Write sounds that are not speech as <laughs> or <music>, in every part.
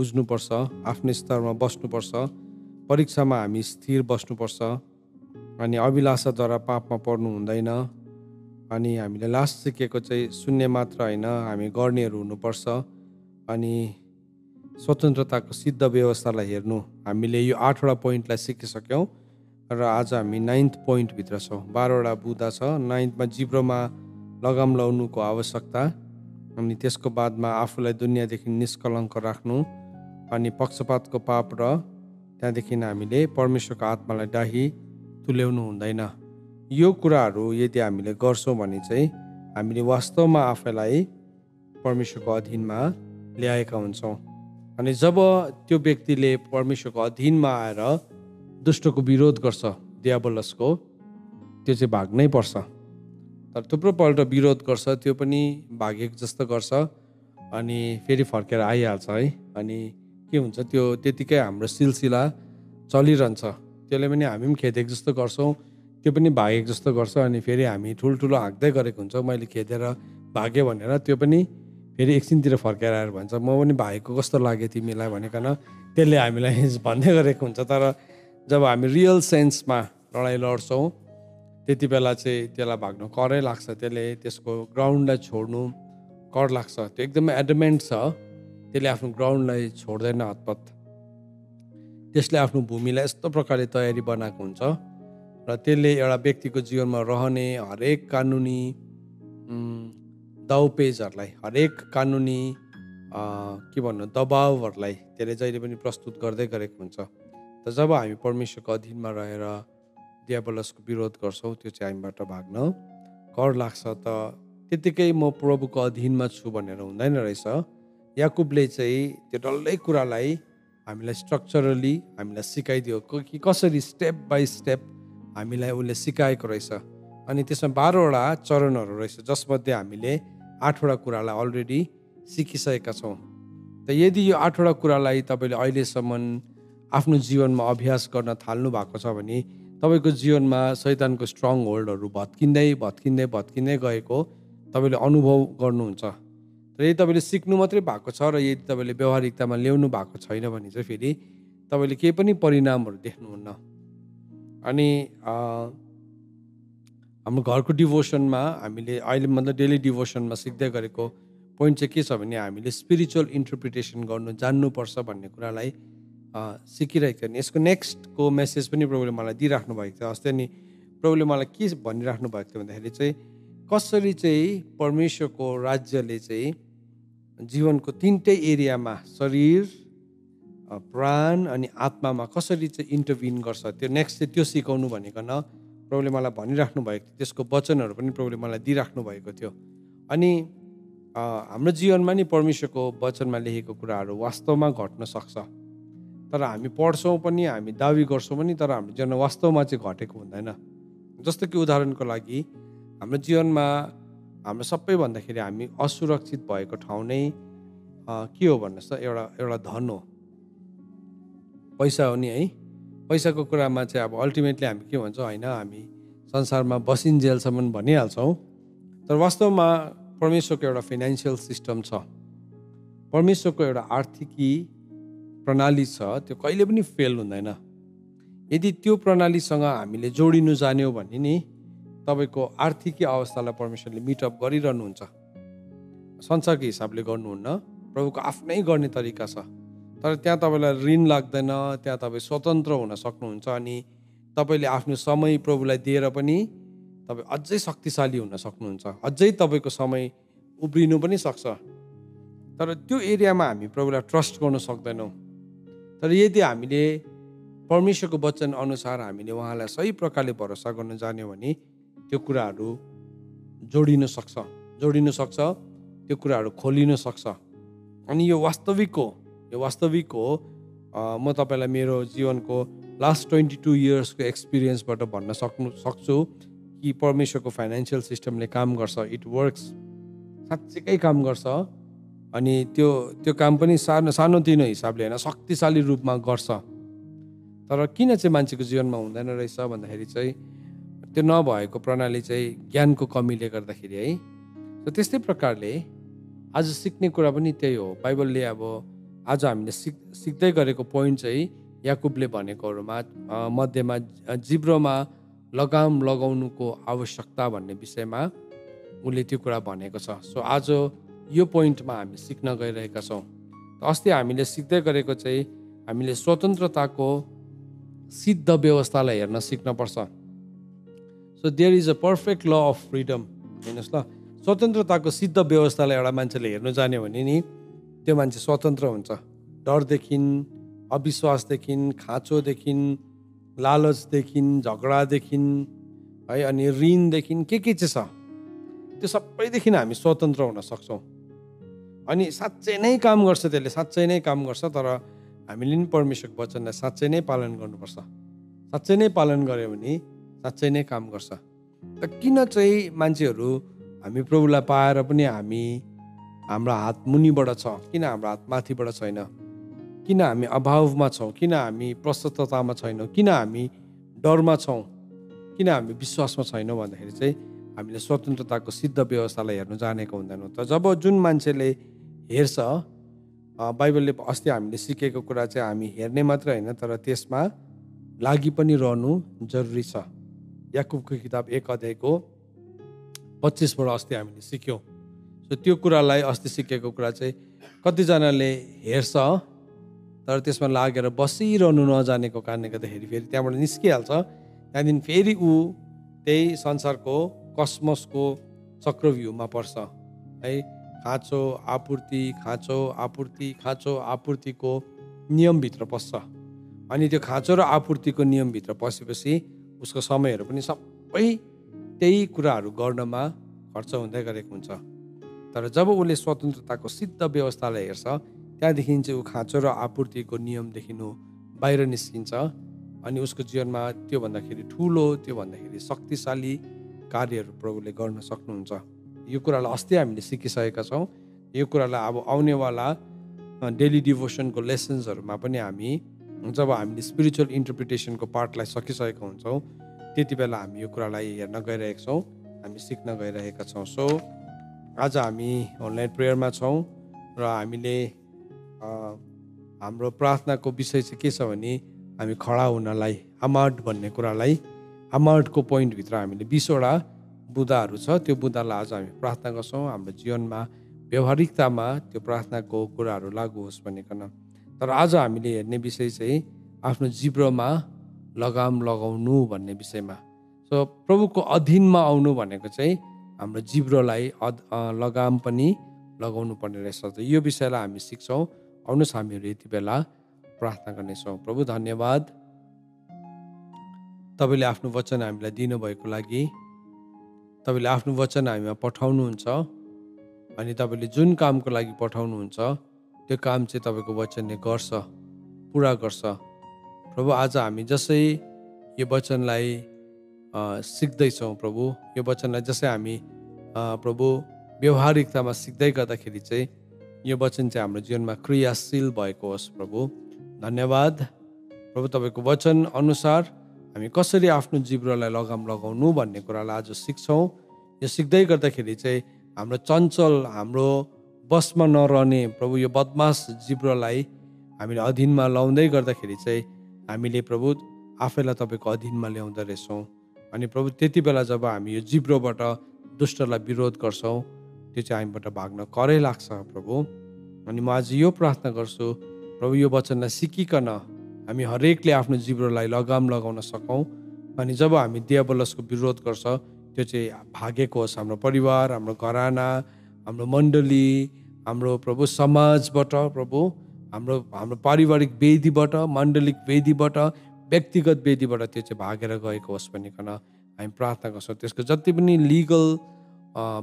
बुझ्नुपर्छ आफ्नो स्तरमा बस्नुपर्छ परीक्षामा हामी स्थिर बस्नुपर्छ अनि अभिलाषाद्वारा पापमा पर्नु हुँदैन अनि हामीले लास्ट सिकेको चाहिँ शून्य मात्र होइन हामी गर्नेहरू हुनुपर्छ अनि स्वतन्त्रताको सिद्ध व्यवस्थालाई हेर्नु हामीले यो आठवटा पोइन्टलाई सिकिसक्यौँ र आज हामी नाइन्थ पोइन्टभित्र छौँ। बाह्रवटा बुदा छ नाइन्थमा जिब्रोमा लगाम लाउनुको आवश्यकता अनि त्यसको बादमा आफूलाई दुनियाँदेखि निष्कलङ्क राख्नु अनि पक्षपातको पाप र त्यहाँदेखि हामीले परमेश्वरको आत्मालाई डाही तुल्याउनु हुँदैन। यो कुराहरू यदि हामीले गर्छौँ भने चाहिँ हामीले वास्तवमा आफैलाई परमेश्वरको अधीनमा ल्याएका हुन्छौँ। अनि जब त्यो व्यक्तिले परमेश्वरको अधीनमा आएर दुष्टको विरोध गर्छ दियाबलसको त्यो चाहिँ भाग्नै पर्छ। तर थुप्रोपल्ट विरोध गर्छ त्यो पनि भागेको जस्तो गर्छ। अनि फेरि फर्केर आइहाल्छ है। अनि के हुन्छ त्यो त्यतिकै हाम्रो सिलसिला चलिरहन्छ। त्यसले पनि हामी पनि खेदेको जस्तो गर्छौँ त्यो पनि भागेको जस्तो गर्छ अनि फेरि हामी ठुल्ठुलो हाँक्दै गरेको हुन्छौँ मैले खेदेर भागेँ भनेर त्यो पनि फेरि एकछिनतिर फर्केर आएर भन्छ म पनि भागेको कस्तो लाग्यो तिमीलाई? भनेकन त्यसले हामीलाई <laughs> भन्दै गरेको हुन्छ। तर जब हामी रियल सेन्समा लडाइँ लड्छौँ त्यति बेला चाहिँ त्यसलाई भाग्नु करै लाग्छ। त्यसले त्यसको ग्राउन्डलाई छोड्नु कर लाग्छ। त्यो एकदमै एडमेन्ट छ। त्यसले आफ्नो ग्राउन्डलाई छोड्दैन हतपत। त्यसले आफ्नो भूमिलाई यस्तो प्रकारले तयारी बनाएको हुन्छ र त्यसले एउटा व्यक्तिको जीवनमा रहने हरेक कानुनी दाउपेजहरूलाई हरेक कानुनी के भन्नु दबावहरूलाई त्यसले जहिले पनि प्रस्तुत गर्दै गरेको हुन्छ। त जब हामी परमेश्वरको अधीनमा रहेर दियाबलसको विरोध गर्छौँ त्यो चाहिँ हामीबाट भाग्न कर लाग्छ। त त्यत्तिकै म प्रभुको अधीनमा छु भनेर हुँदैन रहेछ। याकुबले चाहिँ त्यो डल्लै कुरालाई हामीलाई स्ट्रक्चरली हामीलाई सिकाइदियो। कि कसरी स्टेप बाई स्टेप हामीलाई उसले सिकाएको रहेछ। अनि त्यसमा बाह्रवटा चरणहरू रहेछ जसमध्ये हामीले आठवटा कुरालाई अलरेडी सिकिसकेका छौँ। त यदि यो आठवटा कुरालाई तपाईँले अहिलेसम्म आफ्नो जीवनमा अभ्यास गर्न थाल्नु भएको छ भने तपाईँको जीवनमा शैतानको स्ट्रङ होल्डहरू भत्किँदै भत्किँदै भत्किँदै गएको तपाईँले अनुभव गर्नुहुन्छ। र यदि तपाईँले सिक्नु मात्रै भएको छ र यदि तपाईँले व्यवहारिकतामा ल्याउनु भएको छैन भने चाहिँ फेरि तपाईँले केही पनि परिणामहरू देख्नुहुन्न। अनि हाम्रो घरको डिभोसनमा हामीले अहिले मतलब डेली डिभोसनमा सिक्दै गरेको पोइन्ट चाहिँ के छ भने हामीले स्पिरिचुअल इन्टरप्रिटेसन गर्नु जान्नुपर्छ भन्ने कुरालाई सिकिरहेको थियो। यसको नेक्स्टको मेसेज पनि प्रभुले मलाई दिइराख्नु भएको थियो। अस्ति नि प्रभुले मलाई के भनिराख्नु भएको थियो भन्दाखेरि चाहिँ कसरी चाहिँ परमेश्वरको राज्यले चाहिँ जीवनको तिनटै एरियामा शरीर प्राण अनि आत्मामा कसरी चाहिँ इन्टरभिन गर्छ त्यो नेक्स्ट चाहिँ त्यो सिकाउनु भनेकन प्रभुले मलाई भनिराख्नु भएको थियो त्यसको वचनहरू पनि प्रभुले मलाई दिइराख्नु भएको थियो। अनि हाम्रो जीवनमा नि परमेश्वरको वचनमा लेखेको कुराहरू वास्तवमा घट्न सक्छ। तर हामी पढ्छौँ पनि हामी दावी गर्छौँ पनि तर हाम्रो जीवनमा वास्तवमा चाहिँ घटेको हुँदैन। जस्तो कि उदाहरणको लागि हाम्रो जीवनमा हाम्रो सबै भन्दाखेरि हामी असुरक्षित भएको ठाउँ नै के हो भन्नुहोस् त? एउटा एउटा धन हो। पैसा हो नि है? पैसाको कुरामा चाहिँ अब अल्टिमेटली हामी के भन्छौँ होइन हामी संसारमा बसिन्जेलसम्म भनिहाल्छौँ। तर वास्तवमा परमेश्वरको एउटा फाइनेन्सियल सिस्टम छ। परमेश्वरको एउटा आर्थिकी प्रणाली छ त्यो कहिले पनि फेल हुँदैन। यदि त्यो प्रणालीसँग हामीले जोडिनु जान्यौँ भने नि तपाईँको आर्थिकी अवस्थालाई परमेश्वरले मिटअप गरिरहनुहुन्छ। संसारको हिसाबले गर्नुहुन्न। प्रभुको आफ्नै गर्ने तरिका छ। तर त्यहाँ तपाईँलाई ऋण लाग्दैन त्यहाँ तपाईँ स्वतन्त्र हुन सक्नुहुन्छ अनि तपाईँले आफ्नो समय प्रभुलाई दिएर पनि तपाईँ अझै शक्तिशाली हुन सक्नुहुन्छ। अझै तपाईँको समय उब्रिनु पनि सक्छ। तर त्यो एरियामा हामी प्रभुलाई ट्रस्ट गर्न सक्दैनौँ। तर यदि हामीले परमेश्वरको वचन अनुसार हामीले उहाँलाई सही प्रकारले भरोसा गर्न जान्यौँ भने त्यो कुराहरू जोडिन सक्छ। जोडिन सक्छ त्यो कुराहरू खोलिन सक्छ। अनि यो वास्तविक हो। यो वास्तविक हो। म तपाईँलाई मेरो जीवनको लास्ट ट्वेन्टी टू इयर्सको एक्सपिरियन्सबाट भन्न सक्नु सक्छु कि परमेश्वरको फाइनेन्सियल सिस्टमले काम गर्छ। इट वर्क्स साँच्चीकै काम गर्छ। अनि त्यो त्यो काम पनि सानो सानोतिनो हिसाबले होइन शक्तिशाली रूपमा गर्छ। तर किन चाहिँ मान्छेको जीवनमा हुँदैन रहेछ भन्दाखेरि चाहिँ त्यो नभएको प्रणाली चाहिँ ज्ञानको कमीले गर्दाखेरि है। र त्यस्तै प्रकारले आज सिक्ने कुरा पनि त्यही हो। बाइबलले अब आज हामीले सिक सिक्दै गरेको पोइन्ट चाहिँ याकुबले भनेकोहरूमा मध्येमा जिब्रोमा लगाम लगाउनुको आवश्यकता भन्ने विषयमा उसले त्यो कुरा भनेको छ। सो आज यो पोइन्टमा हामी सिक्न गइरहेका छौँ। अस्ति हामीले सिक्दै गरेको चाहिँ हामीले स्वतन्त्रताको सिद्ध व्यवस्थालाई हेर्न सिक्नपर्छ so there is a perfect law of freedom हेर्नुहोस् ल स्वतन्त्रताको सिद्ध व्यवस्थालाई एउटा मान्छेले हेर्नु जान्यो भने नि त्यो मान्छे स्वतन्त्र हुन्छ डरदेखि अविश्वासदेखि खाँचोदेखि लालचदेखि झगडादेखि है अनि ऋणदेखि के के चाहिँ छ त्यो सबैदेखि हामी स्वतन्त्र हुन सक्छौँ अनि साँच्चै नै काम गर्छ त्यसले साँच्चै नै काम गर्छ तर हामीले नि परमेश्वरको वचनलाई साँच्चै नै पालन गर्नुपर्छ साँच्चै नै पालन गऱ्यो भने साँच्चै नै काम गर्छ। र किन चाहिँ मान्छेहरू हामी प्रभुलाई पाएर पनि हामी हाम्रो हात मुनिबाट छ? किन हाम्रो हात माथिबाट छैन? किन हामी अभावमा छौँ? किन हामी प्रस्तुततामा छैनौँ? किन हामी डरमा छौँ? किन हामी विश्वासमा छैनौँ भन्दाखेरि चाहिँ हामीले स्वतन्त्रताको सिद्ध व्यवस्थालाई हेर्नु जानेको हुँदैनौँ। त जब जुन मान्छेले हेर्छ बाइबलले अस्ति हामीले सिकेको कुरा चाहिँ हामी हेर्ने मात्रै होइन तर त्यसमा लागि पनि रहनु जरुरी छ। याकुबको किताब एक अध्यायको पच्चिसबाट अस्ति हामीले सिक्यौँ। सो त्यो कुरालाई अस्ति सिकेको कुरा चाहिँ कतिजनाले हेर्छ तर त्यसमा लागेर बसिरहनु नजानेको कारणले गर्दाखेरि फेरि त्यहाँबाट निस्किहाल्छ। त्यहाँदेखि फेरि ऊ त्यही संसारको कसमसको चक्रव्यूहमा पर्छ। है खाँचो आपूर्ति खाँचो आपूर्ति खाँचो आपूर्तिको नियमभित्र पस्छ। अनि त्यो खाँचो र आपूर्तिको नियमभित्र पसेपछि उसको समयहरू पनि सबै त्यही कुराहरू गर्नमा खर्च हुँदै गरेको हुन्छ। तर जब उसले स्वतन्त्रताको सिद्ध व्यवस्थालाई हेर्छ त्यहाँदेखि चाहिँ ऊ खाँचो र आपूर्तिको नियमदेखि ऊ बाहिर निस्किन्छ अनि उसको जीवनमा त्यो भन्दाखेरि ठुलो त्यो भन्दाखेरि शक्तिशाली कार्यहरू प्रभुले गर्न सक्नुहुन्छ। यो कुरालाई अस्ति हामीले सिकिसकेका छौँ। यो कुरालाई अब आउनेवाला डेली डिभोसनको लेसन्सहरूमा पनि हामी जब हामीले स्पिरिचुअल इन्टरप्रिटेसनको पार्टलाई सकिसकेका हुन्छौँ त्यति बेला हामी यो कुरालाई हेर्न गइरहेका छौँ हामी सिक्न गइरहेका छौँ। सो आज हामी अनलाइन प्रेयरमा छौँ र हामीले हाम्रो प्रार्थनाको विषय चाहिँ के छ भने हामी खडा हुनलाई आमार्ट भन्ने कुरालाई आमार्टको पोइन्टभित्र हामीले बिसवटा बुदाहरू छ त्यो बुदालाई आज हामी प्रार्थना गर्छौँ। हाम्रो जीवनमा व्यवहारिकतामा त्यो प्रार्थनाको कुराहरू लागु होस् भनिकन तर आज हामीले हेर्ने विषय चाहिँ आफ्नो जिब्रोमा लगाम लगाउनु भन्ने विषयमा। सो प्रभुको अधीनमा आउनु भनेको चाहिँ हाम्रो जिब्रोलाई लगाम पनि लगाउनु पर्ने रहेछ। त यो विषयलाई हामी सिक्छौँ। आउनुहोस् हामीहरू यति बेला प्रार्थना गर्नेछौँ। प्रभु धन्यवाद। तपाईँले आफ्नो वचन हामीलाई दिनुभएको लागि तपाईँले आफ्नो वचन हामीमा पठाउनुहुन्छ अनि तपाईँले जुन कामको लागि पठाउनुहुन्छ त्यो काम चाहिँ तपाईँको वचनले गर्छ पुरा गर्छ। प्रभु आज हामी जसै यो वचनलाई सिक्दैछौँ प्रभु यो वचनलाई जसै हामी प्रभु व्यवहारिकतामा सिक्दै गर्दाखेरि चाहिँ यो वचन चाहिँ हाम्रो जीवनमा क्रियाशील भएको होस् प्रभु। धन्यवाद। प्रभु तपाईँको वचन अनुसार हामी कसरी आफ्नो जिब्रोलाई लगाम लगाउनु भन्ने कुरालाई आज सिक्छौँ। यो सिक्दै गर्दाखेरि चाहिँ हाम्रो चञ्चल हाम्रो बसमा नरहने प्रभु यो बदमास जिब्रोलाई हामीले अधीनमा लाउँदै गर्दाखेरि चाहिँ हामीले प्रभु आफैलाई तपाईँको अधीनमा ल्याउँदो रहेछौँ। अनि प्रभु त्यति बेला जब हामी यो जिब्रोबाट दुष्टलाई विरोध गर्छौँ त्यो चाहिँ हामीबाट भाग्न करै लाग्छ प्रभु। अनि म आज यो प्रार्थना गर्छु प्रभु यो वचनलाई सिकिकन हामी हरेकले आफ्नो जिब्रोलाई लगाम लगाउन सकौँ। अनि जब हामी दियाबलसको विरोध गर्छ त्यो चाहिँ भागेको होस् हाम्रो परिवार हाम्रो घराना हाम्रो मण्डली हाम्रो प्रभु समाजबाट प्रभु हाम्रो हाम्रो पारिवारिक वेदीबाट माण्डलिक वेदीबाट व्यक्तिगत वेदीबाट त्यो चाहिँ भागेर गएको होस् भनिकन हामी प्रार्थना गर्छौँ। त्यसको जति पनि लिगल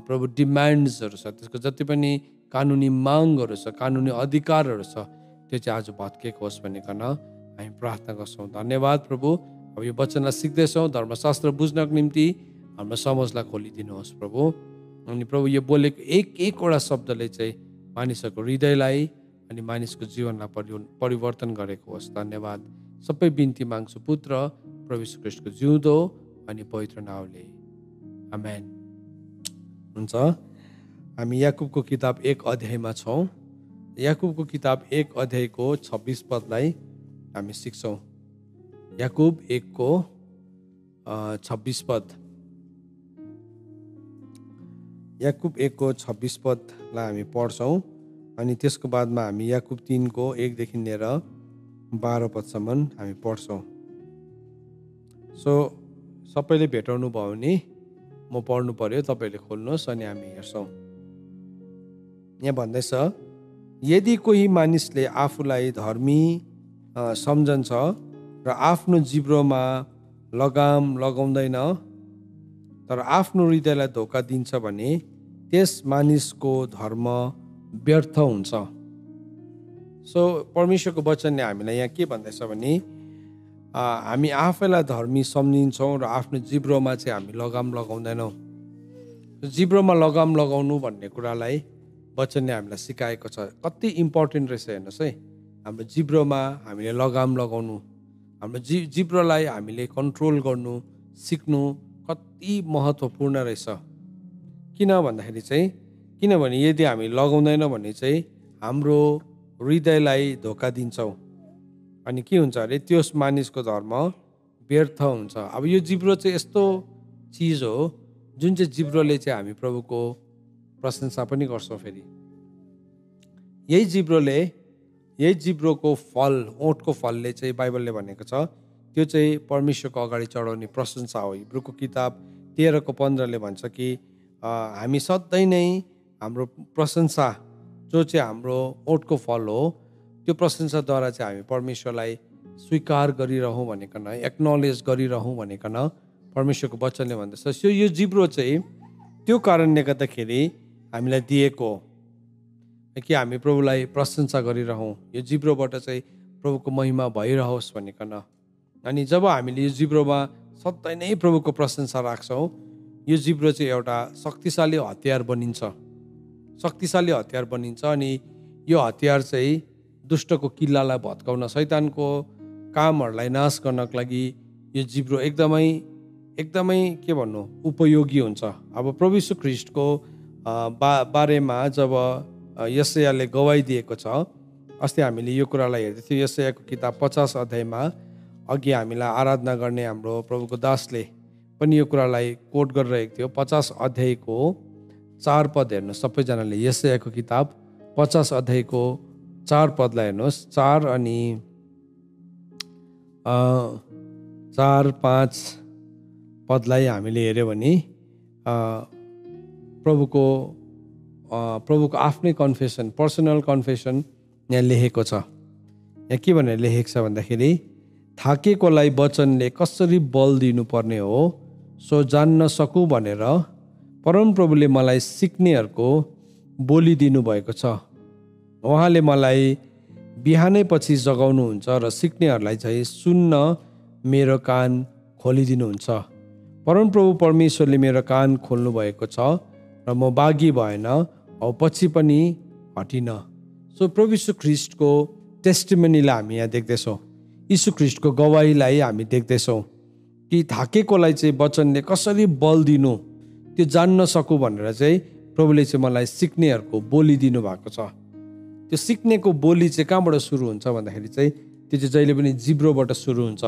प्रभु डिमान्ड्सहरू छ त्यसको जति पनि कानुनी मागहरू छ कानुनी अधिकारहरू छ त्यो चाहिँ आज भत्केको होस् भनिकन हामी प्रार्थना गर्छौँ। धन्यवाद प्रभु। अब यो वचनलाई सिक्दैछौँ धर्मशास्त्र बुझ्नको निम्ति हाम्रो समझलाई खोलिदिनुहोस् प्रभु। अनि प्रभु यो बोलेको एक एकवटा शब्दले चाहिँ मानिसहरूको हृदयलाई अनि मानिसको जीवनलाई परि परिवर्तन गरेको होस्। धन्यवाद। सबै बिन्ती माग्छु पुत्र यीशु ख्रिस्टको जिउँदो अनि पवित्र नाउँले। आमेन। हुन्छ। हामी याकुबको किताब एक अध्यायमा छौँ। याकुबको किताब एक अध्यायको छब्बिस पदलाई हामी सिक्छौँ। याकुब एकको छब्बिस पद। याकुब एकको छब्बिस पदलाई हामी पढ्छौँ अनि त्यसको बादमा हामी याकुब तिनको एकदेखि लिएर बाह्र पदसम्म हामी पढ्छौँ। सो सबैले भेटाउनु भयो भने म पढ्नु पऱ्यो तपाईँहरूले खोल्नुहोस् अनि हामी हेर्छौँ। यहाँ भन्दैछ यदि कोही मानिसले आफूलाई धर्मी सम्झन्छ र आफ्नो जिब्रोमा लगाम लगाउँदैन तर आफ्नो हृदयलाई धोका दिन्छ भने त्यस मानिसको धर्म व्यर्थ हुन्छ। सो परमेश्वरको वचनले हामीलाई यहाँ के भन्दैछ भने हामी आफैलाई धर्मी सम्झिन्छौँ र आफ्नो जिब्रोमा चाहिँ हामी लगाम लगाउँदैनौँ। जिब्रोमा लगाम लगाउनु भन्ने कुरालाई वचनले हामीलाई सिकाएको छ। कति इम्पोर्टेन्ट रहेछ हेर्नुहोस् है। हाम्रो जिब्रोमा हामीले लगाम लगाउनु हाम्रो जि जिब्रोलाई हामीले कन्ट्रोल गर्नु सिक्नु कति महत्त्वपूर्ण रहेछ। किन भन्दाखेरि चाहिँ किनभने यदि हामी लगाउँदैनौँ भने चाहिँ हाम्रो हृदयलाई धोका दिन्छौँ। अनि के हुन्छ अरे त्यस मानिसको धर्म व्यर्थ हुन्छ। अब यो जिब्रो चाहिँ यस्तो चिज हो जुन चाहिँ जिब्रोले चाहिँ हामी प्रभुको प्रशंसा पनि गर्छौँ फेरि। यही जिब्रोले यही जिब्रोको फल ओठको फलले चाहिँ बाइबलले भनेको छ त्यो चाहिँ परमेश्वरको अगाडि चढाउने प्रशंसा हो। हिब्रूको किताब तेह्रको पन्ध्रले भन्छ कि हामी सधैँ नै हाम्रो प्रशंसा जो चाहिँ हाम्रो ओठको फल हो त्यो प्रशंसाद्वारा चाहिँ हामी परमेश्वरलाई स्वीकार गरिरहँ भनेकन एक्नोलेज गरिरहँ भनेकन परमेश्वरको वचनले भन्दछ। सो यो जिब्रो चाहिँ त्यो कारणले गर्दाखेरि हामीलाई दिएको हो कि हामी प्रभुलाई प्रशंसा गरिरहँ। यो जिब्रोबाट चाहिँ प्रभुको महिमा भइरहोस् भनेकन। अनि जब हामीले यो जिब्रोमा सधैँ नै प्रभुको प्रशंसा राख्छौँ यो जिब्रो चाहिँ एउटा शक्तिशाली हतियार बनिन्छ। शक्तिशाली हतियार बनिन्छ अनि यो हतियार चाहिँ दुष्टको किल्लालाई भत्काउन सैतानको कामहरूलाई नाश गर्नको लागि यो जिब्रो एकदमै एकदमै के भन्नु उपयोगी हुन्छ। अब प्रविश्व ख्रिस्टको बा बारेमा जब यसयाले गवाई दिएको छ अस्ति हामीले यो कुरालाई हेर्दै थियौँ यसयाको किताब पचास अध्यायमा अघि हामीलाई आराधना गर्ने हाम्रो प्रभुको दासले पनि यो कुरालाई कोट गरिरहेको थियो। पचास अध्यायको चार पद हेर्नु सबैजनाले यसयाको किताब पचास अध्यायको चार पदलाई हेर्नुहोस्। चार अनि चार पाँच पदलाई हामीले हेऱ्यो भने प्रभुको प्रभुको आफ्नै कन्फेसन पर्सनल कन्फेसन यहाँ लेखेको छ। यहाँ के भनेर लेखेको छ भन्दाखेरि थाकेकोलाई वचनले कसरी बल दिनुपर्ने हो? सो जान्न सकु भनेर परमप्रभुले मलाई सिक्नेहरूको बोली दिनुभएको छ। उहाँले मलाई बिहानै पछि जगाउनुहुन्छ र सिक्नेहरूलाई चाहिँ सुन्न मेरो कान खोलिदिनुहुन्छ। परमप्रभु परमेश्वरले मेरो कान खोल्नु भएको छ र म बाघी भएन औ पछि पनि हटिन। सो प्रभु ख्रिस्टको टेस्टिमनीलाई हामी यहाँ देख्दैछौँ। ख्रिस्टको गवाईलाई हामी देख्दैछौँ कि थाकेकोलाई चाहिँ वचनले कसरी बल दिनु त्यो जान्न सकु भनेर चाहिँ प्रभुले चाहिँ मलाई सिक्नेहरूको बोली दिनु भएको छ। त्यो सिक्नेको बोली चाहिँ कहाँबाट सुरु हुन्छ भन्दाखेरि चाहिँ त्यो चाहिँ जहिले पनि जिब्रोबाट सुरु हुन्छ।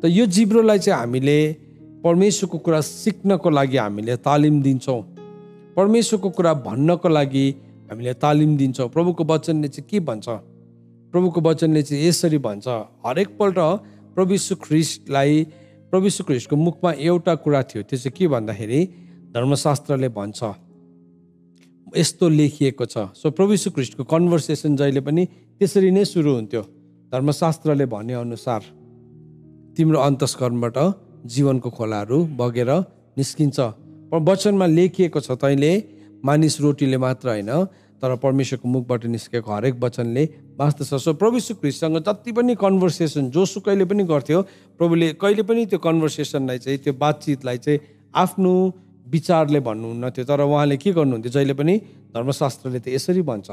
त यो जिब्रोलाई चाहिँ हामीले परमेश्वरको कुरा सिक्नको लागि हामीले तालिम दिन्छौँ। परमेश्वरको कुरा भन्नको लागि हामीले तालिम दिन्छौँ। प्रभुको वचनले चाहिँ के भन्छ? प्रभुको वचनले चाहिँ यसरी भन्छ हरेकपल्ट प्रभु ख्रिस्टलाई प्रभु ख्रिस्टको मुखमा एउटा कुरा थियो त्यो चाहिँ के भन्दाखेरि धर्मशास्त्रले भन्छ यस्तो लेखिएको छ। सो प्रभु ख्रिस्टको कन्भर्सेसन जहिले पनि त्यसरी नै सुरु हुन्थ्यो। धर्मशास्त्रले भनेअनुसार तिम्रो अन्तस्करणबाट जीवनको खोलाहरू बगेर निस्किन्छ। वचनमा लेखिएको छ तैँले मानिस रोटीले मात्र होइन तर परमेश्वरको मुखबाट निस्केको हरेक वचनले बाँच्दछ सो प्रभु ख्रिस्टसँग जति पनि कन्भर्सेसन जोसुकैले पनि गर्थ्यो प्रभुले कहिले पनि त्यो कन्भर्सेसनलाई चाहिँ त्यो बातचितलाई चाहिँ आफ्नो विचारले भन्नुहुन्न थियो तर उहाँले के गर्नुहुन्थ्यो? जहिले पनि धर्मशास्त्रले त यसरी भन्छ।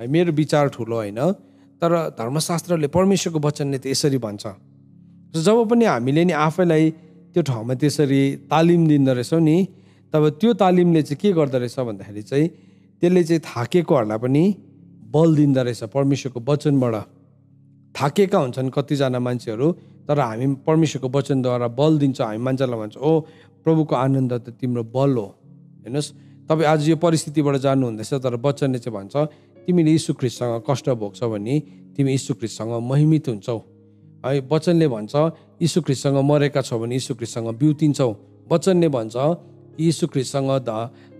है मेरो विचार ठुलो होइन तर धर्मशास्त्रले परमेश्वरको वचनले त यसरी भन्छ। जब पनि हामीले नि आफैलाई त्यो ठाउँमा त्यसरी तालिम दिँदो रहेछौँ नि तब त्यो तालिमले चाहिँ के गर्दो रहेछ भन्दाखेरि चाहिँ त्यसले चाहिँ थाकेकोहरूलाई पनि बल दिँदो रहेछ परमेश्वरको वचनबाट। थाकेका हुन्छन् कतिजना मान्छेहरू तर हामी परमेश्वरको वचनद्वारा बल दिन्छौँ हामी मान्छेलाई भन्छ ओ प्रभुको आनन्द त तिम्रो बल हो। हेर्नुहोस् तपाईँ आज यो परिस्थितिबाट जानुहुँदैछ तर वचनले चाहिँ भन्छ तिमीले यीशु ख्रिस्टसँग कष्ट भोग्छौ भने तिमी यीशु ख्रिस्टसँग महिमित हुन्छौ। है वचनले भन्छ यीशु ख्रिस्टसँग मरेका छौ भने यीशु ख्रिस्टसँग बिउतिन्छौ वचनले भन्छ यीशु ख्रिस्टसँग ध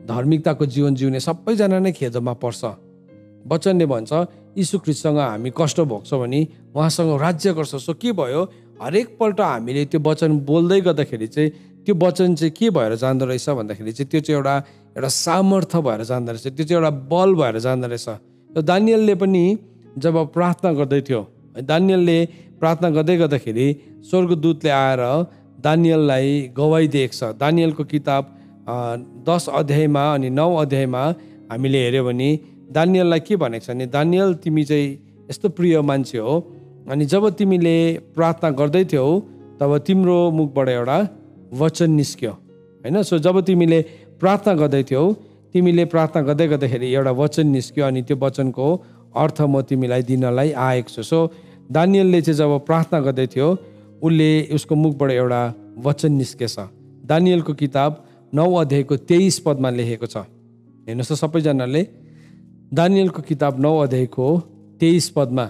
धार्मिकताको जीवन जिउने सबैजना नै खेदमा पर्छ। वचनले भन्छ यीशु ख्रिस्टसँग हामी कष्ट भोग्छौँ भने उहाँसँग राज्य गर्छ। सो के भयो? हरेकपल्ट हामीले त्यो वचन बोल्दै गर्दाखेरि चाहिँ त्यो वचन चाहिँ के भएर जाँदो रहेछ भन्दाखेरि चाहिँ त्यो चाहिँ एउटा एउटा सामर्थ्य भएर जाँदो रहेछ। त्यो चाहिँ एउटा बल भएर जाँदो रहेछ। र दानियलले पनि जब प्रार्थना गर्दै थियो दानियलले प्रार्थना गर्दै गर्दाखेरि स्वर्गदूतले आएर दानियललाई गवाई दिएको छ। दानियलको किताब दस अध्यायमा अनि नौ अध्यायमा हामीले हेऱ्यो भने दानियललाई के भनेको छ भने दानियल तिमी चाहिँ यस्तो प्रिय मान्छे हो अनि जब तिमीले प्रार्थना गर्दै थियौ तब तिम्रो मुखबाट एउटा वचन निस्क्यो। होइन? सो जब तिमीले प्रार्थना गर्दै थियौ तिमीले प्रार्थना गर्दै गर्दाखेरि एउटा वचन निस्क्यो अनि त्यो वचनको अर्थ म तिमीलाई दिनलाई आएको छु। सो दानियलले चाहिँ जब प्रार्थना गर्दै थियो उसले उसको मुखबाट एउटा वचन निस्केछ। दानियलको किताब नौ अध्यायको तेइस पदमा लेखेको छ। हेर्नुहोस् त सबैजनाले। दानियलको किताब नौ अध्यायको तेइस पदमा।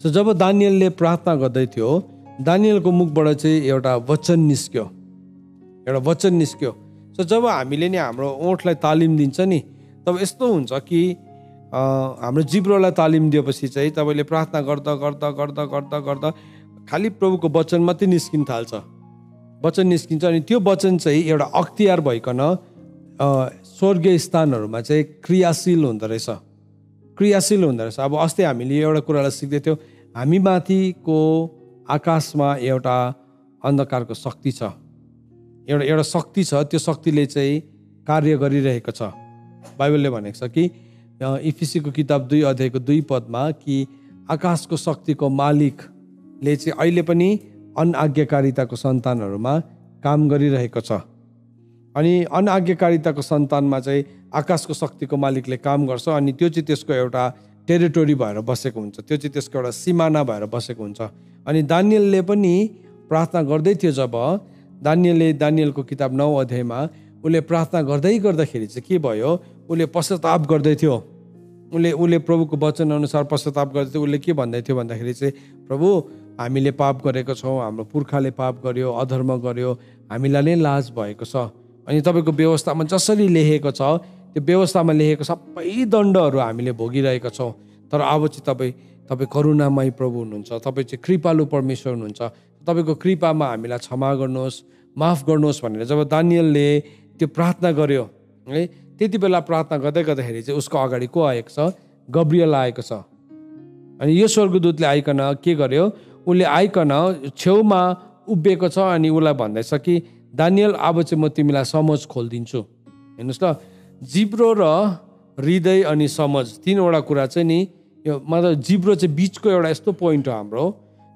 सो जब दानियलले प्रार्थना गर्दै थियो दानियलको मुखबाट चाहिँ एउटा वचन निस्क्यो। एउटा वचन निस्क्यो। सो जब हामीले नि हाम्रो ओठलाई तालिम दिन्छ नि तब यस्तो हुन्छ कि हाम्रो जिब्रोलाई तालिम दिएपछि चाहिँ तपाईँले प्रार्थना गर्दा गर्दा गर्दा गर्दा गर्दा खालि प्रभुको वचन मात्रै निस्किन थाल्छ। वचन निस्किन्छ अनि त्यो वचन चाहिँ एउटा अख्तियार भइकन स्वर्गीय स्थानहरूमा चाहिँ क्रियाशील हुँदो रहेछ। क्रियाशील हुँदो रहेछ। अब अस्ति हामीले एउटा कुरालाई सिक्दै थियौँ हामी माथिको आकाशमा एउटा अन्धकारको शक्ति छ। एउटा एउटा शक्ति छ त्यो शक्तिले चाहिँ कार्य गरिरहेको छ। बाइबलले भनेको छ कि इफिसीको किताब दुई अध्यायको दुई पदमा कि आकाशको शक्तिको मालिकले चाहिँ अहिले पनि अनआज्ञाकारिताको सन्तानहरूमा काम गरिरहेको छ। अनि अनआज्ञाकारिताको सन्तानमा चाहिँ आकाशको शक्तिको मालिकले काम गर्छ अनि त्यो चाहिँ त्यसको एउटा टेरिटोरी भएर बसेको हुन्छ। त्यो चाहिँ त्यसको एउटा सिमाना भएर बसेको हुन्छ। अनि दानियलले पनि प्रार्थना गर्दै थियो जब दानियलले दानियलको किताब नौ अध्यायमा उसले प्रार्थना गर्दै गर्दाखेरि चाहिँ के भयो? उसले पश्चाताप गर्दै थियो। उसले उसले प्रभुको वचन अनुसार पश्चाताप गर्दै थियो। उसले के भन्दै थियो भन्दाखेरि चाहिँ प्रभु हामीले पाप गरेको छौँ हाम्रो पुर्खाले पाप गर्यो अधर्म गर्यो हामीलाई नै लाज भएको छ। अनि तपाईँको व्यवस्थामा जसरी लेखेको छ त्यो व्यवस्थामा लेखेको सबै दण्डहरू हामीले भोगिरहेका छौँ। तर अब चाहिँ तपाईँ तपाईँ करुणामय प्रभु हुनुहुन्छ तपाईँ चाहिँ कृपालु परमेश्वर हुनुहुन्छ। तपाईँको कृपामा हामीलाई क्षमा गर्नुहोस् माफ गर्नुहोस् भनेर जब दानियलले त्यो प्रार्थना गर्यो है त्यति बेला प्रार्थना गर्दै गर्दाखेरि चाहिँ उसको अगाडि को आएको छ? गब्रियल आएको छ। अनि यो स्वर्गदूतले आइकन के गर्यो? उसले आइकन छेउमा उभिएको छ अनि उसलाई भन्दैछ कि दानियल अब चाहिँ म तिमीलाई समझ खोलिदिन्छु। हेर्नुहोस् ल जिब्रो र हृदय अनि समझ तिनवटा कुरा चाहिँ नि यो मतलब जिब्रो चाहिँ बिचको एउटा यस्तो पोइन्ट हो हाम्रो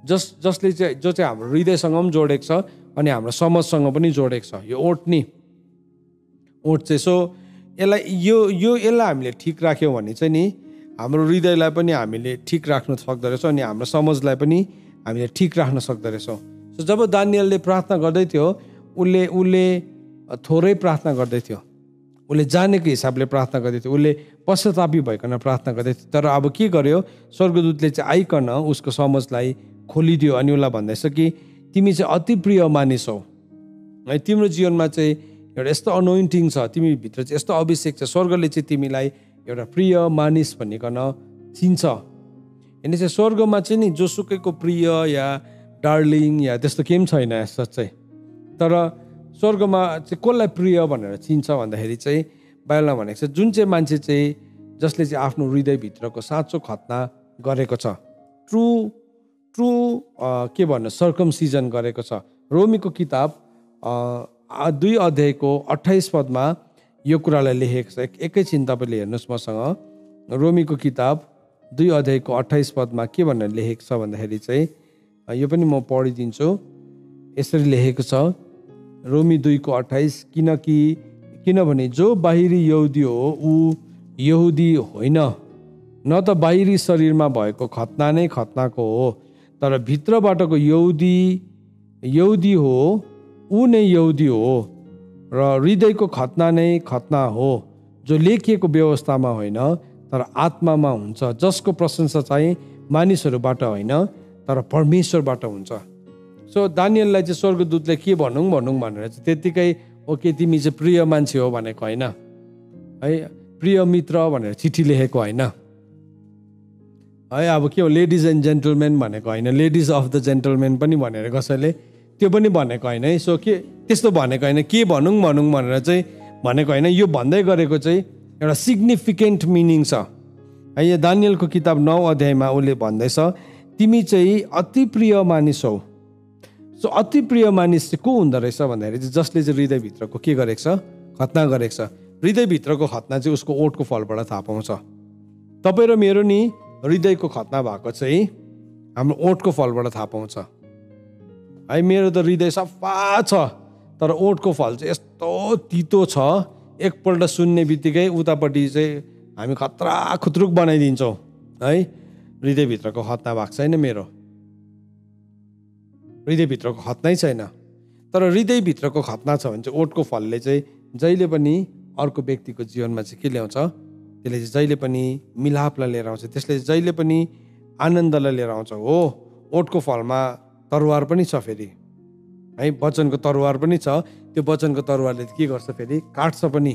जस जसले चाहिँ जो चाहिँ हाम्रो हृदयसँग पनि जोडेको छ अनि हाम्रो समाजसँग पनि जोडेको छ। यो ओठ नि। ओठ चाहिँ सो यसलाई यो यो यसलाई हामीले ठिक राख्यौँ भने चाहिँ नि हाम्रो हृदयलाई पनि हामीले ठिक राख्न सक्दो रहेछौँ अनि हाम्रो समाजलाई पनि हामीले ठिक राख्न सक्दो रहेछौँ सो जब दानियलले प्रार्थना गर्दै थियो उसले उसले थोरै प्रार्थना गर्दै थियो। उसले जानेको हिसाबले प्रार्थना गर्दै थियो। उसले पश्चातापी भइकन प्रार्थना गर्दै थियो। तर अब के गर्यो? स्वर्गदूतले चाहिँ आइकन उसको समझलाई खोलिदियो अनि उसलाई भन्दैछ कि तिमी चाहिँ अति प्रिय मानिस हौ। है तिम्रो जीवनमा चाहिँ एउटा यस्तो अनोइन्टिङ छ तिमीभित्र चाहिँ यस्तो अभिषेक छ। स्वर्गले चाहिँ तिमीलाई एउटा प्रिय मानिस भनिकन चिन्छ। चाहिँ स्वर्गमा चाहिँ नि जोसुकैको प्रिय या डार्लिङ या त्यस्तो केही पनि छैन चाहिँ। तर स्वर्गमा चाहिँ कसलाई प्रिय भनेर चिन्छ भन्दाखेरि चाहिँ बाइबलमा भनेको छ जुन चाहिँ मान्छे चाहिँ जसले चाहिँ आफ्नो हृदयभित्रको साँचो खतना गरेको छ ट्रु ट्रु के भन्नु सर्कम सिजन गरेको छ। रोमीको किताब दुई अध्यायको अठाइस पदमा यो कुरालाई लेखेको छ। एकैछिन तपाईँले हेर्नुहोस् मसँग। रोमीको किताब दुई अध्यायको अठाइस पदमा के भनेर लेखेको छ भन्दाखेरि चाहिँ यो पनि म पढिदिन्छु। यसरी लेखेको छ रोमी दुईको अठाइस किनकि किनभने जो बाहिरी यहुदी हो ऊ यहुदी होइन। न त बाहिरी शरीरमा भएको खतना नै खतनाको हो तर भित्रबाटको यहुदी यहुदी हो ऊ नै यहुदी हो र हृदयको खतना नै खतना हो जो लेखिएको व्यवस्थामा होइन तर आत्मामा हुन्छ। जसको प्रशंसा चाहिँ मानिसहरूबाट होइन तर परमेश्वरबाट हुन्छ। सो दानियललाई चाहिँ स्वर्गदूतले के भनौँ भनौँ भनेर चाहिँ त्यत्तिकै ओके तिमी चाहिँ प्रिय मान्छे हो भनेको होइन। है प्रिय मित्र भनेर चिठी लेखेको होइन। है अब के हो लेडिज एन्ड जेन्टलमेन भनेको होइन। लेडिज अफ द जेन्टलमेन पनि भनेर कसैले त्यो पनि भनेको होइन। है सो के त्यस्तो भनेको होइन। के भनौँ भनौँ भनेर चाहिँ भनेको होइन। यो भन्दै गरेको चाहिँ एउटा सिग्निफिकेन्ट मिनिङ छ। है यो दानियलको किताब नौ अध्यायमा उसले भन्दैछ तिमी चाहिँ अति प्रिय मानिस हौ। सो अति प्रिय मानिस चाहिँ को हुँदो रहेछ भन्दाखेरि चाहिँ जसले चाहिँ हृदयभित्रको के गरेको छ? खतना गरेको छ। हृदयभित्रको खतना चाहिँ उसको ओठको फलबाट थाहा पाउँछ। तपाईँ र मेरो नि हृदयको खतना भएको चाहिँ हाम्रो ओठको फलबाट थाहा पाउँछ। है मेरो त हृदय सफा छ तर ओठको फल चाहिँ यस्तो तितो छ एकपल्ट सुन्ने बित्तिकै उतापट्टि चाहिँ हामी खतरा खुत्रुक बनाइदिन्छौँ है? हृदयभित्रको खतना भएको छैन मेरो। हृदयभित्रको खतनै छैन। तर हृदयभित्रको खतना छ भने चाहिँ ओठको फलले चाहिँ जहिले पनि अर्को व्यक्तिको जीवनमा चाहिँ के ल्याउँछ? त्यसले चाहिँ जहिले पनि मिलापलाई लिएर आउँछ। त्यसले जहिले पनि आनन्दलाई लिएर आउँछ। हो ओठको फलमा तरवार पनि छ फेरि। है वचनको तरवार पनि छ। त्यो वचनको तरवारले के गर्छ फेरि? काट्छ पनि।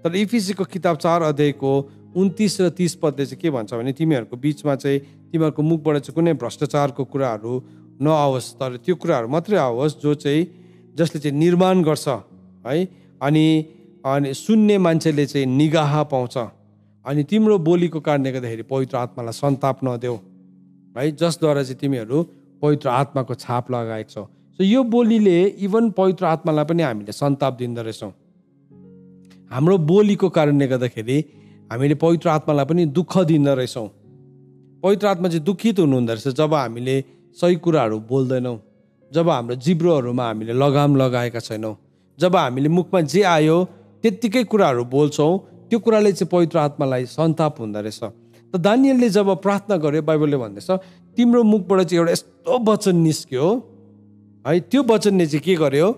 तर इफिसीको किताब चार अध्यायको उन्तिस र तिस पदले चाहिँ के भन्छ भने तिमीहरूको बिचमा चाहिँ तिमीहरूको मुखबाट चाहिँ कुनै भ्रष्टाचारको कुराहरू नआओस्। तर त्यो कुराहरू मात्रै आओस् जो चाहिँ जसले चाहिँ निर्माण गर्छ है? अनि अनि सुन्ने मान्छेले चाहिँ निगाह पाउँछ। अनि तिम्रो बोलीको कारणले गर्दाखेरि पवित्र आत्मालाई सन्ताप नदेऊ है? जसद्वारा चाहिँ तिमीहरू पवित्र आत्माको छाप लगाएको छौ। सो यो बोलीले इभन पवित्र आत्मालाई पनि हामीले सन्ताप दिँदो रहेछौँ हाम्रो बोलीको कारणले गर्दाखेरि हामीले पवित्र आत्मालाई पनि दुःख दिँदो रहेछौँ पवित्र आत्मा चाहिँ दुखित हुनुहुँदो रहेछ जब हामीले सही कुराहरू बोल्दैनौँ। जब हाम्रो जिब्रोहरूमा हामीले लगाम लगाएका छैनौँ। जब हामीले मुखमा जे आयो त्यत्तिकै कुराहरू बोल्छौँ त्यो कुराले चाहिँ पवित्र आत्मालाई सन्ताप हुँदो रहेछ त दानियलले जब प्रार्थना गर्यो बाइबलले भन्दैछ तिम्रो मुखबाट चाहिँ एउटा यस्तो वचन निस्क्यो है त्यो वचनले चाहिँ के गर्यो?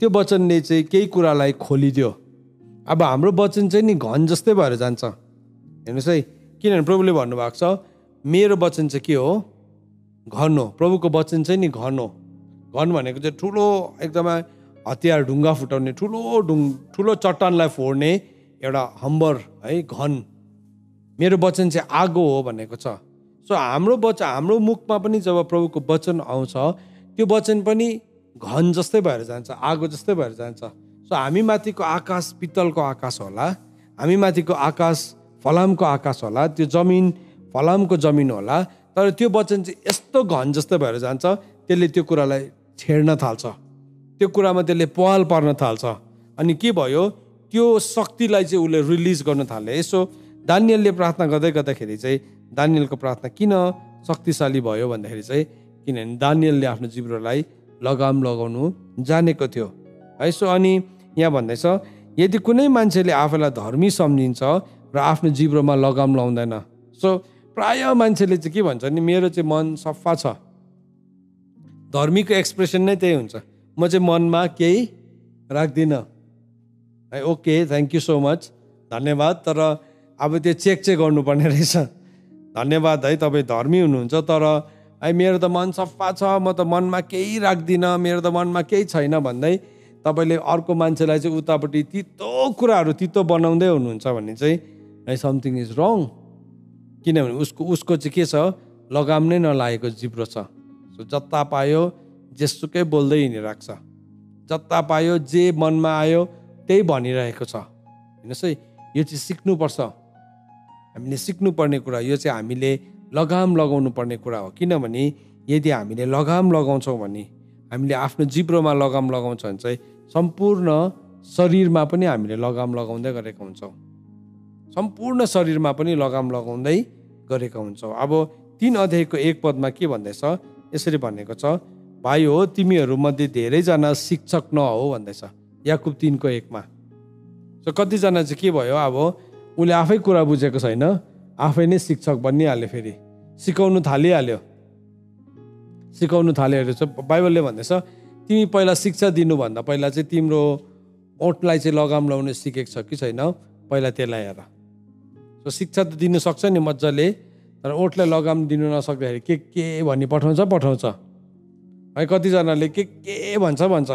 त्यो वचनले चाहिँ केही कुरालाई खोलिदियो। अब हाम्रो वचन चाहिँ नि घन जस्तै भएर जान्छ। हेर्नुहोस् है किनभने प्रभुले भन्नुभएको छ मेरो वचन चाहिँ के हो? घन हो। प्रभुको वचन चाहिँ नि घन हो। घन भनेको चाहिँ ठुलो एकदमै हतियार ढुङ्गा फुटाउने ठुलो ढुङ ठुलो चट्टानलाई फोड्ने एउटा हम्बर है घन। मेरो वचन चाहिँ आगो हो भनेको छ। सो हाम्रो वचन हाम्रो मुखमा पनि जब प्रभुको वचन आउँछ त्यो वचन पनि घन जस्तै भएर जान्छ आगो जस्तै भएर जान्छ। सो हामी माथिको आकाश पित्तलको आकाश होला हामी माथिको आकाश फलामको आकाश होला त्यो जमिन फलामको जमिन होला तर त्यो वचन चाहिँ यस्तो घन जस्तो भएर जान्छ त्यसले त्यो कुरालाई छेड्न थाल्छ। त्यो कुरामा त्यसले पहल पार्न थाल्छ। अनि के भयो त्यो शक्तिलाई चाहिँ उसले रिलिज गर्न थाले यसो दानियलले प्रार्थना गर्दै गर्दाखेरि चाहिँ दानियलको प्रार्थना किन शक्तिशाली भयो भन्दाखेरि चाहिँ किनभने दानियलले आफ्नो जिब्रोलाई लगाम लगाउनु जानेको थियो। है सो अनि यहाँ भन्दैछ यदि कुनै मान्छेले आफैलाई धर्मी सम्झिन्छ र आफ्नो जिब्रोमा लगाम लाउँदैन सो प्राय मान्छेले चाहिँ के भन्छ नि मेरो चाहिँ मन सफा छ। धर्मीको एक्सप्रेसन नै त्यही हुन्छ। म चाहिँ मनमा केही राख्दिनँ। है okay thank you so much धन्यवाद। तर अब त्यो चेक चाहिँ गर्नुपर्ने रहेछ। धन्यवाद है तपाईँ धर्मी हुनुहुन्छ तर है मेरो त मन सफा छ म त मनमा केही राख्दिनँ मेरो त मनमा केही छैन भन्दै तपाईँले अर्को मान्छेलाई चाहिँ उतापट्टि तितो कुराहरू तितो बनाउँदै हुनुहुन्छ भने चाहिँ है समथिङ इज रङ किनभने उसको उसको चाहिँ के छ? लगाम नै नलागेको जिब्रो छ। सो जता पायो जेसुकै बोल्दै हिँडिरहेको छ जता पायो जे मनमा आयो त्यही भनिरहेको छ। हेर्नुहोस् है यो चाहिँ सिक्नुपर्छ। हामीले सिक्नुपर्ने कुरा यो चाहिँ हामीले लगाम लगाउनु पर्ने कुरा हो। किनभने यदि हामीले लगाम लगाउँछौँ भने हामीले आफ्नो जिब्रोमा लगाम लगाउँछ भने चाहिँ सम्पूर्ण शरीरमा पनि हामीले लगाम लगाउँदै गरेका हुन्छौँ। सम्पूर्ण शरीरमा पनि लगाम लगाउँदै गरेका हुन्छौँ। अब तिन अध्यायको एक पदमा के भन्दैछ? यसरी भनेको छ भाइ हो तिमीहरूमध्ये धेरैजना शिक्षक नहो भन्दैछ। याकुब तिनको एकमा। सो कतिजना चाहिँ के भयो? अब उसले आफै कुरा बुझेको छैन। आफै नै शिक्षक बनिहाल्यो फेरि। सिकाउनु थालिहाल्यो। सिकाउनु थाल्यो चाहिँ बाइबलले भन्दैछ तिमी पहिला शिक्षा दिनुभन्दा पहिला चाहिँ तिम्रो ओठलाई चाहिँ लगाम लाउनु सिकेको छ कि छैन? पहिला त्यसलाई हेर। सो शिक्षा त दिनु सक्छ नि मजाले तर ओठलाई लगाम दिनु नसक्दाखेरि के के भनी पठाउँछ पठाउँछ। है कतिजनाले के के भन्छ भन्छ।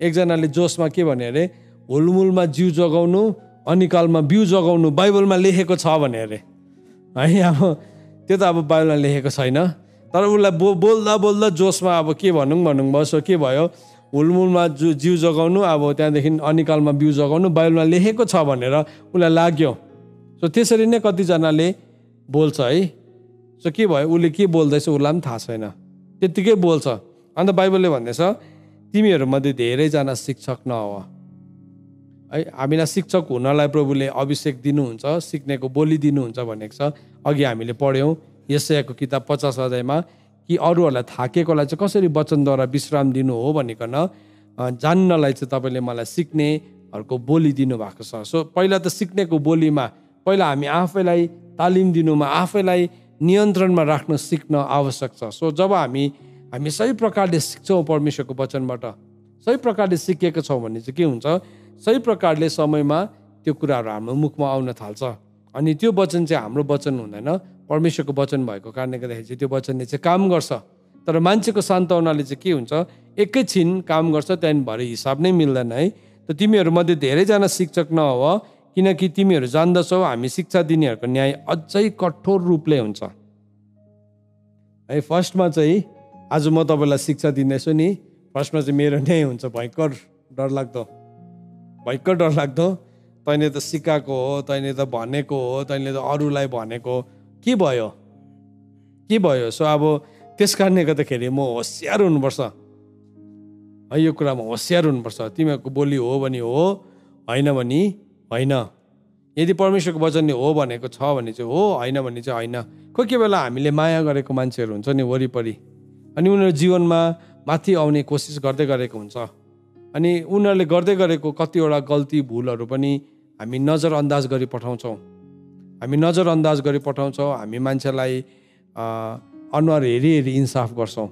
एकजनाले जोसमा के भन्यो अरे हुलमुलमा जिउ जगाउनु अनिकालमा बिउ जगाउनु बाइबलमा लेखेको छ भने अरे है अब त्यो त अब बाइबलमा लेखेको छैन। तर उसलाई बो बोल्दा बोल्दा जोसमा अब के भनौँ भनौँ बसो के भयो? हुलमुलमा जु जिउ जगाउनु अब त्यहाँदेखि अनिकालमा बिउ जगाउनु बाइबलमा लेखेको छ भनेर उसलाई लाग्यो। सो त्यसरी नै कतिजनाले बोल्छ है। सो के भयो? उसले के बोल्दैछ उसलाई पनि थाहा छैन। त्यत्तिकै बोल्छ। अन्त बाइबलले भन्दैछ तिमीहरूमध्ये धेरैजना शिक्षक नहो है हामीलाई शिक्षक हुनलाई प्रभुले अभिषेक दिनुहुन्छ सिक्नेको बोली दिनुहुन्छ भनेको छ। अघि हामीले पढ्यौँ यसैको किताब पचास अध्यायमा कि अरूहरूलाई थाकेकोलाई चाहिँ कसरी वचनद्वारा विश्राम दिनु हो भनिकन जान्नलाई चाहिँ तपाईँले मलाई सिक्नेहरूको बोली दिनुभएको छ। सो पहिला त सिक्नेको बोलीमा पहिला हामी आफैलाई तालिम दिनुमा आफैलाई नियन्त्रणमा राख्न सिक्न आवश्यक छ। सो जब हामी हामी सही प्रकारले सिक्छौँ परमेश्वरको वचनबाट सही प्रकारले सिकेको छौँ भने चाहिँ के हुन्छ सही प्रकारले समयमा त्यो कुराहरू हाम्रो मुखमा आउन थाल्छ। अनि त्यो वचन चाहिँ हाम्रो वचन हुँदैन। परमेश्वरको वचन भएको कारणले गर्दाखेरि चाहिँ त्यो वचनले चाहिँ काम गर्छ। तर मान्छेको सान्तवनाले चाहिँ के हुन्छ? एकैछिन काम गर्छ त्यहाँदेखि भरे हिसाब नै मिल्दैन है। त तिमीहरूमध्ये धेरैजना शिक्षक नहो किनकि तिमीहरू जान्दछौ हामी शिक्षा दिनेहरूको न्याय अझै कठोर रूपले हुन्छ। है फर्स्टमा चाहिँ आज म तपाईँलाई शिक्षा दिँदैछु नि। फर्स्टमा चाहिँ मेरो न्याय हुन्छ भयङ्कर डरलाग्दो। भयङ्कर डरलाग्दो तैँले त सिकाएको हो तैँले त भनेको हो तैँले त अरूलाई भनेको के भयो? के भयो? सो अब त्यस कारणले गर्दाखेरि म होसियार हुनुपर्छ। है यो कुरामा होसियार हुनुपर्छ। तिमीहरूको बोली हो भने हो होइन भने होइन। यदि परमेश्वरको वचनले हो भनेको छ भने चाहिँ हो होइन भने चाहिँ होइन। कोही कोही बेला हामीले माया गरेको मान्छेहरू हुन्छ नि वरिपरि। अनि उनीहरू जीवनमा माथि आउने कोसिस गर्दै गरेको हुन्छ। अनि उनीहरूले गर्दै गरेको कतिवटा गल्ती भुलहरू पनि हामी नजरअन्दाज गरी पठाउँछौँ। हामी नजरअन्दाज गरी पठाउँछौँ हामी मान्छेलाई अनुहार हेरी हेरी इन्साफ गर्छौँ।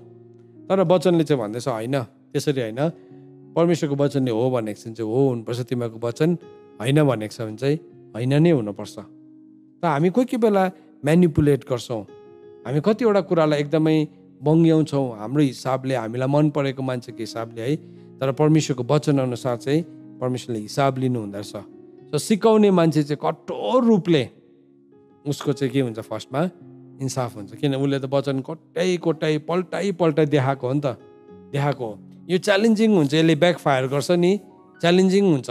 तर वचनले चाहिँ भन्दैछ होइन त्यसरी होइन परमेश्वरको वचनले हो भनेको चाहिँ हो हुनुपर्छ तिमीहरूको वचन। होइन भनेको छ भने चाहिँ होइन नै हुनुपर्छ। त हामी कोही कोही बेला म्यानिपुलेट गर्छौँ। हामी कतिवटा कुरालाई एकदमै बङ्ग्याउँछौँ। हाम्रो हिसाबले हामीलाई मन परेको मान्छेको हिसाबले है तर परमेश्वरको वचन अनुसार चाहिँ परमेश्वरले हिसाब लिनु हुँदो रहेछ सो सिकाउने मान्छे चाहिँ कठोर रूपले उसको चाहिँ के हुन्छ फर्स्टमा? इन्साफ हुन्छ। किन? उसले त वचन कोट्याइ कोट्याइ पल्टाइ पल्टाइ देखाएको हो नि त। देखाएको हो। यो च्यालेन्जिङ हुन्छ। यसले ब्याक फायर गर्छ नि। च्यालेन्जिङ हुन्छ।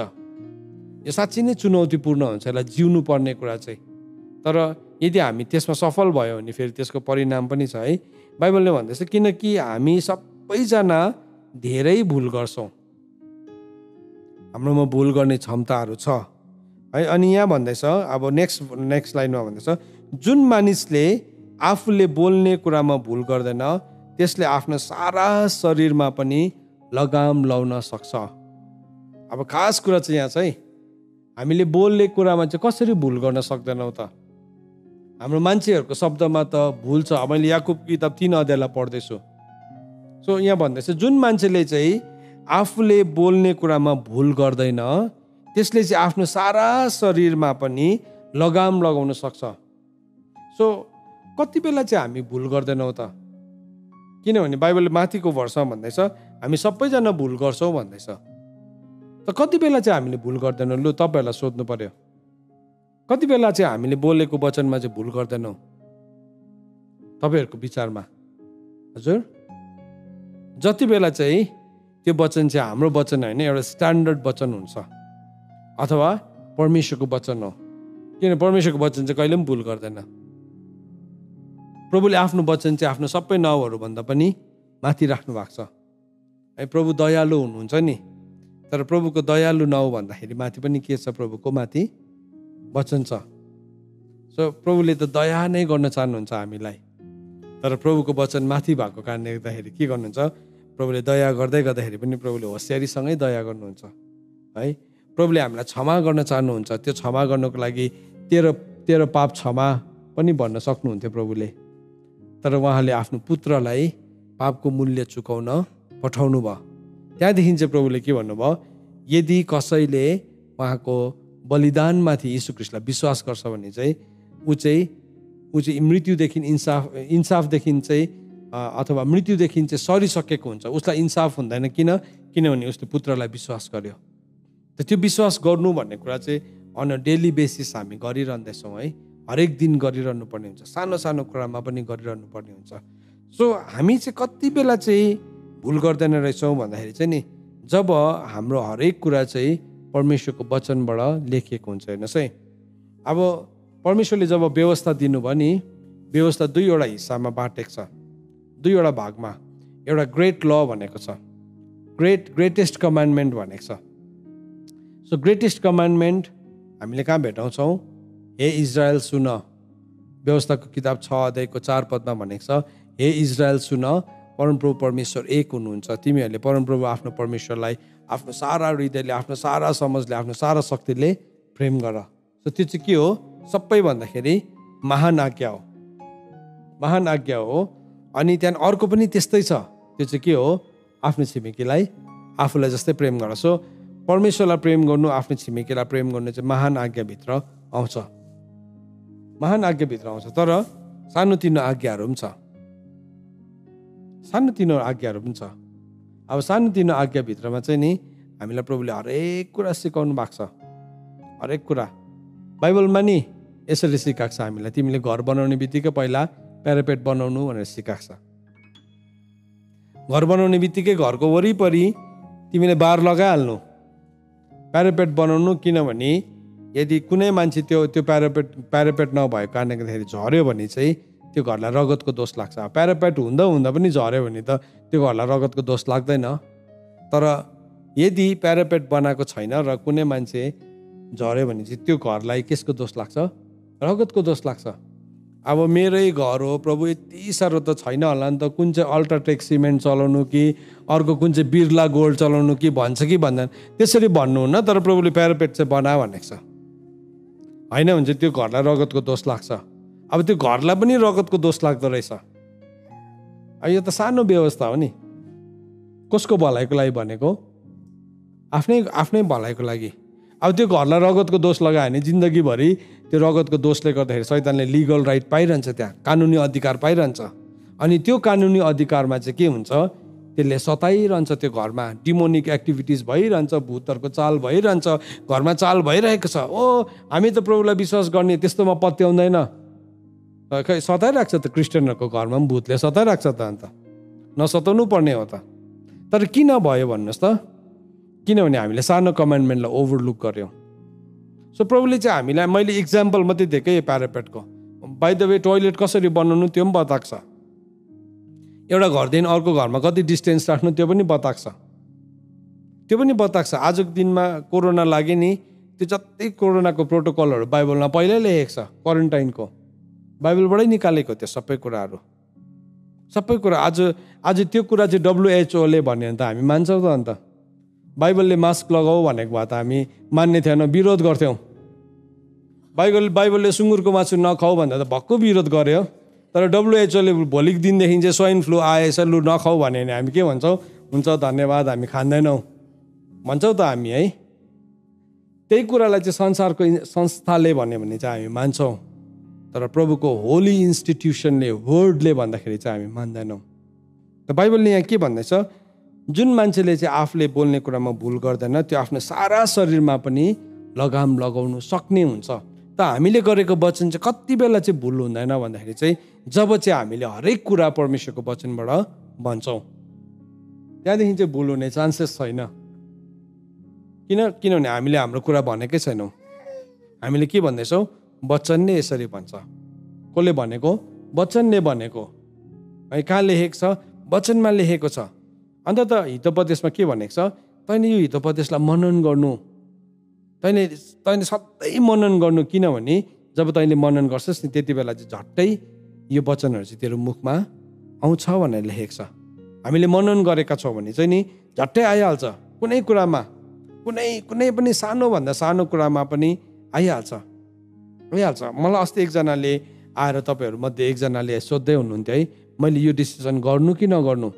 यो साँच्ची नै चुनौतीपूर्ण हुन्छ। यसलाई जिउनु पर्ने कुरा चाहिँ। तर यदि हामी त्यसमा सफल भयो भने फेरि त्यसको परिणाम पनि छ है। बाइबलले भन्दैछ किनकि हामी सबैजना धेरै भुल गर्छौँ। हाम्रोमा भुल गर्ने क्षमताहरू छ। है अनि यहाँ भन्दैछ अब नेक्स्ट नेक्स्ट लाइनमा भन्दैछ जुन मानिसले आफूले बोल्ने कुरामा भुल गर्दैन त्यसले आफ्नो सारा शरीरमा पनि लगाम लाउन सक्छ। अब खास कुरा चाहिँ यहाँ चाहिँ हामीले बोल्ने कुरामा चाहिँ कसरी भुल गर्न सक्दैनौँ त? हाम्रो मान्छेहरूको शब्दमा त भुल छ। मैले याकुब किताब तिन अध्यायलाई पढ्दैछु। सो यहाँ भन्दैछ जुन मान्छेले चाहिँ आफूले बोल्ने कुरामा भुल गर्दैन त्यसले चाहिँ आफ्नो सारा शरीरमा पनि लगाम लगाउन सक्छ। सो कति बेला चाहिँ हामी भुल गर्दैनौँ त? किनभने बाइबलले माथिको वर्षमा भन्दैछ हामी सबैजना भुल गर्छौँ भन्दैछ। त कति बेला चाहिँ हामीले भुल गर्दैनौँ? लु तपाईँहरूलाई सोध्नु पर्यो। कति बेला चाहिँ हामीले बोलेको वचनमा चाहिँ भुल गर्दैनौँ? तपाईँहरूको विचारमा। हजुर? जति बेला चाहिँ त्यो वचन चाहिँ हाम्रो वचन होइन एउटा स्ट्यान्डर्ड वचन हुन्छ। अथवा परमेश्वरको वचन हो। किन परमेश्वरको वचन चाहिँ कहिले पनि भुल गर्दैन। प्रभुले आफ्नो वचन चाहिँ आफ्नो सबै नाउँहरूभन्दा पनि माथि राख्नु भएको छ। है प्रभु दयालु हुनुहुन्छ नि। तर प्रभुको दयालु नाउँ भन्दाखेरि माथि पनि के छ? प्रभुको माथि वचन छ। सो प्रभुले त दया नै गर्न चाहनुहुन्छ हामीलाई। तर प्रभुको वचन माथि भएको कारणले गर्दाखेरि के गर्नुहुन्छ? प्रभुले दया गर्दै गर्दाखेरि पनि प्रभुले होसियारीसँगै दया गर्नुहुन्छ है? प्रभुले हामीलाई क्षमा गर्न चाहनुहुन्छ। त्यो क्षमा गर्नको लागि तेरो तेरो पाप क्षमा पनि भन्न सक्नुहुन्थ्यो प्रभुले। तर उहाँले आफ्नो पुत्रलाई पापको मूल्य चुकाउन पठाउनु भयो। त्यहाँदेखि चाहिँ प्रभुले के भन्नुभयो? यदि कसैले उहाँको बलिदानमाथि यीशु ख्रिस्टलाई विश्वास गर्छ भने चाहिँ ऊ चाहिँ ऊ चाहिँ मृत्युदेखि इन्साफ इन्साफदेखि चाहिँ अथवा मृत्युदेखि चाहिँ सरिसकेको हुन्छ। उसलाई इन्साफ हुँदैन। किन? किनभने उसले पुत्रलाई विश्वास गर्यो। त त्यो विश्वास गर्नु भन्ने कुरा चाहिँ अन डेली बेसिस हामी गरिरहँदैछौँ है। हरेक दिन गरिरहनु पर्ने हुन्छ। सानो सानो कुरामा पनि गरिरहनु पर्ने हुन्छ। सो हामी चाहिँ कति बेला चाहिँ भुल गर्दैन रहेछौँ भन्दाखेरि चाहिँ नि जब हाम्रो हरेक कुरा चाहिँ परमेश्वरको वचनबाट लेखिएको हुन्छ। हेर्नुहोस् है। अब परमेश्वरले जब व्यवस्था दिनुभयो नि व्यवस्था दुईवटा हिस्सामा बाँटेको छ। दुईवटा भागमा एउटा ग्रेट ल भनेको छ। ग्रेट ग्रेटेस्ट कमान्डमेन्ट भनेको छ। सो ग्रेटेस्ट कमान्डमेन्ट हामीले कहाँ भेटाउँछौँ? हे इजरायल सुन। व्यवस्थाको किताब छ अध्यायको चार पदमा भनेको छ हे इजरायल सुन परमप्रभु परमेश्वर एक हुनुहुन्छ। तिमीहरूले परमप्रभु आफ्नो परमेश्वरलाई आफ्नो सारा हृदयले आफ्नो सारा समझले आफ्नो सारा शक्तिले प्रेम गर। सो त्यो चाहिँ के हो? सबै भन्दाखेरि महान आज्ञा हो। महान आज्ञा हो अनि त्यहाँदेखि अर्को पनि त्यस्तै छ। त्यो चाहिँ के हो? आफ्नो छिमेकीलाई आफूलाई जस्तै प्रेम गर सो परमेश्वरलाई प्रेम गर्नु आफ्नो छिमेकीलाई प्रेम गर्नु चाहिँ महान आज्ञाभित्र आउँछ। महान आज्ञाभित्र आउँछ। तर सानोतिनो आज्ञाहरू पनि छ। सानोतिनो आज्ञाहरू पनि छ। अब सानोतिनो आज्ञाभित्रमा चाहिँ नि हामीलाई प्रभुले हरेक कुरा सिकाउनु भएको छ। हरेक कुरा। बाइबलमा नि यसरी सिकाएको छ हामीलाई। तिमीले घर बनाउने बित्तिकै पहिला प्यारापेट बनाउनु भनेर सिकाएको छ। घर बनाउने बित्तिकै घरको वरिपरि तिमीले बार लगाइहाल्नु। प्यारापेट बनाउनु किनभने यदि कुनै मान्छे त्यो त्यो प्यारापेट प्यारापेट नभएको कारणले गर्दाखेरि झऱ्यो भने चाहिँ त्यो घरलाई रगतको दोष लाग्छ। प्यारापेट हुँदा हुँदा पनि झऱ्यो भने त त्यो घरलाई रगतको दोष लाग्दैन। तर यदि प्यारापेट बनाएको छैन र कुनै मान्छे झऱ्यो भने चाहिँ त्यो घरलाई केसको दोष लाग्छ? रगतको दोष लाग्छ। अब मेरै घर हो प्रभु यति साह्रो त छैन होला नि त कुन चाहिँ अल्ट्राटेक सिमेन्ट चलाउनु कि अर्को कुन चाहिँ बिर्ला गोल्ड चलाउनु कि भन्छ कि भन्दैन। त्यसरी भन्नुहुन्न तर प्रभुले प्यारापेट चाहिँ बना भनेको छ। होइन चाहिँ त्यो घरलाई रगतको दोष लाग्छ। अब त्यो घरलाई पनि रगतको दोष लाग्दो रहेछ। यो त सानो व्यवस्था हो नि। कसको भलाइको लागि भनेको? आफ्नै आफ्नै भलाइको लागि। अब त्यो घरलाई रगतको दोष लगायो भने जिन्दगीभरि त्यो रगतको दोषले गर्दाखेरि सैतानले लिगल राइट पाइरहन्छ त्यहाँ कानुनी अधिकार पाइरहन्छ। अनि त्यो कानुनी अधिकारमा चाहिँ के हुन्छ? त्यसले सताइरहन्छ त्यो घरमा। डिमोनिक एक्टिभिटिज भइरहन्छ भूतहरूको चाल भइरहन्छ घरमा चाल भइरहेको छ। ओ हामी त प्रभुलाई विश्वास गर्ने त्यस्तोमा पत्याउँदैन। खै सताइरहेको छ त क्रिस्चियनहरूको घरमा पनि भूतले सताइरहेको छ त अन्त। नसताउनु पर्ने हो त। तर किन भयो भन्नुहोस् त? किनभने हामीले सानो कमान्डमेन्टलाई ओभरलुक गऱ्यौँ सो प्रभुले चाहिँ हामीलाई मैले इक्जाम्पल मात्रै दिएकै प्यारापेटको बाई द वे टोइलेट कसरी बनाउनु त्यो पनि बताएको छ। एउटा घरदेखि अर्को घरमा कति डिस्टेन्स राख्नु त्यो पनि बताएको छ। त्यो पनि बताएको छ। आजको दिनमा कोरोना लाग्यो नि त्यो जति कोरोनाको प्रोटोकलहरू बाइबलमा पहिल्यै लेखेको छ क्वारेन्टाइनको। बाइबलबाटै निकालेको त्यो सबै कुराहरू। सबै कुरा आज आज त्यो कुरा चाहिँ डब्लुएचओले भन्यो भने त हामी मान्छौँ त अन्त। बाइबलले मास्क लगाऊ भनेको भए त हामी मान्ने थिएन विरोध गर्थ्यौँ। बाइबल बाइबलले सुँगुरको मासु नखाऊ भन्दा त भक्कु विरोध गर्यो। तर डब्लुएचओले भोलिको दिनदेखि चाहिँ स्वाइन फ्लू आएछ लु नखाऊ भन्यो भने हामी के भन्छौँ? हुन्छ धन्यवाद हामी खाँदैनौँ। भन्छौँ त हामी है? त्यही कुरालाई चाहिँ संसारको संस्थाले भन्यो भने चाहिँ हामी मान्छौँ। तर प्रभुको होली इन्स्टिट्युसनले वर्डले भन्दाखेरि चाहिँ हामी मान्दैनौँ। त बाइबलले यहाँ के भन्दैछ? जुन मान्छेले चाहिँ आफूले बोल्ने कुरामा भुल गर्दैन त्यो आफ्नो सारा शरीरमा पनि लगाम लगाउनु सक्ने हुन्छ। त हामीले गरेको वचन चाहिँ कति बेला चाहिँ भुल हुँदैन भन्दाखेरि चाहिँ जब चाहिँ हामीले हरेक कुरा परमेश्वरको वचनबाट भन्छौँ। त्यहाँदेखि चाहिँ भुल हुने चान्सेस छैन। किन किनभने हामीले हाम्रो कुरा भनेकै छैनौँ। हामीले के भन्दैछौँ? वचन नै यसरी भन्छ। कसले भनेको? वचनले भनेको। है कहाँ लेखेको छ? वचनमा लेखेको छ। अन्त त हितोपदेशमा के भनेको छ? तैँले यो हितोपदेशलाई मनन गर्नु। तैँले तैँले सधैँ मनन गर्नु किनभने जब तैँले मनन गर्छस् नि त्यति बेला चाहिँ झट्टै यो वचनहरू चाहिँ तेरो मुखमा आउँछ भनेर लेखेको छ। हामीले मनन गरेका छौँ भने चाहिँ नि झट्टै आइहाल्छ। कुनै कुरामा कुनै कुनै पनि सानोभन्दा सानो कुरामा पनि आइहाल्छ। आइहाल्छ। मलाई अस्ति एकजनाले आएर तपाईँहरूमध्ये एकजनाले सोध्दै हुनुहुन्थ्यो है मैले यो डिसिजन गर्नु कि नगर्नु?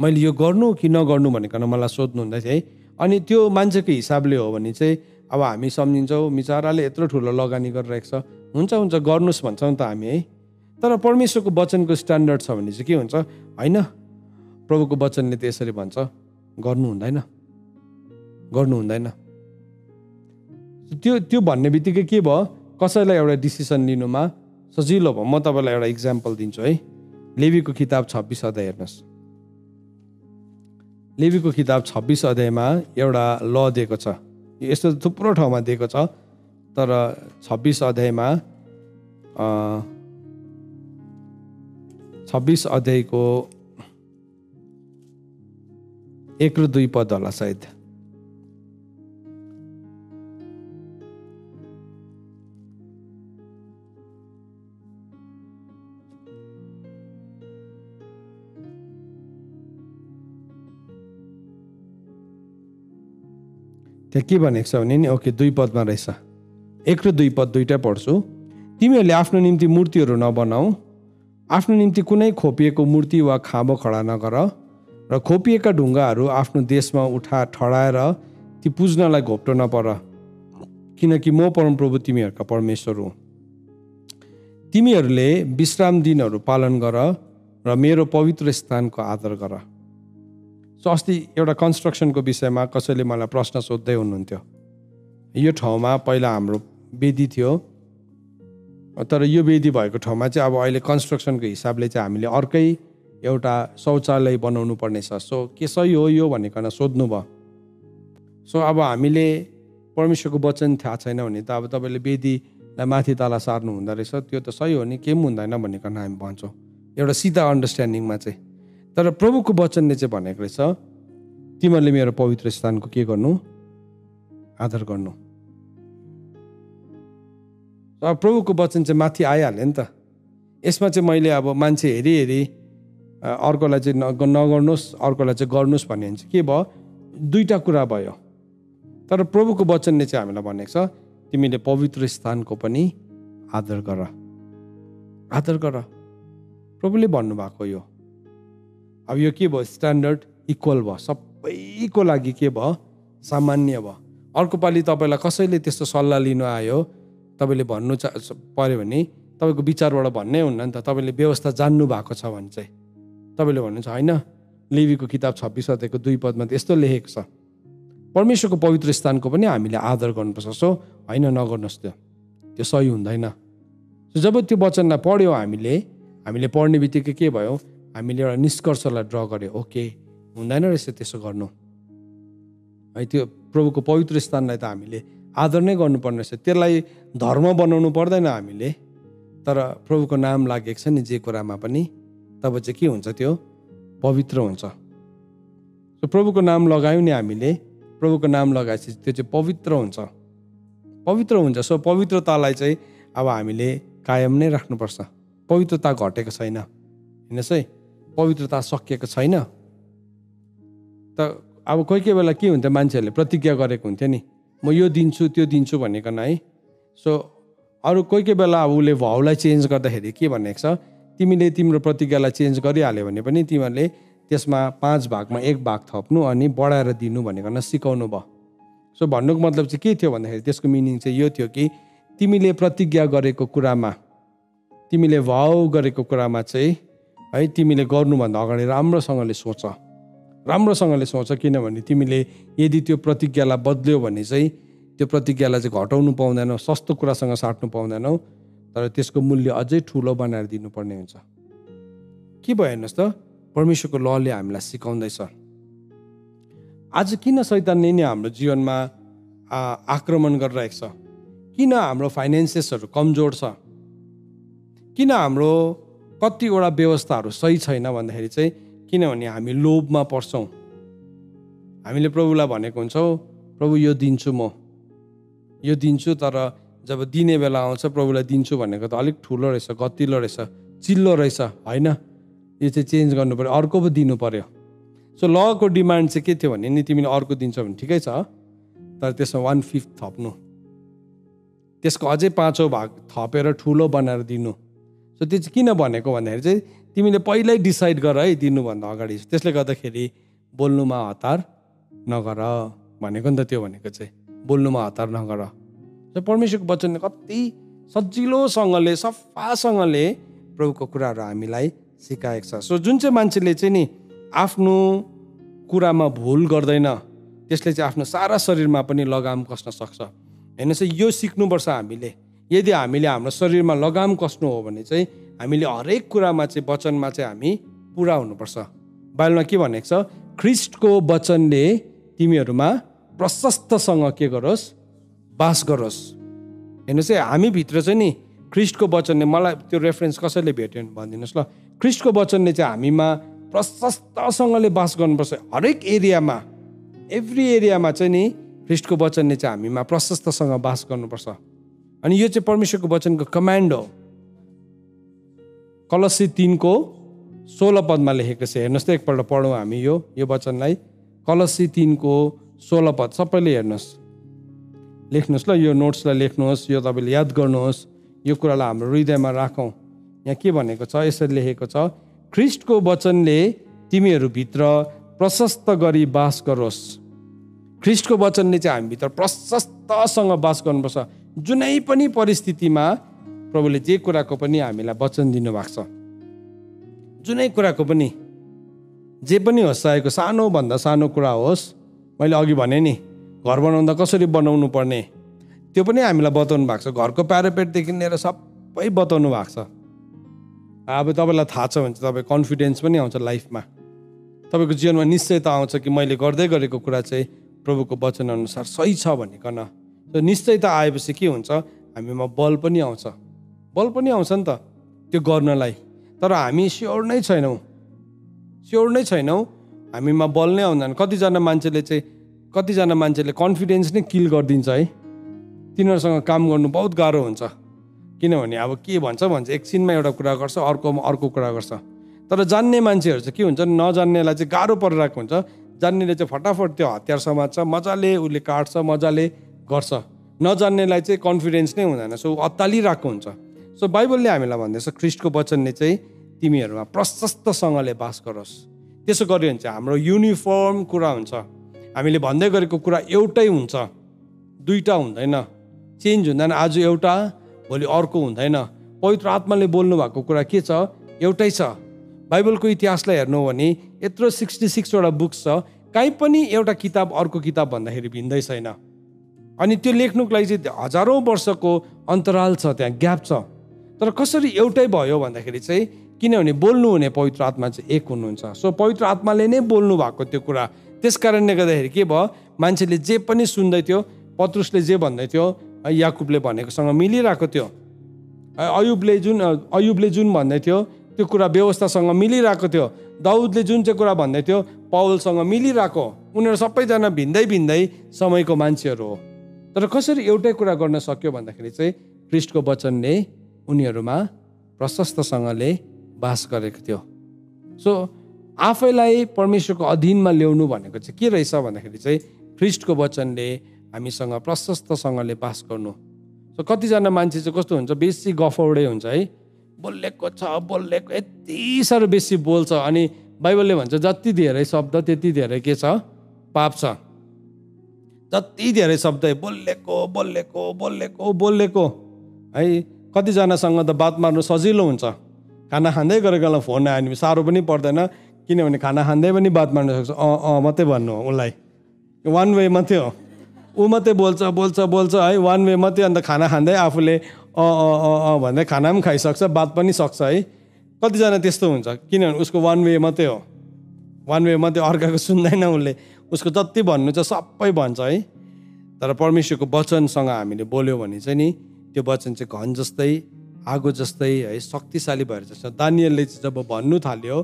मैले यो गर्नु कि नगर्नु भनेकन मलाई सोध्नुहुँदै थियो है अनि त्यो मान्छेको हिसाबले हो भने चाहिँ अब हामी सम्झिन्छौँ मिचाराले यत्रो ठुलो लगानी गरिरहेको छ। हुन्छ हुन्छ गर्नुहोस् भन्छौँ त हामी है? तर परमेश्वरको वचनको स्ट्यान्डर्ड छ भने चाहिँ के हुन्छ? होइन। प्रभुको वचनले त यसरी भन्छ गर्नु हुँदैन। गर्नु हुँदैन। त्यो त्यो भन्ने बित्तिकै के भयो? कसैलाई एउटा डिसिसन लिनुमा सजिलो भयो? म तपाईँलाई एउटा इक्जाम्पल दिन्छु है। लेबीको किताब छब्बिस अध्याय हेर्नुहोस्। लेबीको किताब छब्बिस अध्यायमा एउटा ल दिएको छ। यस्तो थुप्रो ठाउँमा दिएको छ तर छब्बिस अध्यायमा छब्बिस अध्यायको एक र दुई पद होला सायद त्यहाँ के भनेको छ भने नि ओके दुई पदमा रहेछ। एक र दुई पद दुइटै पढ्छु। तिमीहरूले आफ्नो निम्ति मूर्तिहरू नबनाऊ। आफ्नो निम्ति कुनै खोपिएको मूर्ति वा खाँबो खडा नगर र खोपिएका ढुङ्गाहरू आफ्नो देशमा उठा ठडाएर ती पुज्नलाई घोप्टो नपर। किनकि म परमप्रभु तिमीहरूका परमेश्वर हुँ। तिमीहरूले विश्राम दिनहरू पालन गर र मेरो पवित्र स्थानको आदर गर। सो अस्ति एउटा कन्स्ट्रक्सनको विषयमा कसैले मलाई प्रश्न सोध्दै हुनुहुन्थ्यो। यो ठाउँमा पहिला हाम्रो वेदी थियो तर यो वेदी भएको ठाउँमा चाहिँ अब अहिले कन्स्ट्रक्सनको हिसाबले चाहिँ हामीले अर्कै एउटा शौचालय बनाउनु पर्नेछ। सो के सही हो यो भनिकन सोध्नु भयो। सो अब हामीले परमेश्वरको वचन थाहा छैन भने त अब तपाईँले वेदीलाई माथि तला सार्नु हुँदो रहेछ। त्यो त सही हो नि केही पनि हुँदैन भनिकन हामी भन्छौँ। एउटा सिधा अन्डरस्ट्यान्डिङमा चाहिँ। तर प्रभुको वचनले चाहिँ भनेको रहेछ तिमीहरूले मेरो पवित्र स्थानको के गर्नु? आदर गर्नु। अब प्रभुको वचन चाहिँ माथि आइहाल्यो नि त। यसमा चाहिँ मैले अब मान्छे हेरी हेरी अर्कोलाई चाहिँ नगर्नुहोस् अर्कोलाई चाहिँ गर्नुहोस् भन्यो भने चाहिँ के भयो? दुईवटा कुरा भयो। तर प्रभुको वचनले चाहिँ हामीलाई भनेको छ तिमीले पवित्र स्थानको पनि आदर गर। आदर गर। प्रभुले भन्नुभएको यो। अब यो के भयो? स्ट्यान्डर्ड इक्वल भयो। सबैको लागि के भयो? सामान्य भयो। अर्को पालि तपाईँलाई कसैले त्यस्तो सल्लाह लिनु आयो? तपाईँले भन्नु चा पऱ्यो भने तपाईँको विचारबाट भन्नै हुन्न नि त। तपाईँले व्यवस्था जान्नु भएको छ भने चाहिँ। तपाईँले भन्नुहुन्छ होइन लेबीको किताब छब्बिस अध्यायको दुई पदमा यस्तो लेखेको छ। परमेश्वरको पवित्र स्थानको पनि हामीले आदर गर्नुपर्छ। सो होइन नगर्नुहोस् त्यो। त्यो सही हुँदैन। जब त्यो वचनलाई पढ्यो हामीले हामीले पढ्ने बित्तिकै के भयो? हामीले एउटा निष्कर्षलाई ड्र गऱ्यो ओके हुँदैन रहेछ त्यसो गर्नु। है त्यो प्रभुको पवित्र स्थानलाई त हामीले आदर नै गर्नुपर्ने रहेछ। त्यसलाई धर्म बनाउनु पर्दैन हामीले। तर प्रभुको नाम लागेको छ नि जे कुरामा पनि तब चाहिँ के हुन्छ त्यो? पवित्र हुन्छ। प्रभुको नाम लगायौँ नि हामीले। प्रभुको नाम लगाएपछि त्यो चाहिँ पवित्र हुन्छ। पवित्र हुन्छ। सो पवित्रतालाई चाहिँ अब हामीले कायम नै राख्नुपर्छ। पवित्रता घटेको छैन। हेर्नुहोस् है पवित्रता सकिएको छैन। त अब कोही कोही बेला के हुन्थ्यो मान्छेहरूले प्रतिज्ञा गरेको हुन्थ्यो नि म यो दिन्छु त्यो दिन्छु भनेकन है सो अरू कोही कोही बेला अब उसले भाउलाई चेन्ज गर्दाखेरि के भनेको छ तिमीले तिम्रो प्रतिज्ञालाई चेन्ज गरिहाल्यो भने पनि तिमीहरूले त्यसमा पाँच भागमा एक भाग थप्नु अनि बढाएर दिनु भनेकन सिकाउनु भयो। सो भन्नुको मतलब चाहिँ के थियो भन्दाखेरि त्यसको मिनिङ चाहिँ यो थियो कि तिमीले प्रतिज्ञा गरेको कुरामा तिमीले भाउ गरेको कुरामा चाहिँ है तिमीले गर्नुभन्दा अगाडि राम्रोसँगले सोच। राम्रोसँगले सोच किनभने तिमीले यदि त्यो प्रतिज्ञालाई बदल्यो भने चाहिँ त्यो प्रतिज्ञालाई चाहिँ घटाउनु पाउँदैनौ सस्तो कुरासँग साट्नु पाउँदैनौ तर त्यसको मूल्य अझै ठुलो बनाएर दिनुपर्ने हुन्छ। के भयो हेर्नुहोस् त? परमेश्वरको लले हामीलाई सिकाउँदैछ। आज किन सैतानले नै हाम्रो जीवनमा आक्रमण गरिरहेको छ? किन हाम्रो फाइनेन्सेसहरू कमजोर छ? किन हाम्रो कतिवटा व्यवस्थाहरू सही छैन भन्दाखेरि चाहिँ किनभने हामी लोभमा पर्छौँ। हामीले प्रभुलाई भनेको हुन्छौँ प्रभु यो दिन्छु म। यो दिन्छु तर जब दिने बेला आउँछ प्रभुलाई दिन्छु भनेको त अलिक ठुलो रहेछ गतिलो रहेछ चिल्लो रहेछ होइन? यो चाहिँ चेन्ज गर्नु पऱ्यो अर्को पो दिनु पऱ्यो सो लको डिमान्ड चाहिँ के थियो भने नि तिमीले अर्को दिन्छौ भने ठिकै छ तर त्यसमा वान फिफ्थ थप्नु। त्यसको अझै पाँचौँ भाग थपेर ठुलो बनाएर दिनु। सो त्यो चाहिँ किन भनेको भन्दाखेरि चाहिँ तिमीले पहिल्यै डिसाइड गर है दिनुभन्दा अगाडि। त्यसले गर्दाखेरि बोल्नुमा हतार नगर भनेको नि त त्यो भनेको चाहिँ। बोल्नुमा हतार नगर। परमेश्वरको वचनले कति सजिलोसँगले सफासँगले प्रभुको कुराहरू हामीलाई सिकाएको छ। सो जुन चाहिँ मान्छेले चाहिँ नि आफ्नो कुरामा भुल गर्दैन त्यसले चाहिँ आफ्नो सारा शरीरमा पनि लगाम कस्न सक्छ। हेर्नुहोस् यो सिक्नुपर्छ हामीले। यदि हामीले हाम्रो शरीरमा लगाम कस्नु हो भने चाहिँ हामीले हरेक कुरामा चाहिँ वचनमा चाहिँ हामी पुरा हुनुपर्छ। बाइबलमा के भनेको छ? ख्रिस्टको वचनले तिमीहरूमा प्रशस्तसँग के गरोस्? बास गरोस्। हेर्नुहोस् है हामीभित्र चाहिँ नि ख्रिस्टको वचनले मलाई त्यो रेफरेन्स कसैले भेट्यो भने भनिदिनुहोस् ल। ख्रिस्टको वचनले चाहिँ हामीमा प्रशस्तसँगले बास गर्नुपर्छ। हरेक एरियामा एभ्री एरियामा चाहिँ नि ख्रिस्टको वचनले चाहिँ हामीमा प्रशस्तसँग बास गर्नुपर्छ। अनि यो चाहिँ परमेश्वरको वचनको कमान्ड हो। कलसी तिनको सोह्र पदमा लेखेको छ। हेर्नुहोस् त एकपल्ट पढौँ हामी यो यो वचनलाई। कलसी तिनको सोह्र पद सबैले हेर्नुहोस्। लेख्नुहोस् ल यो नोट्सलाई लेख्नुहोस् यो तपाईँले याद गर्नुहोस्। यो कुरालाई हाम्रो हृदयमा राखौँ। यहाँ के भनेको छ? यसरी लेखेको छ ख्रिस्टको वचनले तिमीहरूभित्र प्रशस्त गरी बास गरोस्। ख्रिस्टको वचनले चाहिँ हामीभित्र प्रशस्तसँग बास गर्नुपर्छ। जुनै पनि परिस्थितिमा प्रभुले जे कुराको पनि हामीलाई वचन दिनुभएको छ जुनै कुराको पनि जे पनि होस् चाहेको सानोभन्दा सानो कुरा होस् मैले अघि भने नि घर बनाउँदा कसरी बनाउनु पर्ने त्यो पनि हामीलाई बताउनु भएको छ। घरको प्यारापेटदेखि लिएर सबै बताउनु भएको छ। अब तपाईँलाई थाहा छ भने चाहिँ तपाईँ कन्फिडेन्स पनि आउँछ लाइफमा। तपाईँको जीवनमा निश्चयता आउँछ कि मैले गर्दै गरेको कुरा चाहिँ प्रभुको वचनअनुसार सही छ भनिकन। त्यो निश्चयता आएपछि के हुन्छ? हामीमा बल पनि आउँछ। बल पनि आउँछ नि त त्यो गर्नलाई। तर हामी स्योर नै छैनौँ। स्योर नै छैनौँ। हामीमा बल नै आउँदैन। कतिजना मान्छेले चाहिँ कतिजना मान्छेले कन्फिडेन्स नै किल गरिदिन्छ है। तिनीहरूसँग काम गर्नु बहुत गाह्रो हुन्छ। किनभने अब के भन्छ भन्छ एकछिनमा एउटा कुरा गर्छ अर्कोमा अर्को कुरा गर्छ। तर जान्ने मान्छेहरू चाहिँ के हुन्छ? नजान्नेलाई चाहिँ गाह्रो परिरहेको हुन्छ। जान्नेले चाहिँ फटाफट त्यो हतियार समात्छ मजाले उसले काट्छ मजाले गर्छ। नजान्नेलाई चाहिँ कन्फिडेन्स नै हुँदैन। सो अत्तालिरहेको हुन्छ। सो बाइबलले हामीलाई भन्दैछ ख्रिस्टको वचनले चाहिँ तिमीहरूमा प्रशस्तसँगले बास गरोस्। त्यसो गर्यो भने चाहिँ हाम्रो युनिफर्म कुरा हुन्छ। हामीले भन्दै गरेको कुरा एउटै हुन्छ। दुईवटा हुँदैन। चेन्ज हुँदैन। आज एउटा भोलि अर्को हुँदैन। पवित्र आत्माले बोल्नु भएको कुरा के छ? एउटै छ। बाइबलको इतिहासलाई हेर्नु हो भने यत्रो सिक्सटी सिक्सवटा बुक्स छ। काहीँ पनि एउटा किताब अर्को किताब भन्दाखेरि भिन्दै छैन। अनि त्यो लेख्नुको लागि चाहिँ हजारौँ वर्षको अन्तराल छ त्यहाँ ग्याप छ। तर कसरी एउटै भयो भन्दाखेरि चाहिँ किनभने बोल्नु हुने पवित्र आत्मा चाहिँ एक हुनुहुन्छ। सो पवित्र आत्माले नै बोल्नु भएको त्यो कुरा। त्यस कारणले गर्दाखेरि के भयो? मान्छेले जे पनि सुन्दै थियो पत्रुसले जे भन्दै थियो याकुबले भनेकोसँग मिलिरहेको थियो। अयुबले जुन अयुबले जुन भन्दै थियो त्यो कुरा व्यवस्थासँग मिलिरहेको थियो। दाउदले जुन चाहिँ कुरा भन्दै थियो पावलसँग मिलिरहेको। उनीहरू सबैजना भिन्दै भिन्दै समयको मान्छेहरू हो। तर कसरी एउटै कुरा गर्न सक्यो भन्दाखेरि चाहिँ क्रिस्टको वचनले उनीहरूमा प्रशस्तसँगले बास गरेको थियो। सो आफैलाई परमेश्वरको अधीनमा ल्याउनु भनेको चाहिँ के रहेछ भन्दाखेरि चाहिँ ख्रिस्टको वचनले हामीसँग प्रशस्तसँगले बास गर्नु। सो कतिजना मान्छे चाहिँ कस्तो हुन्छ बेसी गफौडै हुन्छ है। बोलेको छ बोलेको यति साह्रो बेसी बोल्छ अनि बाइबलले भन्छ जति धेरै शब्द त्यति धेरै के छ? पाप छ। जति धेरै शब्द बोलेको बोलेको बोलेको बोलेको। है कतिजनासँग त बात मार्नु सजिलो हुन्छ। खाना खाँदै गरेकोलाई फोन आयो भने साह्रो पनि पर्दैन किनभने खाना खाँदै पनि बात मार्नु सक्छ। अँ अँ मात्रै भन्नु हो उसलाई वान वे मात्रै हो। ऊ मात्रै बोल्छ बोल्छ बोल्छ है वान वे मात्रै अन्त खाना खाँदै आफूले अँ अँ अँ अँ भन्दै खाना पनि खाइसक्छ बात पनि सक्छ है। कतिजना त्यस्तो हुन्छ किनभने उसको वान वे मात्रै हो। वान वे मात्रै अर्काको सुन्दैन उसले उसको जति भन्नु छ सबै भन्छ है। तर परमेश्वरको वचनसँग हामीले बोल्यो भने चाहिँ नि त्यो वचन चाहिँ घन जस्तै आगो जस्तै है शक्तिशाली भएर जस्तो दानियलले चाहिँ जब भन्नु थाल्यो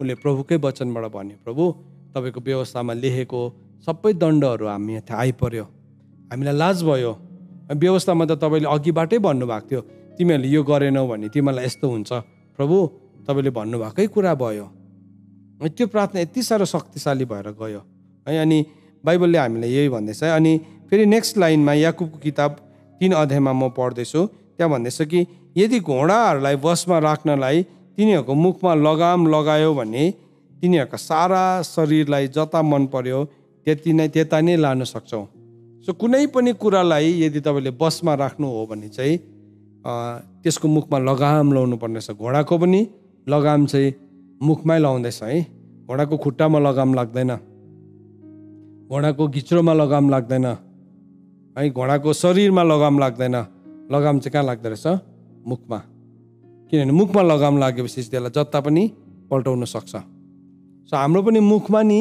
उसले प्रभुकै वचनबाट भन्यो प्रभु तपाईँको व्यवस्थामा लेखेको सबै दण्डहरू हामी यहाँ आइपऱ्यो। हामीलाई लाज भयो। व्यवस्थामा त तपाईँले अघिबाटै भन्नुभएको थियो। तिमीहरूले यो गरेनौ भने तिमीलाई यस्तो हुन्छ। प्रभु तपाईँले भन्नुभएकै कुरा भयो। त्यो प्रार्थना यति साह्रो शक्तिशाली भएर गयो। है अनि बाइबलले हामीलाई यही भन्दैछ अनि फेरि नेक्स्ट लाइनमा याकुबको किताब तिन अध्यायमा म पढ्दैछु। त्यहाँ भन्दैछ कि यदि घोडाहरूलाई बसमा राख्नलाई तिनीहरूको मुखमा लगाम लगायो भने तिनीहरूका सारा शरीरलाई जता मन पर्यो त्यति नै त्यता नै लान सक्छौँ। सो कुनै पनि कुरालाई यदि तपाईँले बसमा राख्नु हो भने चाहिँ त्यसको मुखमा लगाम लाउनु पर्ने छ घोडाको पनि लगाम चाहिँ मुखमै लाउँदैछ है। घोडाको खुट्टामा लगाम लाग्दैन। घोडाको घिच्रोमा लगाम लाग्दैन। है घोडाको शरीरमा लगाम लाग्दैन। लगाम चाहिँ कहाँ लाग्दो रहेछ? मुखमा। किनभने मुखमा लगाम लागेपछि त्यसलाई जता पनि पल्टाउन सक्छ। सो हाम्रो पनि मुखमा नि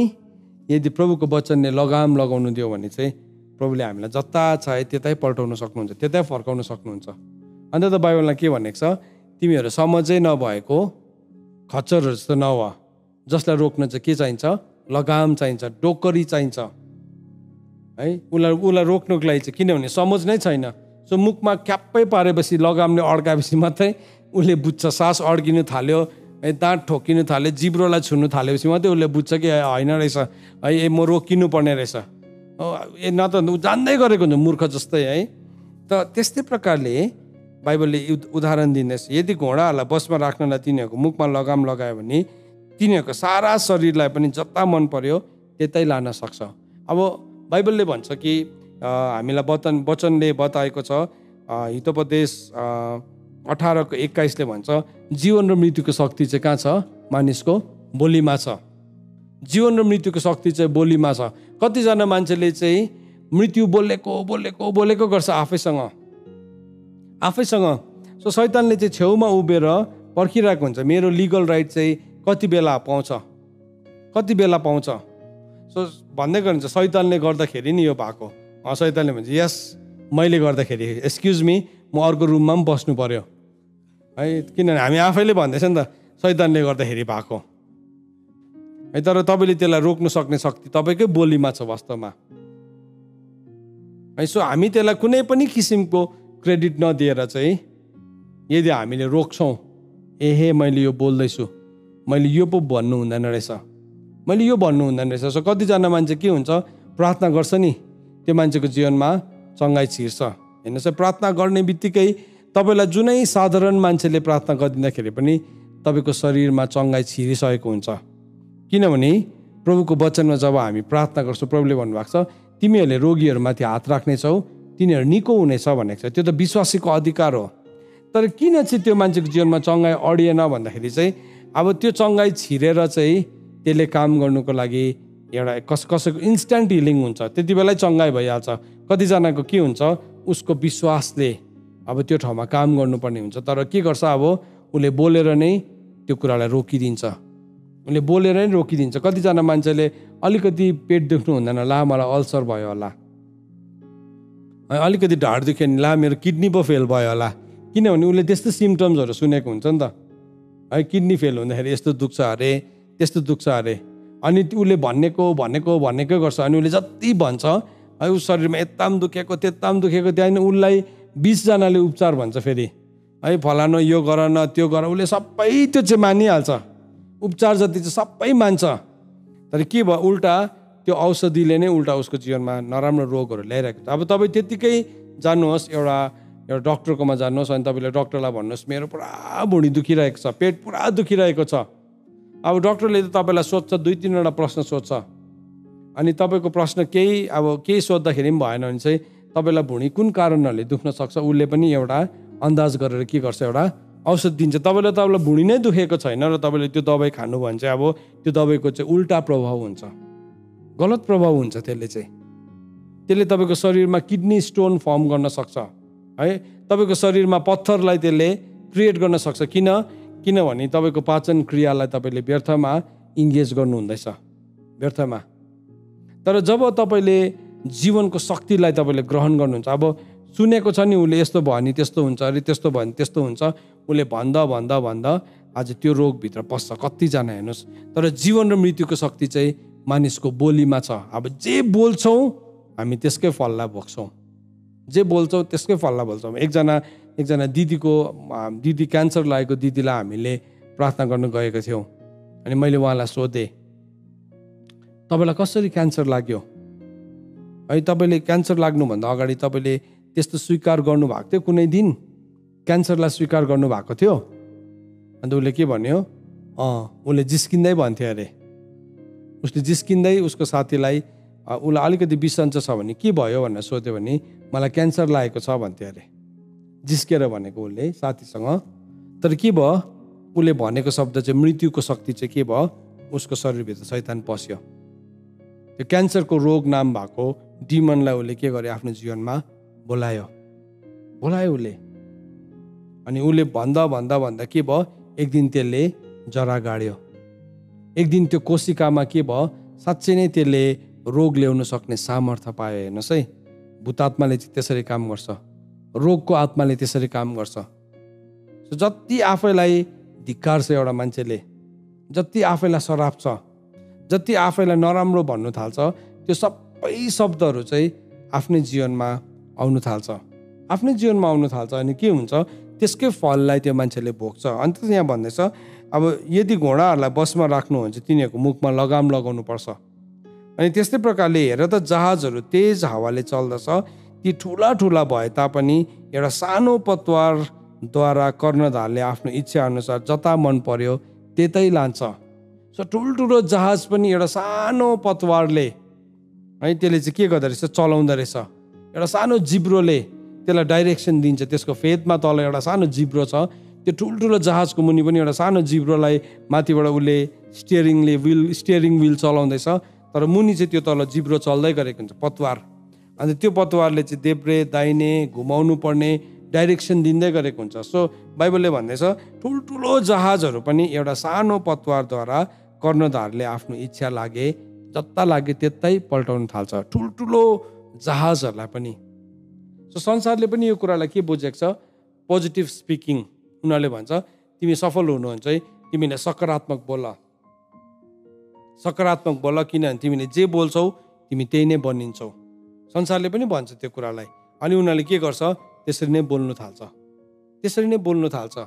यदि प्रभुको वचनले लगाम लगाउनु दियो भने चाहिँ प्रभुले हामीलाई जता चाहे त्यतै पल्टाउन सक्नुहुन्छ त्यतै फर्काउन सक्नुहुन्छ। अन्त त बाइबलमा के भनेको छ? तिमीहरू समझै नभएको खच्चरहरू जस्तो नभ जसलाई रोक्न चाहिँ के चाहिन्छ? लगाम चाहिन्छ डोकरी चाहिन्छ। है? उसलाई उसलाई रोक्नुको लागि चाहिँ किनभने समझ नै छैन। सो मुखमा क्याप्पै पारेपछि लगामले अड्काएपछि मात्रै उसले बुझ्छ सास अड्किनु थाल्यो है दाँत ठोकिनु थाल्यो जिब्रोलाई छुनु थालेपछि मात्रै उसले बुझ्छ कि होइन रहेछ। है ए म रोकिनु पर्ने रहेछ ए न त जान्दै गरेको हुन्छ मूर्ख जस्तै है। त त्यस्तै प्रकारले बाइबलले उदाहरण दिँदैछ। यदि घोडाहरूलाई बसमा राख्नलाई तिनीहरूको मुखमा लगाम लगायो भने तिनीहरूको सारा शरीरलाई पनि जता मन पर्यो त्यतै लान सक्छ। अब बाइबलले भन्छ कि हामीलाई वचन वचनले बताएको छ। हितोपदेश अठारको एक्काइसले भन्छ जीवन र मृत्युको शक्ति चाहिँ कहाँ छ? मानिसको बोलीमा छ। जीवन र मृत्युको शक्ति चाहिँ बोलीमा छ। कतिजना मान्छेले चाहिँ मृत्यु बोलेको बोलेको बोलेको गर्छ आफैसँग। आफैसँग। सो सैतानले चाहिँ छेउमा उभिएर पर्खिरहेको हुन्छ। मेरो लिगल राइट चाहिँ कति बेला पाउँछ? कति बेला पाउँछ? सो भन्दै गरिन्छ सैतानले गर्दाखेरि नि यो भएको? सैतानले भन्छ यस मैले गर्दाखेरि। एक्सक्युज मी म अर्को रुममा पनि बस्नु पऱ्यो है किनभने हामी आफैले भन्दैछ नि त सैतानले गर्दाखेरि भएको। है तर तपाईँले त्यसलाई रोक्नु सक्ने शक्ति तपाईँकै बोलीमा छ वास्तवमा। है सो हामी त्यसलाई कुनै पनि किसिमको क्रेडिट नदिएर चाहिँ यदि हामीले रोक्छौँ ए मैले यो बोल्दैछु। मैले यो पो भन्नु हुँदैन रहेछ। मैले यो भन्नु हुँदैन रहेछ। सो कतिजना मान्छे के हुन्छ? प्रार्थना गर्छ नि। त्यो मान्छेको जीवनमा चङ्गाइ छिर्छ। हेर्नुहोस् प्रार्थना गर्ने बित्तिकै तपाईँलाई जुनै साधारण मान्छेले प्रार्थना गरिदिँदाखेरि पनि तपाईँको शरीरमा चङ्गाइ छिरिसकेको हुन्छ। किनभने प्रभुको वचनमा जब हामी प्रार्थना गर्छौँ प्रभुले भन्नुभएको छ तिमीहरूले रोगीहरूमाथि हात राख्नेछौ तिनीहरू निको हुनेछ भनेको छ। त्यो त विश्वासीको अधिकार हो। तर किन चाहिँ त्यो मान्छेको जीवनमा चङ्गाइ अडिएन भन्दाखेरि चाहिँ अब त्यो चङ्गाइ छिरेर चाहिँ त्यसले काम गर्नुको लागि एउटा कस कसैको इन्स्ट्यान्ट हिलिङ हुन्छ। त्यति बेलै चङ्गाइ भइहाल्छ। कतिजनाको के हुन्छ उसको विश्वासले अब त्यो ठाउँमा काम गर्नुपर्ने हुन्छ। तर के गर्छ अब उसले बोलेर नै त्यो कुरालाई रोकिदिन्छ। उसले बोलेर नै रोकिदिन्छ। कतिजना मान्छेले अलिकति पेट दुख्नु हुँदैन ला मलाई अल्सर भयो होला। अलिकति ढाड दुख्यो भने ला मेरो किडनी पो फेल भयो होला। किनभने उसले त्यस्तो सिम्टम्सहरू सुनेको हुन्छ नि त। है किडनी फेल हुँदाखेरि यस्तो दुख्छ अरे त्यस्तो दुख्छ अरे। अनि उसले भनेको भनेको भनेकै गर्छ। अनि उसले जति भन्छ है उस शरीरमा यता पनि दुखेको त्यता पनि दुखेको त्यहाँदेखि उसलाई बिसजनाले उपचार भन्छ फेरि। है फलानु यो गर न त्यो गर। उसले सबै त्यो चाहिँ मानिहाल्छ। उपचार जति चाहिँ सबै मान्छ। तर के भयो? उल्टा त्यो औषधिले नै उल्टा उसको जीवनमा नराम्रो रोगहरू ल्याइरहेको छ। अब तपाईँ त्यत्तिकै जानुहोस् एउटा एउटा डक्टरकोमा जानुहोस् अनि तपाईँले डक्टरलाई भन्नुहोस् मेरो पुरा भुँडी दुखिरहेको छ पेट पुरा दुखिरहेको छ। अब डक्टरले त तपाईँलाई सोध्छ दुई तिनवटा प्रश्न सोध्छ। अनि तपाईँको प्रश्न केही अब केही सोद्धाखेरि पनि भएन भने चाहिँ तपाईँलाई भुँडी कुन कारणहरूले दुख्न सक्छ उसले पनि एउटा अन्दाज गरेर के गर्छ एउटा औषध दिन्छ। तपाईँलाई तपाईँलाई भुँडी नै दुखेको छैन र तपाईँले त्यो दबाई खानु भने चाहिँ अब त्यो दबाईको चाहिँ उल्टा प्रभाव हुन्छ। गलत प्रभाव हुन्छ त्यसले चाहिँ। त्यसले तपाईँको शरीरमा किडनी स्टोन फर्म गर्न सक्छ है? तपाईँको शरीरमा पत्थरलाई त्यसले क्रिएट गर्न सक्छ। किन? किनभने तपाईँको पाचन क्रियालाई तपाईँले व्यर्थमा इङ्गेज गर्नुहुँदैछ। व्यर्थमा। तर जब तपाईँले जीवनको शक्तिलाई तपाईँले ग्रहण गर्नुहुन्छ अब सुनेको छ नि उसले यस्तो भयो भने त्यस्तो हुन्छ अरे त्यस्तो भयो भने त्यस्तो हुन्छ उसले भन्दा भन्दा भन्दा आज त्यो रोगभित्र पस्छ। कतिजना हेर्नुहोस् तर जीवन र मृत्युको शक्ति चाहिँ मानिसको बोलीमा छ। अब जे बोल्छौँ हामी त्यसकै फललाई भोग्छौँ। जे बोल्छौँ त्यसकै फललाई बोल्छौँ एकजना एकजना दिदीको दिदी क्यान्सर लागेको दिदीलाई हामीले प्रार्थना गर्नु गएका थियौँ। अनि मैले उहाँलाई सोधेँ तपाईँलाई कसरी क्यान्सर लाग्यो? है तपाईँले क्यान्सर लाग्नुभन्दा अगाडि तपाईँले त्यस्तो स्वीकार गर्नुभएको थियो कुनै दिन? क्यान्सरलाई स्वीकार गर्नुभएको थियो? अन्त उसले के भन्यो? अँ उसले जिस्किँदै भन्थ्यो अरे। उसले जिस्किँदै उसको साथीलाई उसलाई अलिकति बिसन्चो छ भने के भयो भनेर सोध्यो भने मलाई क्यान्सर लागेको छ भन्थ्यो अरे। जिस्केर भनेको उसले साथीसँग। तर के भयो? उसले भनेको शब्द चाहिँ मृत्युको शक्ति चाहिँ के भयो? उसको शरीरभित्र सैतान पस्यो। त्यो क्यान्सरको रोग नाम भएको डिमनलाई उसले के गर्यो? आफ्नो जीवनमा बोलायो। बोलायो उसले। अनि उसले भन्दा भन्दा भन्दा के भयो? एक दिन त्यसले जरा गाड्यो। एक दिन त्यो कोशिकामा के भयो? साँच्चै नै त्यसले रोग ल्याउन सक्ने सामर्थ्य पायो हेर्नुहोस् है। भूतात्माले चाहिँ त्यसरी काम गर्छ। रोगको आत्माले त्यसरी काम गर्छ। जति आफैलाई धिक्कार एउटा मान्छेले जति आफैलाई सराप छ जति आफैलाई नराम्रो भन्नु थाल्छ त्यो सबै शब्दहरू चाहिँ आफ्नै जीवनमा आउनु थाल्छ। आफ्नै जीवनमा आउनु थाल्छ अनि के हुन्छ त्यसकै फललाई त्यो मान्छेले भोग्छ। अन्त यहाँ भन्दैछ अब यदि घोडाहरूलाई बसमा राख्नुहुन्छ तिनीहरूको मुखमा लगाम लगाउनु पर्छ। अनि त्यस्तै प्रकारले हेर त जहाजहरू तेज हावाले चल्दछ ती ठुला ठुला भए तापनि एउटा सानो पतवारद्वारा कर्णधारले आफ्नो इच्छा अनुसार जता मन पर्यो त्यतै लान्छ। सो ठुल्ठुलो जहाज पनि एउटा सानो पतवारले है त्यसले चाहिँ के गर्दो रहेछ चलाउँदो रहेछ। एउटा सानो जिब्रोले त्यसलाई डाइरेक्सन दिन्छ। त्यसको फेदमा तल एउटा सानो जिब्रो छ। त्यो ठुल्ठुलो जहाजको मुनि पनि एउटा सानो जिब्रोलाई माथिबाट उसले स्टियरिङले विल स्टियरिङ विल चलाउँदैछ। तर मुनि चाहिँ त्यो तल जिब्रो चल्दै गरेको हुन्छ पतवार। अन्त त्यो पतवारले चाहिँ देब्रे दाहिने घुमाउनु पर्ने डाइरेक्सन दिँदै गरेको हुन्छ। सो बाइबलले भन्दैछ ठुल्ठुलो जहाजहरू पनि एउटा सानो पतवारद्वारा कर्णधारले आफ्नो इच्छा लागे जता लागे त्यतै पल्टाउनु थाल्छ। ठुल्ठुलो जहाजहरूलाई पनि। सो संसारले पनि यो कुरालाई के बुझेको छ? पोजिटिभ स्पिकिङ उनीहरूले भन्छ तिमी सफल हुनुहुन्छ है तिमीले सकारात्मक बोल। सकारात्मक बोल किनभने तिमीले जे बोल्छौ तिमी त्यही नै बनिन्छौ। संसारले पनि भन्छ त्यो कुरालाई। अनि उनीहरूले के गर्छ? त्यसरी नै बोल्नु थाल्छ। त्यसरी नै बोल्नु थाल्छ।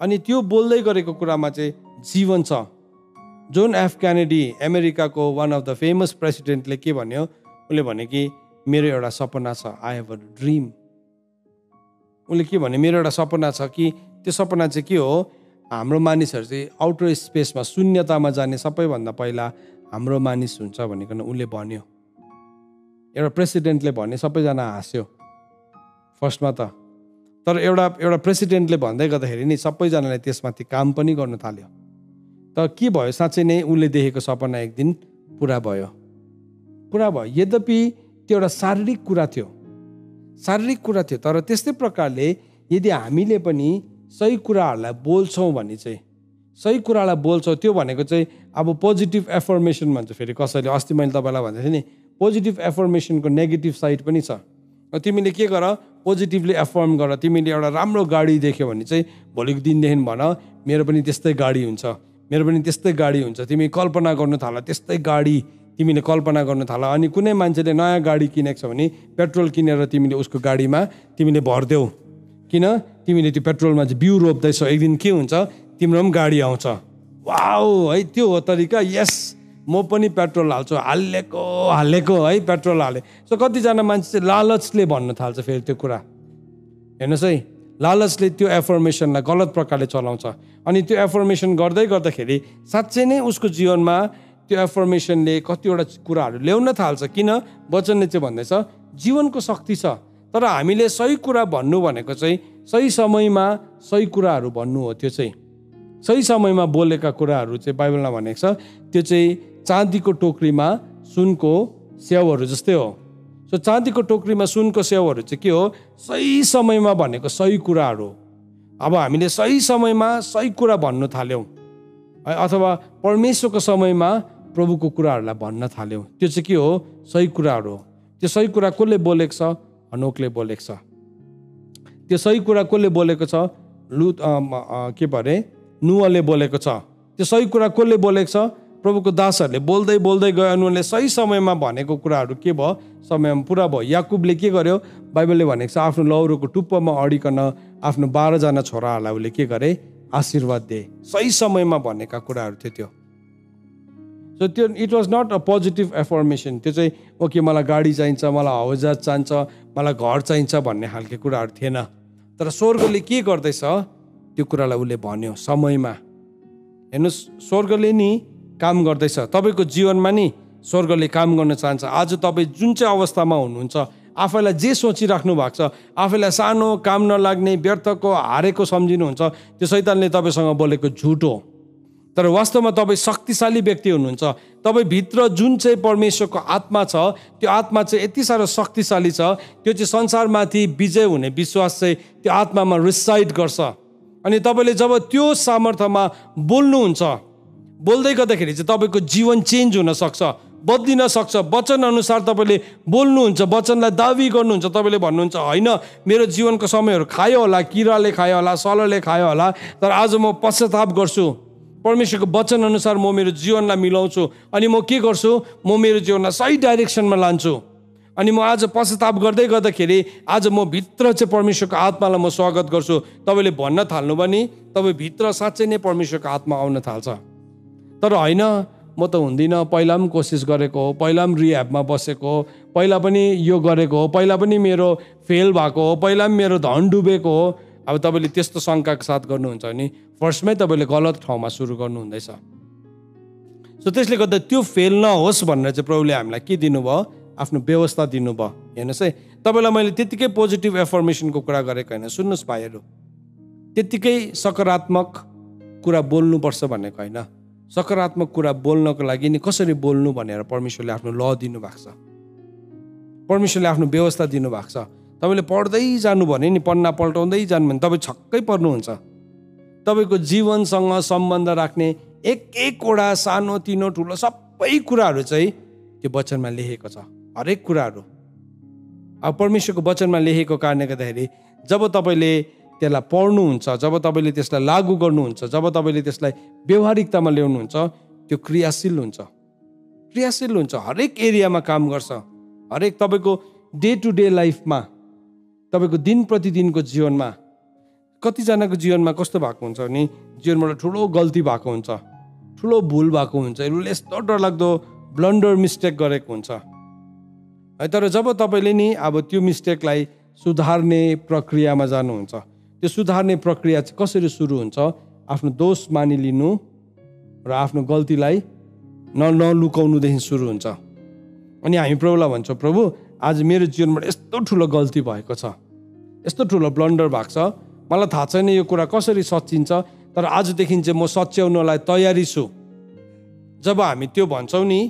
अनि त्यो बोल्दै गरेको कुरामा चाहिँ जीवन छ। जोन एफ क्यानेडी अमेरिकाको वान अफ द फेमस प्रेसिडेन्टले के भन्यो? उसले भने कि मेरो एउटा सपना छ आई हेभ अ ड्रिम उसले के भने मेरो एउटा सपना छ कि त्यो सपना चाहिँ के हो? हाम्रो मानिसहरू चाहिँ आउटर स्पेसमा शून्यतामा जाने सबैभन्दा पहिला हाम्रो मानिस हुन्छ भनिकन उसले भन्यो। एउटा प्रेसिडेन्टले भने सबैजना हाँस्यो। फर्स्टमा त। तर एउटा एउटा प्रेसिडेन्टले भन्दै गर्दाखेरि नि सबैजनाले त्यसमाथि काम पनि गर्नु थाल्यो। त के भयो? साँच्चै नै उसले देखेको सपना एक दिन पुरा भयो। पुरा भयो। यद्यपि त्यो एउटा शारीरिक कुरा थियो। शारीरिक कुरा थियो। तर त्यस्तै प्रकारले यदि हामीले पनि सही कुराहरूलाई बोल्छौँ भने चाहिँ सही कुरालाई बोल्छौँ त्यो भनेको चाहिँ अब पोजिटिभ एफर्मेसन भन्छ। फेरि कसैले अस्ति मैले तपाईँलाई भन्दै थिएँ नि पोजिटिभ एफर्मेसनको नेगेटिभ साइड पनि छ. तिमीले के गर? पोजिटिभली एफर्म गर। तिमीले एउटा राम्रो गाडी देख्यो भने चाहिँ भोलिको दिनदेखि भन मेरो पनि त्यस्तै गाडी हुन्छ। मेरो पनि त्यस्तै गाडी हुन्छ। तिमी कल्पना गर्नु थाल त्यस्तै गाडी तिमीले कल्पना गर्नु थाल। अनि कुनै मान्छेले नयाँ गाडी किनेको छ भने पेट्रोल किनेर तिमीले उसको गाडीमा तिमीले भरिदेऊ। किन? तिमीले त्यो पेट्रोलमा चाहिँ बिउ रोप्दैछौ। एक दिन के हुन्छ? तिम्रो पनि गाडी आउँछ। वाउ है त्यो हो तरिका। यस! म पनि पेट्रोल हाल्छु। हालेको हालेको है पेट्रोल हाले। सो कतिजना मान्छे चाहिँ लालचले भन्न थाल्छ फेरि त्यो कुरा। हेर्नुहोस् है लालचले त्यो एफर्मेसनलाई गलत प्रकारले चलाउँछ। अनि त्यो एफर्मेसन गर्दै गर्दाखेरि साँच्चै नै उसको जीवनमा त्यो एफर्मेसनले कतिवटा कुराहरू ल्याउन थाल्छ। किन? वचनले चाहिँ भन्दैछ जीवनको शक्ति छ तर हामीले सही कुरा भन्नु भनेको चाहिँ सही समयमा सही कुराहरू भन्नु हो त्यो चाहिँ। सही समयमा बोलेका कुराहरू चाहिँ बाइबलमा भनेको छ त्यो चाहिँ चाँदीको टोकरीमा सुनको स्याउहरू जस्तै हो। सो चाँदीको टोकरीमा सुनको स्याउहरू चाहिँ के हो? सही समयमा भनेको सही कुराहरू अब हामीले सही समयमा सही कुरा भन्नु थाल्यौँ। है अथवा परमेश्वरको समयमा प्रभुको कुराहरूलाई भन्न थाल्यौँ। त्यो चाहिँ के हो? सही कुराहरू हो। त्यो सही कुरा कसले बोलेको छ? हनोकले बोलेको छ। त्यो सही कुरा कसले बोलेको छ? लु के भरे नुवाले बोलेको छ। त्यो सही कुरा कसले बोलेको छ? प्रभुको दासहरूले बोल्दै बोल्दै गयो अनि उनले सही समयमा भनेको कुराहरू के भयो? समयमा पुरा भयो। याकुबले के गर्यो? बाइबलले भनेको छ आफ्नो लौरोको टुप्पोमा अडिकन आफ्नो बाह्रजना छोराहरूलाई उसले के गरे? आशीर्वाद दिए। सही समयमा भनेका कुराहरू थियो त्यो। सो त्यो it was not a positive affirmation त्यो चाहिँ ओके मलाई गाडी चाहिन्छ मलाई हवाईजहाज चाहिन्छ मलाई घर चाहिन्छ भन्ने खालको कुराहरू थिएन। तर स्वर्गले के गर्दैछ? त्यो कुरालाई उसले भन्यो समयमा। हेर्नुहोस् स्वर्गले नि काम गर्दैछ। तपाईँको जीवनमा नि स्वर्गले काम गर्न चाहन्छ। आज तपाईँ जुन चाहिँ अवस्थामा हुनुहुन्छ आफैलाई जे सोचिराख्नु भएको छ आफैलाई सानो काम नलाग्ने व्यर्थको हारेको सम्झिनुहुन्छ त्यो सैतानले तपाईँसँग बोलेको झुट हो। तर वास्तवमा तपाईँ शक्तिशाली व्यक्ति हुनुहुन्छ। तपाईँभित्र जुन चाहिँ परमेश्वरको आत्मा छ त्यो आत्मा चाहिँ यति साह्रो शक्तिशाली छ त्यो चाहिँ संसारमाथि विजय हुने विश्वास चाहिँ त्यो आत्मामा रिसाइड गर्छ। अनि तपाईँले जब त्यो सामर्थ्यमा बोल्नुहुन्छ बोल्दै गर्दाखेरि चाहिँ तपाईँको जीवन चेन्ज हुनसक्छ बद्लिन सक्छ वचन अनुसार तपाईँले बोल्नुहुन्छ वचनलाई दावी गर्नुहुन्छ तपाईँले भन्नुहुन्छ होइन मेरो जीवनको समयहरू खायो होला किराले खायो होला सलले खायो होला तर आज म पश्चाताप गर्छु। परमेश्वरको वचन अनुसार म मेरो जीवनलाई मिलाउँछु। अनि म के गर्छु? म मेरो जीवनलाई सही डाइरेक्सनमा लान्छु। अनि म आज पश्चाताप गर्दै गर्दाखेरि आज म भित्र चाहिँ परमेश्वरको आत्मालाई म स्वागत गर्छु। तपाईँले भन्न थाल्नु भने तपाईँ भित्र साँच्चै नै परमेश्वरको आत्मा आउन थाल्छ। तर होइन म त हुँदिनँ। पहिला पनि कोसिस गरेको हो पहिला पनि रिह्याबमा बसेको हो पहिला पनि यो गरेको हो पहिला पनि मेरो फेल भएको हो पहिला पनि मेरो धन डुबेको हो। अब तपाईँले त्यस्तो शङ्काको साथ गर्नुहुन्छ भने फर्स्टमै तपाईँले गलत ठाउँमा सुरु गर्नुहुँदैछ। सो त्यसले गर्दा त्यो फेल नहोस् भनेर चाहिँ प्रभुले हामीलाई के दिनुभयो? आफ्नो व्यवस्था दिनुभयो। हेर्नुहोस् है तपाईँलाई मैले त्यत्तिकै पोजिटिभ एफर्मेसनको कुरा गरेको होइन। सुन्नुहोस् भाइहरू त्यत्तिकै सकारात्मक कुरा बोल्नुपर्छ भनेको होइन। सकारात्मक कुरा बोल्नको लागि नि कसरी बोल्नु भनेर परमेश्वरले आफ्नो ल दिनुभएको छ? परमेश्वरले आफ्नो व्यवस्था दिनुभएको छ। तपाईँले पढ्दै जानु भने नि पन्ना पल्टाउँदै जानु भने तपाईँ छक्कै पर्नुहुन्छ। तपाईँको जीवनसँग सम्बन्ध राख्ने एक एकवटा सानो तिनो ठुलो सबै कुराहरू चाहिँ त्यो वचनमा लेखेको छ। हरेक कुराहरू। अब परमेश्वरको वचनमा लेखेको कारणले गर्दाखेरि जब तपाईँले त्यसलाई पढ्नुहुन्छ जब तपाईँले त्यसलाई लागू गर्नुहुन्छ जब तपाईँले त्यसलाई व्यवहारिकतामा ल्याउनुहुन्छ त्यो क्रियाशील हुन्छ। क्रियाशील हुन्छ हरेक एरियामा काम गर्छ। हरेक तपाईँको डे टु डे लाइफमा तपाईँको दिन प्रतिदिनको जीवनमा कतिजनाको जीवनमा कस्तो भएको हुन्छ भने जीवनबाट ठुलो गल्ती भएको हुन्छ ठुलो भुल भएको हुन्छ उसले यस्तो डरलाग्दो ब्लन्डर मिस्टेक गरेको हुन्छ। है तर जब तपाईँले नि अब त्यो मिस्टेकलाई सुधार्ने प्रक्रियामा जानुहुन्छ त्यो सुधार्ने प्रक्रिया चाहिँ कसरी सुरु हुन्छ? आफ्नो दोष मानिलिनु र आफ्नो गल्तीलाई न नलुकाउनुदेखि सुरु हुन्छ। अनि हामी प्रभुलाई भन्छौँ प्रभु आज मेरो जीवनबाट यस्तो ठुलो गल्ती भएको छ। यस्तो ठुलो ब्लन्डर भएको छ। मलाई थाहा छैन यो कुरा कसरी सचिन्छ तर आजदेखि चाहिँ म सच्याउनलाई तयारी छु। जब हामी त्यो भन्छौँ नि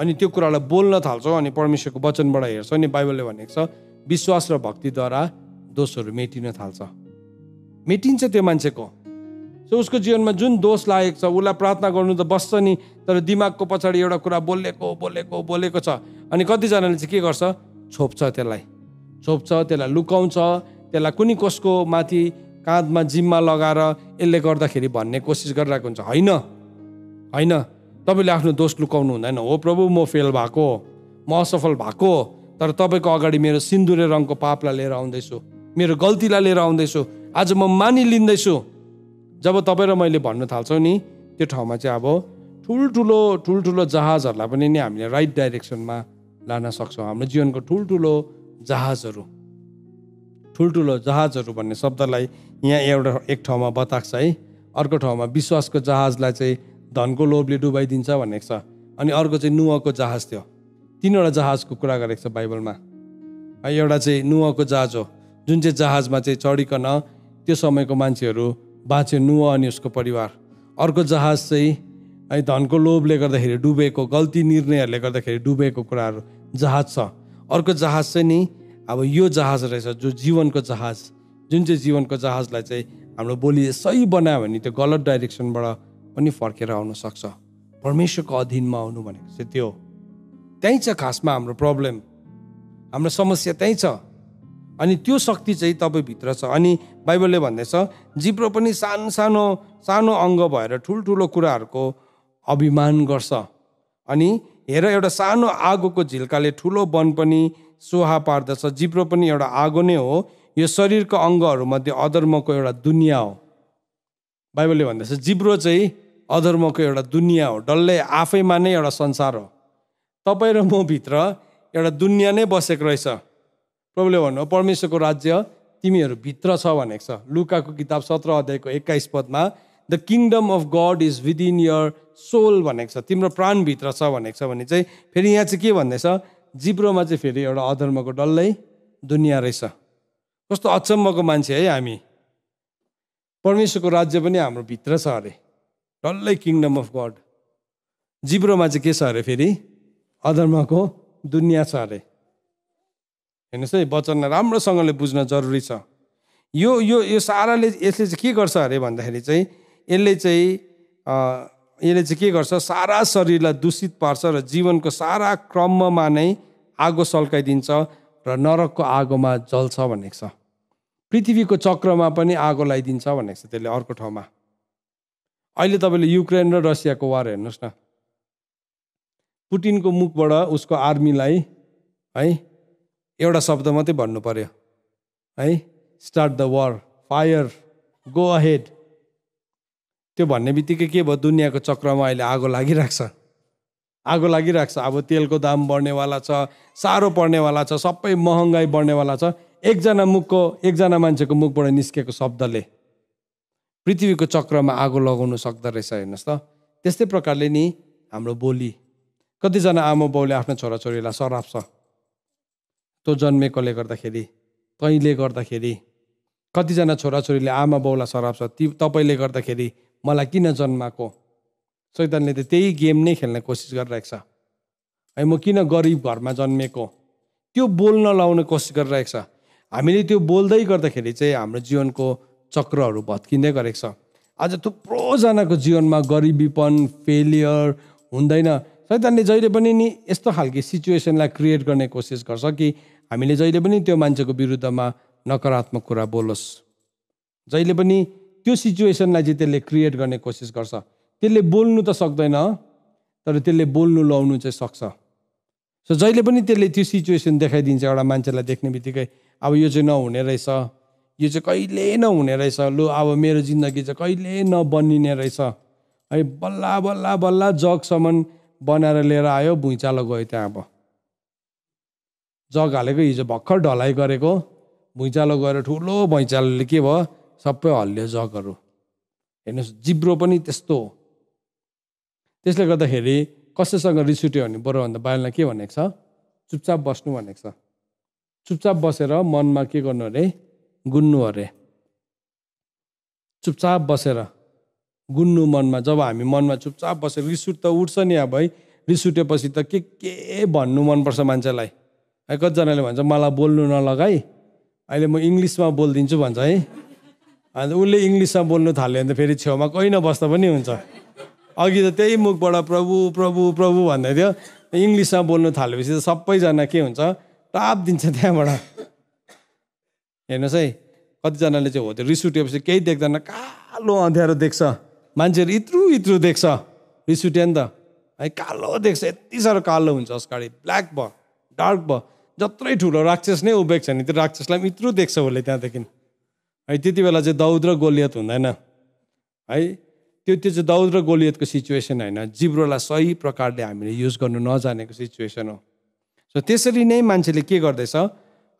अनि त्यो कुरालाई बोल्न थाल्छौँ अनि परमेश्वरको वचनबाट हेर्छौँ नि बाइबलले भनेको छ विश्वास र भक्तिद्वारा दोषहरू मेटिन थाल्छ। मेटिन्छ त्यो मान्छेको। सो उसको जीवनमा जुन दोष लागेको छ उसलाई प्रार्थना गर्नु त बस्छ नि तर दिमागको पछाडि एउटा कुरा बोलेको बोलेको बोलेको छ। अनि कतिजनाले चाहिँ के गर्छ? छोप्छ त्यसलाई। छोप्छ त्यसलाई लुकाउँछ त्यसलाई कुनै कसको माथि काँधमा जिम्मा लगाएर यसले गर्दाखेरि भन्ने कोसिस गरिरहेको हुन्छ। होइन। होइन। तपाईँले आफ्नो दोष लुकाउनु हुँदैन। हो प्रभु म फेल भएको। म असफल भएको। तर तपाईँको अगाडि मेरो सिन्दुरे रङको पापलाई लिएर आउँदैछु। मेरो गल्तीलाई लिएर आउँदैछु। आज म मानिलिँदैछु। जब तपाईँ र मैले भन्न थाल्छौँ नि त्यो ठाउँमा चाहिँ अब ठुल्ठुलो ठुल्ठुलो जहाजहरूलाई पनि नि हामीले राइट डाइरेक्सनमा लान सक्छौँ। हाम्रो जीवनको ठुल्ठुलो जहाजहरू। ठुल्ठुलो जहाजहरू भन्ने शब्दलाई यहाँ एउटा एक ठाउँमा बताएको छ है। अर्को ठाउँमा विश्वासको जहाजलाई चाहिँ धनको लोभले डुबाइदिन्छ भनेको छ। अनि अर्को चाहिँ नुवाको जहाज थियो। तिनवटा जहाजको कुरा गरेको छ बाइबलमा। एउटा चाहिँ नुवाको जहाज हो। जुन चाहिँ जहाजमा चाहिँ चढिकन त्यो समयको मान्छेहरू बाँच्यो नुवा अनि उसको परिवार। अर्को जहाज चाहिँ है धनको लोभले गर्दाखेरि डुबेको गल्ती निर्णयहरूले गर्दाखेरि डुबेको कुराहरू जहाज छ। अर्को जहाज चाहिँ नि अब यो जहाज रहेछ जो जीवनको जहाज जुन चाहिँ जीवनको जहाजलाई चाहिँ हाम्रो बोली सही बनायो भने त्यो गलत डाइरेक्सनबाट पनि फर्केर आउन सक्छ। परमेश्वरको अधीनमा आउनु भनेको चाहिँ त्यो त्यहीँ छ खासमा हाम्रो प्रब्लम। हाम्रो समस्या त्यहीँ छ। अनि त्यो शक्ति चाहिँ तपाईँभित्र छ। अनि बाइबलले भन्दैछ जिब्रो पनि सानो सानो सानो अङ्ग भएर ठुल्ठुलो कुराहरूको अभिमान गर्छ। अनि हेर एउटा सानो आगोको झिल्काले ठुलो वन पनि सोहा पार्दछ। जिब्रो पनि एउटा आगो नै हो। यो शरीरको अङ्गहरूमध्ये अधर्मको एउटा दुनियाँ हो। बाइबलले भन्दैछ जिब्रो चाहिँ अधर्मको एउटा दुनियाँ हो। डल्लै आफैमा नै एउटा संसार हो। तपाईँ र म भित्र एउटा दुनियाँ नै बसेको रहेछ। प्रभुले भन्नु परमेश्वरको राज्य तिमीहरू भित्र छ भनेको छ। लुकाको किताब सत्र अध्यायको एक्काइस पदमा the kingdom of God is within your soul भनेको छ। तिम्रो प्राणभित्र छ भनेको छ भने चाहिँ फेरि यहाँ चाहिँ के भन्दैछ? जिब्रोमा चाहिँ फेरि एउटा अधर्मको डल्लै दुनियाँ रहेछ। कस्तो अचम्मको मान्छे है हामी। परमेश्वरको राज्य पनि हाम्रो भित्र छ अरे। डल्लै किङडम अफ गड जिब्रोमा चाहिँ के छ अरे फेरि? अधर्मको दुनियाँ छ अरे। हेर्नुहोस् है वचनलाई राम्रोसँगले बुझ्न जरुरी छ। यो यो यो साराले यसले चाहिँ के गर्छ अरे भन्दाखेरि चाहिँ यसले चाहिँ यसले चाहिँ के गर्छ सारा शरीरलाई दूषित पार्छ र जीवनको सारा क्रममा नै आगो सल्काइदिन्छ र नरकको आगोमा जल्छ भनेको छ। पृथ्वीको चक्रमा पनि आगो लगाइदिन्छ भनेको छ त्यसले अर्को ठाउँमा। अहिले तपाईँले युक्रेन र रसियाको वार हेर्नुहोस् न। पुटिनको मुखबाट उसको आर्मीलाई है एउटा शब्द मात्रै भन्नु पर्यो। है start the war fire go ahead त्यो भन्ने बित्तिकै के भयो? दुनियाँको चक्रमा अहिले आगो लागिरहेको छ। आगो लागिरहेको छ। अब तेलको दाम बढ्नेवाला छ साह्रो पर्नेवाला छ सबै महँगाई बढ्नेवाला छ। एकजना मुखको एकजना मान्छेको मुखबाट निस्केको शब्दले पृथ्वीको चक्रमा आगो लगाउनु सक्दो रहेछ हेर्नुहोस् त। त्यस्तै प्रकारले नि हाम्रो बोली। कतिजना आमा बाउले आफ्नो छोराछोरीलाई सराप्छ। तँ जन्मेकोले गर्दाखेरि तैँले गर्दाखेरि कतिजना छोराछोरीले आमा बाउलाई सराप्छ ती तपाईँले गर्दाखेरि मलाई किन जन्माएको? सैतानले त त्यही गेम नै खेल्ने कोसिस गरिरहेको छ। है म किन गरिब घरमा जन्मेको? त्यो बोल्न लाउने कोसिस गरिरहेको छ। हामीले त्यो बोल्दै गर्दाखेरि चाहिँ हाम्रो जीवनको चक्रहरू भत्किँदै गरेको छ। आज थुप्रोजनाको जीवनमा गरिबीपन फेलियर हुँदैन। सैतानले जहिले पनि नि यस्तो खालको सिचुएसनलाई क्रिएट गर्ने कोसिस गर्छ कि हामीले जहिले पनि त्यो मान्छेको विरुद्धमा नकारात्मक कुरा बोलोस्। जहिले पनि त्यो सिचुएसनलाई चाहिँ त्यसले क्रिएट गर्ने कोसिस गर्छ। त्यसले बोल्नु त सक्दैन तर त्यसले बोल्नु लाउनु चाहिँ सक्छ। सो जहिले पनि त्यसले त्यो सिचुएसन देखाइदिन्छ एउटा मान्छेलाई देख्ने बित्तिकै अब यो चाहिँ नहुने रहेछ। यो चाहिँ कहिले नहुने रहेछ। लु अब मेरो जिन्दगी चाहिँ कहिले नबनिने रहेछ। है बल्ल बल्ल बल्ल जगसम्म बनाएर लिएर आयो भुइँचालो गयो त्यहाँ अब। जग हालेको हिजो भर्खर ढलाइ गरेको भुइँचालो गएर ठुलो भुइँचालोले के भयो? सबै हल्लियो जगहरू। हेर्नुहोस् जिब्रो पनि त्यस्तो हो। त्यसले गर्दाखेरि कसैसँग रिस उठ्यो भने बरु भन्दा बाहिरलाई के भनेको छ? चुपचाप बस्नु भनेको छ। चुपचाप बसेर मनमा के गर्नु अरे? गुन्नु अरे। चुपचाप बसेर गुन्नु मनमा जब हामी मनमा चुपचाप बसेर रिस उठ त उठ्छ नि अब है रिस उठेपछि त के के भन्नु मनपर्छ मान्छेलाई? है कतिजनाले भन्छ मलाई बोल्नु नलगाई अहिले म इङ्ग्लिसमा बोलिदिन्छु भन्छ है। अन्त उसले इङ्ग्लिसमा बोल्नु थाल्यो भने त फेरि छेउमा कोही नबस्दा पनि हुन्छ। अघि त त्यही मुखबाट प्रभु प्रभु प्रभु भन्दै थियो। इङ्ग्लिसमा बोल्नु थालेपछि त सबैजना के हुन्छ टाप दिन्छ त्यहाँबाट। हेर्नुहोस् है कतिजनाले चाहिँ हो त्यो रिस उठेपछि केही देख्दैन कालो अँध्यारो देख्छ। मान्छेहरू इत्रु इत्रु देख्छ। रिस उठ्यो नि त। है कालो देख्छ। यति साह्रो कालो हुन्छ अस्काडि। ब्ल्याक भयो डार्क भयो जत्रै ठुलो राक्षस नै उभिएको छ नि त्यो राक्षसलाई पनि इत्रु देख्छ उसले त्यहाँदेखि। है त्यति बेला चाहिँ दाउद र गोलियत हुँदैन। है त्यो त्यो चाहिँ दाउद र गोलियतको सिचुएसन होइन। जिब्रोलाई सही प्रकारले हामीले युज गर्नु नजानेको सिचुएसन हो। सो त्यसरी नै मान्छेले के गर्दैछ?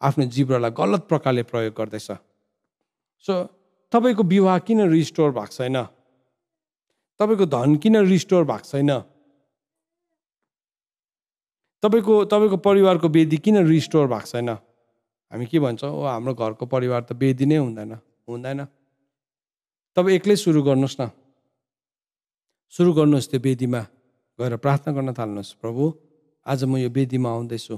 आफ्नो जिब्रोलाई गलत प्रकारले प्रयोग गर्दैछ। सो तपाईँको विवाह किन रिस्टोर भएको छैन? तपाईँको धन किन रिस्टोर भएको छैन? तपाईँको तपाईँको परिवारको वेदी किन रिस्टोर भएको छैन? हामी के भन्छौँ ओ हाम्रो घरको परिवार त बेदी नै हुँदैन हुँदैन। तपाईँ एक्लै सुरु गर्नुहोस् न। सुरु गर्नुहोस् त्यो वेदीमा गएर प्रार्थना गर्न थाल्नुहोस् प्रभु आज म यो वेदीमा आउँदैछु।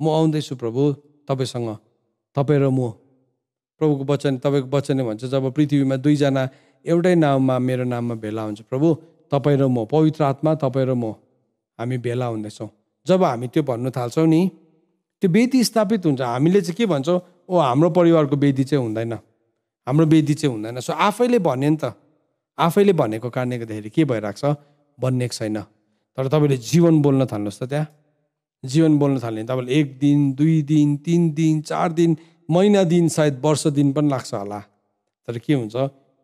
म आउँदैछु प्रभु तपाईँसँग। तपाईँ र म। प्रभुको वचन तपाईँको वचनले भन्छ जब पृथ्वीमा दुईजना एउटै नाममा मेरो नाममा भेला हुन्छ। प्रभु तपाईँ र म पवित्र आत्मा तपाईँ र म हामी भेला हुँदैछौँ। जब हामी त्यो भन्नु थाल्छौँ नि त्यो वेदी स्थापित हुन्छ। हामीले चाहिँ के भन्छौँ? ओ हाम्रो परिवारको वेदी चाहिँ हुँदैन। हाम्रो वेदी चाहिँ हुँदैन। सो आफैले भन्यो नि त आफैले भनेको कारणले गर्दाखेरि के भइरहेको छ? बनिएको छैन। तर तपाईँले जीवन बोल्न थाल्नुहोस् त त्यहाँ। जीवन बोल्न थाल्यो भने तपाईँले एक दिन दुई दिन तिन दिन चार दिन महिना दिन सायद वर्ष दिन पनि लाग्छ होला। तर के हुन्छ?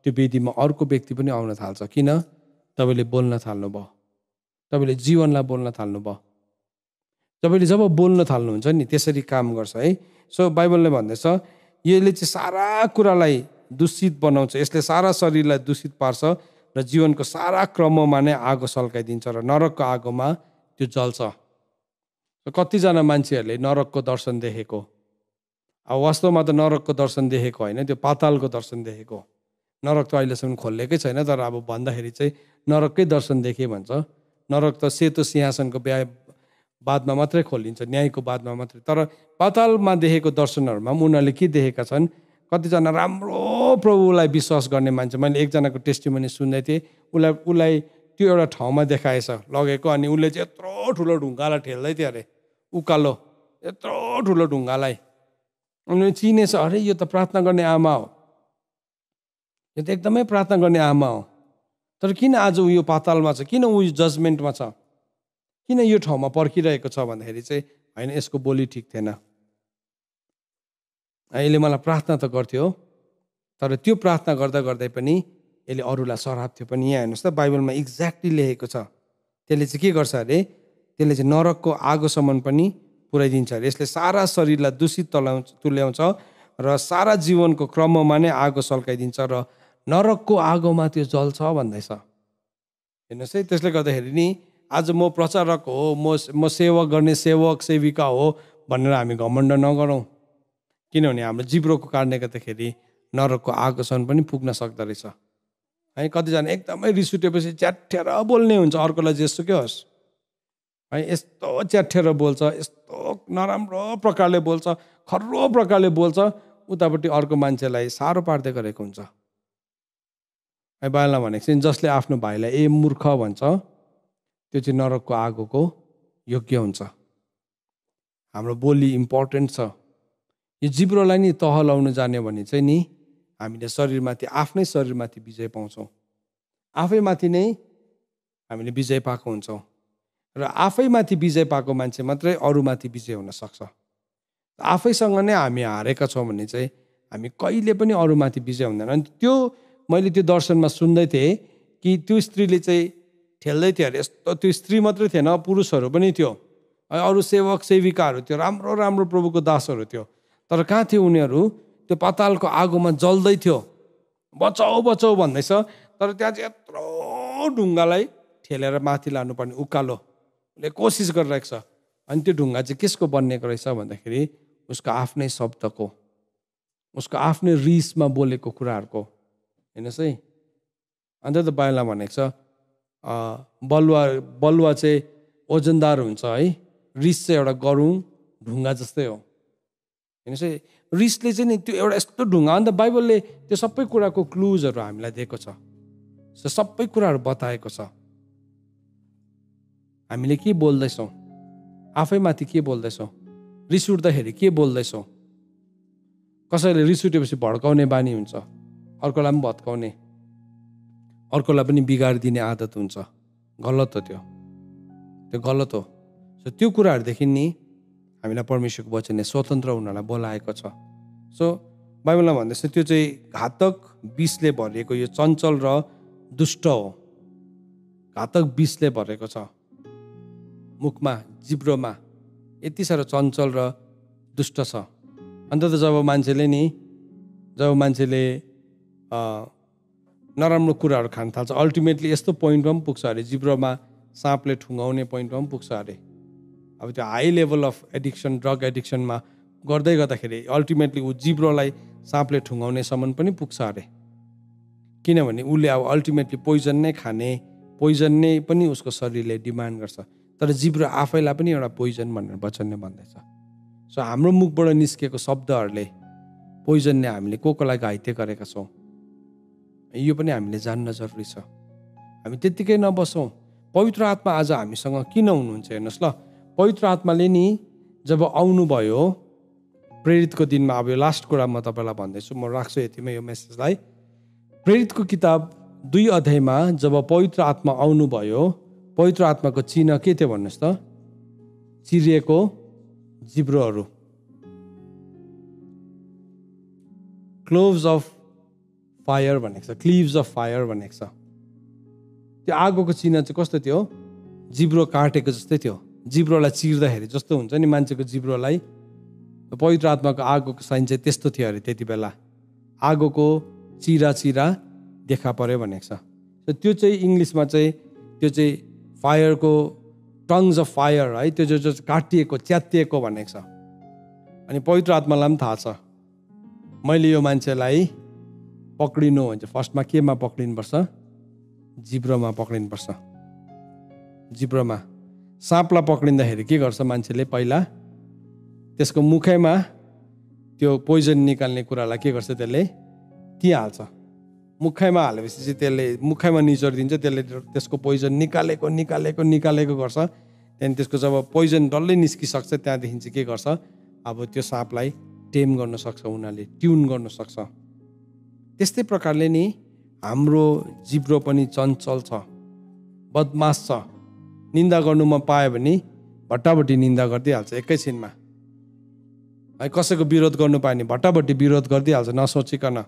त्यो वेदीमा अर्को व्यक्ति पनि आउन थाल्छ। किन? तपाईँले बोल्न थाल्नुभयो। तपाईँले जीवनलाई बोल्न थाल्नुभयो। तपाईँले जब बोल्न थाल्नुहुन्छ नि त्यसरी काम गर्छ है? सो बाइबलले भन्दैछ यसले चाहिँ सारा कुरालाई दूषित बनाउँछ। यसले सारा शरीरलाई दूषित पार्छ र जीवनको सारा क्रममा नै आगो सल्काइदिन्छ र नरकको आगोमा त्यो जल्छ। कतिजना मान्छेहरूले नरकको दर्शन देखेको। अब वास्तवमा त नरकको दर्शन देखेको होइन त्यो पातालको दर्शन देखेको। नरक त अहिलेसम्म खोलिएकै छैन तर अब भन्दाखेरि चाहिँ नरककै दर्शन देखेँ भन्छ। नरक त सेतो सिंहासनको ब्या बादमा मात्रै खोलिन्छ न्यायको बादमा मात्रै। तर पातालमा देखेको दर्शनहरूमा उनीहरूले के देखेका छन् कतिजना राम्रो प्रभुलाई विश्वास गर्ने मान्छे। मैले एकजनाको टेस्टिमनी सुन्दै थिएँ उसलाई उसलाई त्यो एउटा ठाउँमा देखाएछ लगेको अनि उसले चाहिँ यत्रो ठुलो ढुङ्गालाई ठेल्दै थियो अरे उकालो। यत्रो ठुलो ढुङ्गालाई। अनि चिनेछ अरे यो त प्रार्थना गर्ने आमा हो। यो त एकदमै प्रार्थना गर्ने आमा हो। तर किन आज ऊ यो पातालमा छ? किन ऊ जजमेन्टमा छ? किन यो ठाउँमा पर्खिरहेको छ भन्दाखेरि चाहिँ होइन यसको बोली ठिक थिएन। यसले मलाई प्रार्थना त गर्थ्यो तर त्यो प्रार्थना गर्दा गर्दै पनि यसले अरूलाई थियो पनि। यहाँ हेर्नुहोस् त बाइबलमा एक्ज्याक्टली लेखेको छ। त्यसले चाहिँ के गर्छ अरे? त्यसले चाहिँ नरकको आगोसम्म पनि पुऱ्याइदिन्छ अरे। यसले सारा शरीरलाई दूषित तलाउँछ तुल्याउँछ र सारा जीवनको क्रममा नै आगो सल्काइदिन्छ र नरकको आगोमा त्यो जल्छ भन्दैछ। हेर्नुहोस् है त्यसले गर्दाखेरि नि आज म प्रचारक हो म म सेवा गर्ने सेवक सेविका हो भनेर हामी घमण्ड नगरौँ। किनभने हाम्रो जिब्रोको कारणले गर्दाखेरि नरकको आगोसम्म पनि पुग्न सक्दो रहेछ। है कतिजना एकदमै रिस उठेपछि च्याठेर बोल्ने हुन्छ अर्कोलाई जेसुकै होस्। है यस्तो च्याठेर बोल्छ यस्तो नराम्रो प्रकारले बोल्छ खर्रो प्रकारले बोल्छ उतापट्टि अर्को मान्छेलाई साह्रो पार्दै गरेको हुन्छ। है बाइला भनेको चाहिँ जसले आफ्नो भाइलाई ए मूर्ख भन्छ त्यो चाहिँ नरकको आगोको योग्य हुन्छ। हाम्रो बोली इम्पोर्टेन्ट छ। यो जिब्रोलाई नि तह लाउनु जान्यो भने चाहिँ नि हामीले शरीरमाथि आफ्नै शरीरमाथि विजय पाउँछौँ। आफैमाथि नै हामीले विजय पाएको हुन्छौँ। र आफैमाथि विजय पाएको मान्छे मात्रै अरूमाथि विजय हुन सक्छ। आफैसँग नै हामी हारेका छौँ भने चाहिँ हामी कहिले पनि अरूमाथि विजय हुँदैन। अनि त्यो मैले त्यो दर्शनमा सुन्दै थिएँ कि त्यो स्त्रीले चाहिँ ठेल्दै थियो अरे। यस्तो त्यो स्त्री मात्रै थिएन पुरुषहरू पनि थियो। अरू सेवक सेविकाहरू थियो राम्रो राम्रो प्रभुको दासहरू थियो। तर कहाँ थियो उनीहरू? त्यो पातालको आगोमा जल्दै थियो। बचाउ बचाउ भन्दैछ। तर त्यहाँ चाहिँ यत्रो ढुङ्गालाई ठेलेर माथि लानुपर्ने उकालो। उसले कोसिस गरिरहेको छ। अनि त्यो ढुङ्गा चाहिँ केसको बनिएको रहेछ भन्दाखेरि उसको आफ्नै शब्दको उसको आफ्नै रिसमा बोलेको कुराहरूको। हेर्नुहोस् है। अन्त त बाइला भनेको छ बलुवा बलुवा चाहिँ ओजनदार हुन्छ है। रिस चाहिँ एउटा गरौँ ढुङ्गा जस्तै हो। हेर्नुहोस् है रिसले चाहिँ नि त्यो एउटा यस्तो ढुङ्गा अन्त बाइबलले त्यो सबै कुराको क्लुजहरू हामीलाई दिएको छ। सबै कुराहरू बताएको छ। हामीले के बोल्दैछौँ? आफैमाथि के बोल्दैछौँ? रिस उठ्दाखेरि के बोल्दैछौँ? कसैले रिस उठेपछि भड्काउने बानी हुन्छ। अर्कोलाई पनि भत्काउने। अर्कोलाई पनि बिगारिदिने आदत हुन्छ। गलत हो त्यो। त्यो गलत हो। सो त्यो कुराहरूदेखि नि हामीलाई परमेश्वरको वचनले स्वतन्त्र हुनलाई बोलाएको छ। सो बाइबलमा भन्दैछ त्यो चाहिँ घातक विषले भरिएको यो चञ्चल र दुष्ट हो। घातक विषले भरेको छ। मुखमा जिब्रोमा यति साह्रो चञ्चल र दुष्ट छ। अन्त त जब मान्छेले नि जब मान्छेले नराम्रो कुराहरू खान थाल्छ। अल्टिमेटली यस्तो पोइन्टमा पनि पुग्छ अरे। जिब्रोमा साँपले ठुङ्गाउने पोइन्टमा पनि पुग्छ अरे। अब त्यो high level of addiction drug एडिक्सनमा गर्दै गर्दाखेरि अल्टिमेटली ऊ जिब्रोलाई साँपले ठुङ्गाउनेसम्म पनि पुग्छ अरे। किनभने उसले अब अल्टिमेटली पोइजन नै खाने पोइजन नै पनि उसको शरीरले डिमान्ड गर्छ। तर जिब्रो आफैलाई पनि एउटा पोइजन भनेर वचनले भन्दैछ। सो हाम्रो मुखबाट निस्केको शब्दहरूले पोइजनले हामीले को कोलाई घाइते गरेका छौँ? यो पनि हामीले जान्न जरुरी छ। हामी त्यत्तिकै नबसौँ। पवित्र आत्मा आज हामीसँग किन हुनुहुन्छ हेर्नुहोस् ल। पवित्र आत्माले नि जब आउनुभयो प्रेरितको दिनमा अब यो लास्ट कुरा म तपाईँलाई भन्दैछु। म राख्छु यतिमै यो मेसेजलाई प्रेरितको किताब दुई अध्यायमा जब पवित्र आत्मा आउनुभयो पवित्र आत्माको चिन्ह के थियो भन्नुहोस् त? चिरिएको जिब्रोहरू। क्लोभ्स अफ फायर भनेको छ क्लिभ्स अफ फायर भनेको छ। त्यो आगोको चिन्ह चाहिँ कस्तो थियो? जिब्रो काटेको जस्तै थियो। जिब्रोलाई चिर्दाखेरि जस्तो हुन्छ नि मान्छेको जिब्रोलाई। पवित्र आत्माको आगोको साइन चाहिँ त्यस्तो थियो अरे त्यति बेला। आगोको चिरा चिरा देखा पर्यो भनेको छ। त्यो चाहिँ इङ्ग्लिसमा चाहिँ त्यो चाहिँ फायरको टङ्स अफ फायर है त्यो जो काटिएको च्यातिएको भनेको छ। अनि पवित्र आत्मालाई पनि थाहा छ। मैले यो मान्छेलाई पक्रिनु भने चाहिँ फर्स्टमा केमा पक्रिनुपर्छ? जिब्रोमा पक्रिनुपर्छ। जिब्रोमा। साँपलाई पक्रिँदाखेरि के गर्छ मान्छेले? पहिला त्यसको मुखैमा त्यो पोइजन निकाल्ने कुरालाई के गर्छ त्यसले? हाल्छ मुखैमा हालेपछि चाहिँ त्यसले मुखैमा निचोरिदिन्छ त्यसले त्यसको पोइजन निकालेको निकालेको निकालेको गर्छ। त्यहाँदेखि त्यसको जब पोइजन डल्लै निस्किसक्छ त्यहाँदेखि चाहिँ के गर्छ? अब त्यो साँपलाई टेम गर्न सक्छ उनीहरूले ट्युन सक्छ। त्यस्तै प्रकारले नि हाम्रो जिब्रो पनि चञ्चल छ बदमास छ। निन्दा गर्नुमा पायो भने भट्टाभट्टी निन्दा गरिदिइहाल्छ एकैछिनमा। है कसैको विरोध गर्नु पायो भने भट्टाभट्टी विरोध गरिदिइहाल्छ नसोचिकन।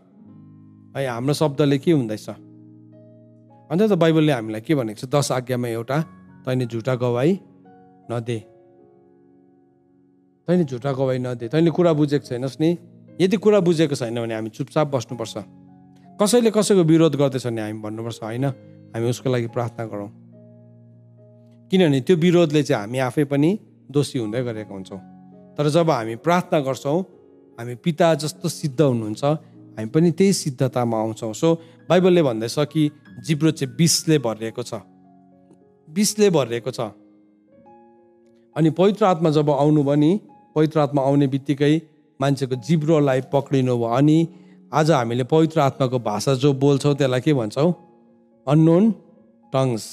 है हाम्रो शब्दले के हुँदैछ? अन्त त बाइबलले हामीलाई के भनेको छ? दस आज्ञामा एउटा तैँले झुटा गवाई नदे। तैँले झुटा गवाई नदे। तैँले कुरा बुझेको छैनस् नि। यदि कुरा बुझेको छैन भने हामी चुपचाप बस्नुपर्छ। कसैले कसैको विरोध गर्दैछ भने हामी भन्नुपर्छ होइन हामी उसको लागि प्रार्थना गरौँ। किनभने त्यो विरोधले चाहिँ हामी आफै पनि दोषी हुँदै गरेका हुन्छौँ। तर जब हामी प्रार्थना गर्छौँ हामी पिता जस्तो सिद्ध हुनुहुन्छ हामी पनि त्यही सिद्धतामा आउँछौँ। सो बाइबलले भन्दैछ कि जिब्रो चाहिँ विषले भरिएको छ। विषले भरिएको छ। अनि पवित्र आत्मा जब आउनु भयो नि पवित्र आत्मा आउने बित्तिकै मान्छेको जिब्रोलाई पक्रिनु भयो। अनि आज हामीले पवित्र आत्माको भाषा जो बोल्छौँ त्यसलाई के भन्छौँ? Unknown tongues.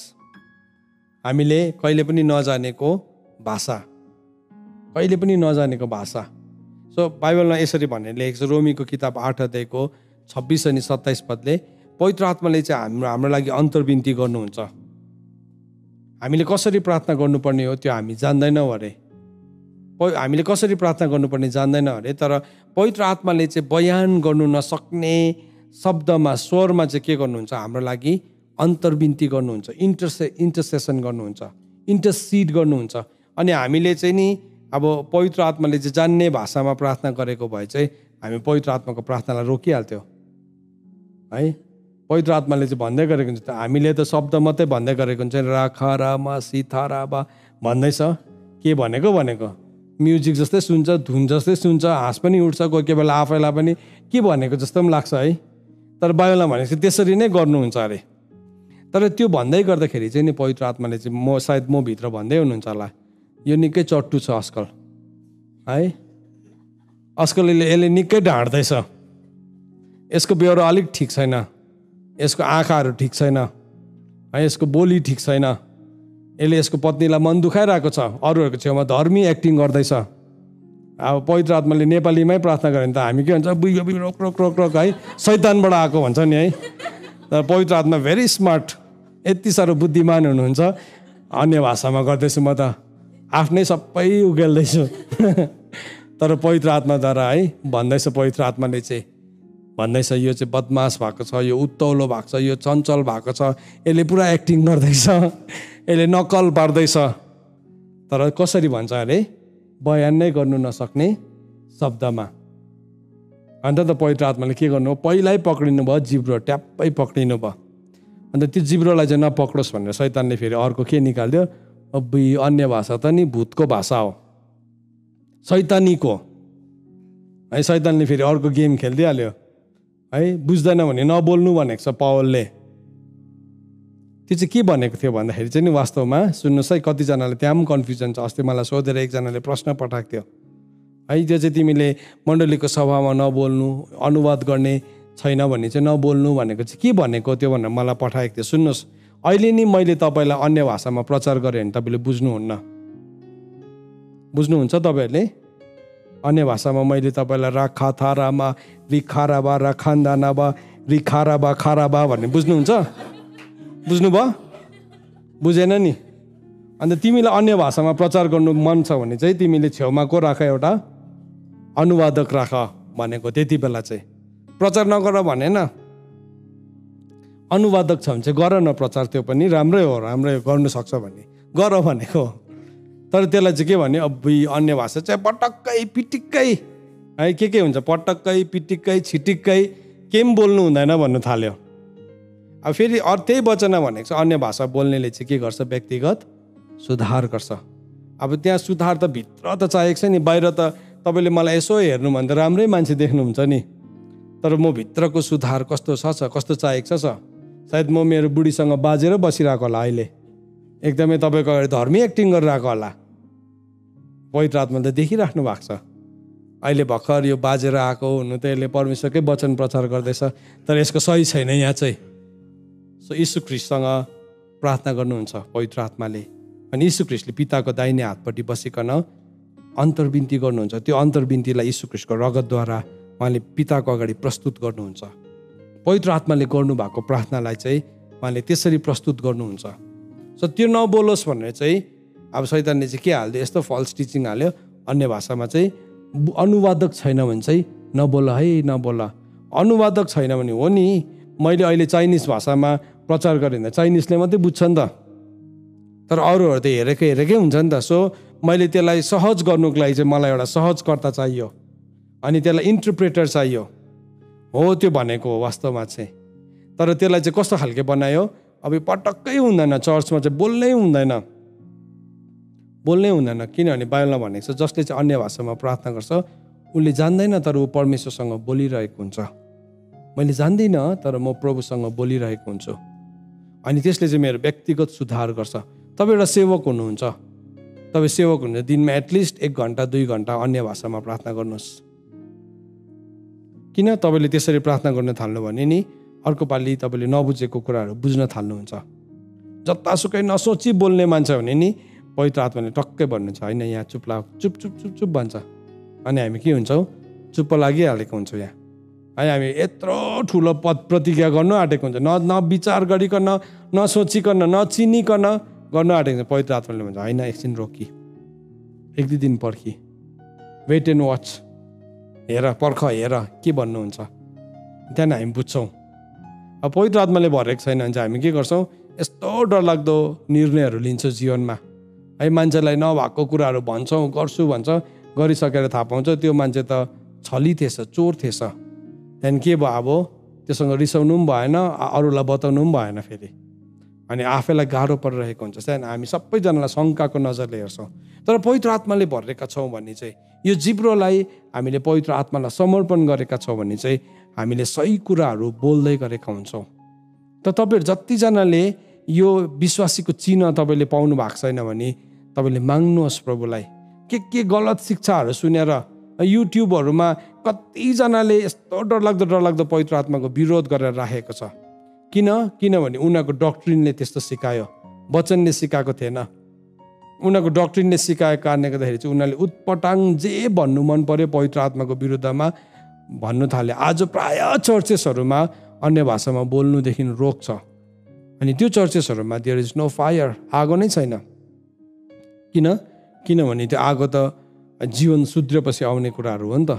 हामीले कहिले पनि नजानेको भाषा। कहिले पनि नजानेको भाषा। सो बाइबलमा यसरी भन्ने लेखेको छ रोमीको किताब आठ अध्यायको छब्बिस अनि सत्ताइस पदले पवित्र आत्माले चाहिँ हाम्रो हाम्रो लागि अन्तर्विन्ती गर्नुहुन्छ। हामीले कसरी प्रार्थना गर्नुपर्ने हो त्यो हामी जान्दैनौँ अरे। हामीले कसरी प्रार्थना गर्नुपर्ने जान्दैन अरे तर पवित्र आत्माले चाहिँ बयान गर्नु नसक्ने शब्दमा स्वरमा चाहिँ के गर्नुहुन्छ? हाम्रो लागि अन्तर्विन्ती गर्नुहुन्छ इन्टरसे इन्टरसेसन गर्नुहुन्छ इन्टरसिड गर्नुहुन्छ। अनि हामीले चाहिँ नि अब पवित्र आत्माले चाहिँ जान्ने भाषामा प्रार्थना गरेको भए चाहिँ हामी पवित्र आत्माको प्रार्थनालाई रोकिहाल्थ्यो। है? पवित्र आत्माले चाहिँ भन्दै गरेको हुन्छ हामीले त शब्द मात्रै भन्दै गरेको हुन्छ राख रामा सिथा राबा भन्दैछ। के भनेको भनेको? म्युजिक जस्तै सुन्छ धुन जस्तै सुन्छ हाँस पनि उठ्छ कोही कोही बेला आफैलाई पनि। के भनेको जस्तो पनि लाग्छ है। तर बाइबलमा भनेपछि त्यसरी नै गर्नुहुन्छ अरे। तर त्यो भन्दै गर्दाखेरि चाहिँ नि पवित्र आत्माले चाहिँ म सायद म भित्र भन्दै हुनुहुन्छ होला। यो निकै चट्टु छ आजकल। है? आजकल यसले यसले निकै ढाँट्दैछ यसको बेहोरा अलिक ठिक छैन। यसको आँखाहरू ठिक छैन। है यसको बोली ठिक छैन। यसले यसको पत्नीलाई मन दुखाइरहेको छ। अरूहरूको छेउमा धर्मी एक्टिङ गर्दैछ। अब पवित्र आत्माले नेपालीमै प्रार्थना गऱ्यो भने त हामी के भन्छ बुइयो बुइ रोक रोक रोक रोक है सैतानबाट आएको भन्छ नि है। तर पवित्र आत्मा भेरी स्मार्ट यति साह्रो बुद्धिमान हुनुहुन्छ। अन्य भाषामा गर्दैछु म त। आफ्नै सबै उगेल्दैछु। <laughs> तर पवित्र आत्माद्वारा है भन्दैछ पवित्र आत्माले चाहिँ। भन्दैछ यो चाहिँ बदमास भएको छ यो उत्तौलो भएको छ यो चञ्चल भएको छ यसले पुरा एक्टिङ गर्दैछ। यसले नक्कल पार्दैछ। तर कसरी भन्छ अरे? बयान नै गर्नु नसक्ने शब्दमा। अन्त त पवित्र आत्माले के गर्नु? पहिल्यै पक्रिनु भयो जिब्रो ट्याप्पै पक्रिनु भयो। अन्त त्यो जिब्रोलाई चाहिँ नपक्रोस् भनेर सैतानले फेरि अर्को के निकालिदियो? अब्बुई अन्य भाषा त नि भूतको भाषा हो। सैतानीको है सैतानले फेरि अर्को गेम खेलिदिइहाल्यो। है बुझ्दैन भने नबोल्नु भनेको छ पावलले। त्यो चाहिँ के भनेको थियो भन्दाखेरि चाहिँ नि वास्तवमा सुन्नुहोस् है कतिजनाले त्यहाँ पनि कन्फ्युजन छ। अस्ति मलाई सोधेर एकजनाले प्रश्न पठाएको थियो। है त्यो चाहिँ तिमीले मण्डलीको सभामा नबोल्नु अनुवाद गर्ने छैन भने चाहिँ नबोल्नु भनेको चाहिँ के भनेको त्यो भनेर मलाई पठाएको थियो। सुन्नुहोस् अहिले नि मैले तपाईँलाई अन्य भाषामा प्रचार गरेँ भने तपाईँले बुझ्नुहुन्न। बुझ्नुहुन्छ तपाईँहरूले? अन्य भाषामा मैले तपाईँलाई राखा थारामा रिखाराबा राखान्दानाबा रिखाराबा खाराबा भन्ने बुझ्नुहुन्छ? बुझ्नुभयो बुझेन नि। अन्त तिमीलाई अन्य भाषामा प्रचार गर्नु मन छ भने चाहिँ तिमीले छेउमा को राख एउटा अनुवादक राख भनेको त्यति बेला चाहिँ। प्रचार नगर भनेन। अनुवादक छ भने चाहिँ गर न प्रचार त्यो पनि राम्रै हो राम्रै गर्नु सक्छ भने। गर भनेको तर त्यसलाई चाहिँ के भने अब अन्य भाषा चाहिँ पटक्कै पिटिक्कै है के के हुन्छ? पटक्कै पिटिक्कै छिटिक्कै के पनि बोल्नु हुँदैन भन्नु थाल्यो। अब फेरि अरू त्यही वचन भनेको छ अन्य भाषा बोल्नेले चाहिँ के गर्छ व्यक्तिगत? सुधार गर्छ। अब त्यहाँ सुधार त भित्र त चाहिएको छ नि बाहिर त तपाईँले मलाई यसो हेर्नु भने त राम्रै मान्छे देख्नुहुन्छ नि। तर म भित्रको सुधार कस्तो छ छ कस्तो चाहिएको छ सायद म मेरो बुढीसँग बाजेर बसिरहेको होला अहिले। एकदमै तपाईँको अगाडि धर्मी एक्टिङ गरिरहेको होला। पवित्र त देखिराख्नु भएको छ। अहिले भर्खर यो बाजेर आएको हुनु त यसले परमेश्वरकै वचन प्रचार गर्दैछ तर यसको सही छैन यहाँ चाहिँ। सो यीशु ख्रिस्टसँग प्रार्थना गर्नुहुन्छ पवित्र आत्माले। अनि यीशु ख्रिस्टले पिताको दाहिने हातपट्टि बसिकन अन्तर्विन्ती गर्नुहुन्छ। त्यो अन्तर्विन्तीलाई यीशु ख्रिस्टको रगतद्वारा उहाँले पिताको अगाडि प्रस्तुत गर्नुहुन्छ। पवित्र आत्माले गर्नुभएको प्रार्थनालाई चाहिँ उहाँले त्यसरी प्रस्तुत गर्नुहुन्छ। सो त्यो नबोलोस् भनेर चाहिँ अब सैतानले चाहिँ के हालिदियो यस्तो फल्स टिचिङ हाल्यो। अन्य भाषामा चाहिँ अनुवादक छैन भने चाहिँ नबोल है नबोल। अनुवादक छैन भने हो नि। मैले अहिले चाइनिज भाषामा प्रचार गरेँ भने चाइनिजले मात्रै बुझ्छ नि त। तर अरूहरू त हेरेकै हेरेकै हुन्छ नि त। सो मैले त्यसलाई सहज गर्नुको लागि चाहिँ मलाई एउटा सहजकर्ता चाहियो। अनि त्यसलाई इन्टरप्रेटर चाहियो। हो त्यो भनेको हो वास्तवमा चाहिँ। तर त्यसलाई चाहिँ कस्तो खालके बनायो? अब पटक्कै हुँदैन। चर्चमा चाहिँ बोल्नै हुँदैन। बोल्नै हुँदैन। किनभने बाइबलमा भनेको छ जसले चाहिँ अन्य भाषामा प्रार्थना गर्छ उसले जान्दैन तर ऊ परमेश्वरसँग बोलिरहेको हुन्छ। मैले जान्दिनँ तर म प्रभुसँग बोलिरहेको हुन्छु। अनि त्यसले चाहिँ मेरो व्यक्तिगत सुधार गर्छ। तपाईँ एउटा सेवक हुनुहुन्छ। तपाईँ सेवक हुनुहुन्छ दिनमा एटलिस्ट एक घन्टा दुई घन्टा अन्य भाषामा प्रार्थना गर्नुहोस्। किन तपाईँले त्यसरी प्रार्थना गर्न थाल्नु भने नि अर्को पालि तपाईँले नबुझेको कुराहरू बुझ्न थाल्नुहुन्छ। जतासुकै नसोची बोल्ने मान्छे भने नि पवित्र आत्माले टक्कै भन्नुहुन्छ होइन यहाँ चुप लाग चुप चुप चुप चुप भन्छ। अनि हामी के हुन्छौँ? चुप्प लागिहालेको हुन्छौँ यहाँ। है हामी यत्रो ठुलो पद प्रतिज्ञा गर्नु आँटेको हुन्छ। न न विचार गरिकन नसोचिकन नचिनिकन गर्नु आँटेको हुन्छ। पवित्र आत्माले भन्छ होइन एकछिन रोकी। एक दुई दिन पर्खी। वेट एन्ड वाच हेर पर्ख हेर के भन्नुहुन्छ? त्यहाँदेखि हामी बुझ्छौँ। अब पवित्र आत्माले भरेको छैन भने चाहिँ हामी के गर्छौँ? यस्तो डरलाग्दो निर्णयहरू लिन्छौँ जीवनमा। है मान्छेलाई नभएको कुराहरू भन्छौँ गर्छु भन्छ गरिसकेर थाहा पाउँछ त्यो मान्छे त छली थिएछ चोर थिएछ। त्यहाँदेखि के भयो अब त्योसँग रिसाउनु पनि भएन अरूलाई बताउनु पनि भएन फेरि अनि आफैलाई गाह्रो परिरहेको हुन्छ त्यहाँदेखि हामी सबैजनालाई शङ्काको नजरले हेर्छौँ तर पवित्र आत्माले भरेका छौँ भने चाहिँ यो जिब्रोलाई हामीले पवित्र आत्मालाई समर्पण गरेका छौँ भने चाहिँ हामीले सही कुराहरू बोल्दै गरेका हुन्छौँ त तपाईँहरू जतिजनाले यो विश्वासीको चिन्ह तपाईँले पाउनु भएको छैन भने तपाईँले माग्नुहोस् प्रभुलाई के के गलत शिक्षाहरू सुनेर युट्युबहरूमा कतिजनाले यस्तो डरलाग्दो डरलाग्दो पवित्र आत्माको विरोध गरेर राखेको छ। किन? किनभने उनीहरूको डक्ट्रिनले त्यस्तो सिकायो। वचनले सिकाएको थिएन। उनीहरूको डक्ट्रिनले सिकाएको कारणले गर्दाखेरि चाहिँ उनीहरूले उत्पटाङ जे भन्नु मन पर्यो पवित्र आत्माको विरुद्धमा। भन्नु थाल्यो आज प्राय चर्चेसहरूमा अन्य भाषामा बोल्नुदेखि रोक्छ अनि त्यो चर्चेसहरूमा देयर इज नो फायर आगो नै छैन। किन? किनभने त्यो आगो त जीवन सुध्रेपछि आउने कुराहरू हो नि त।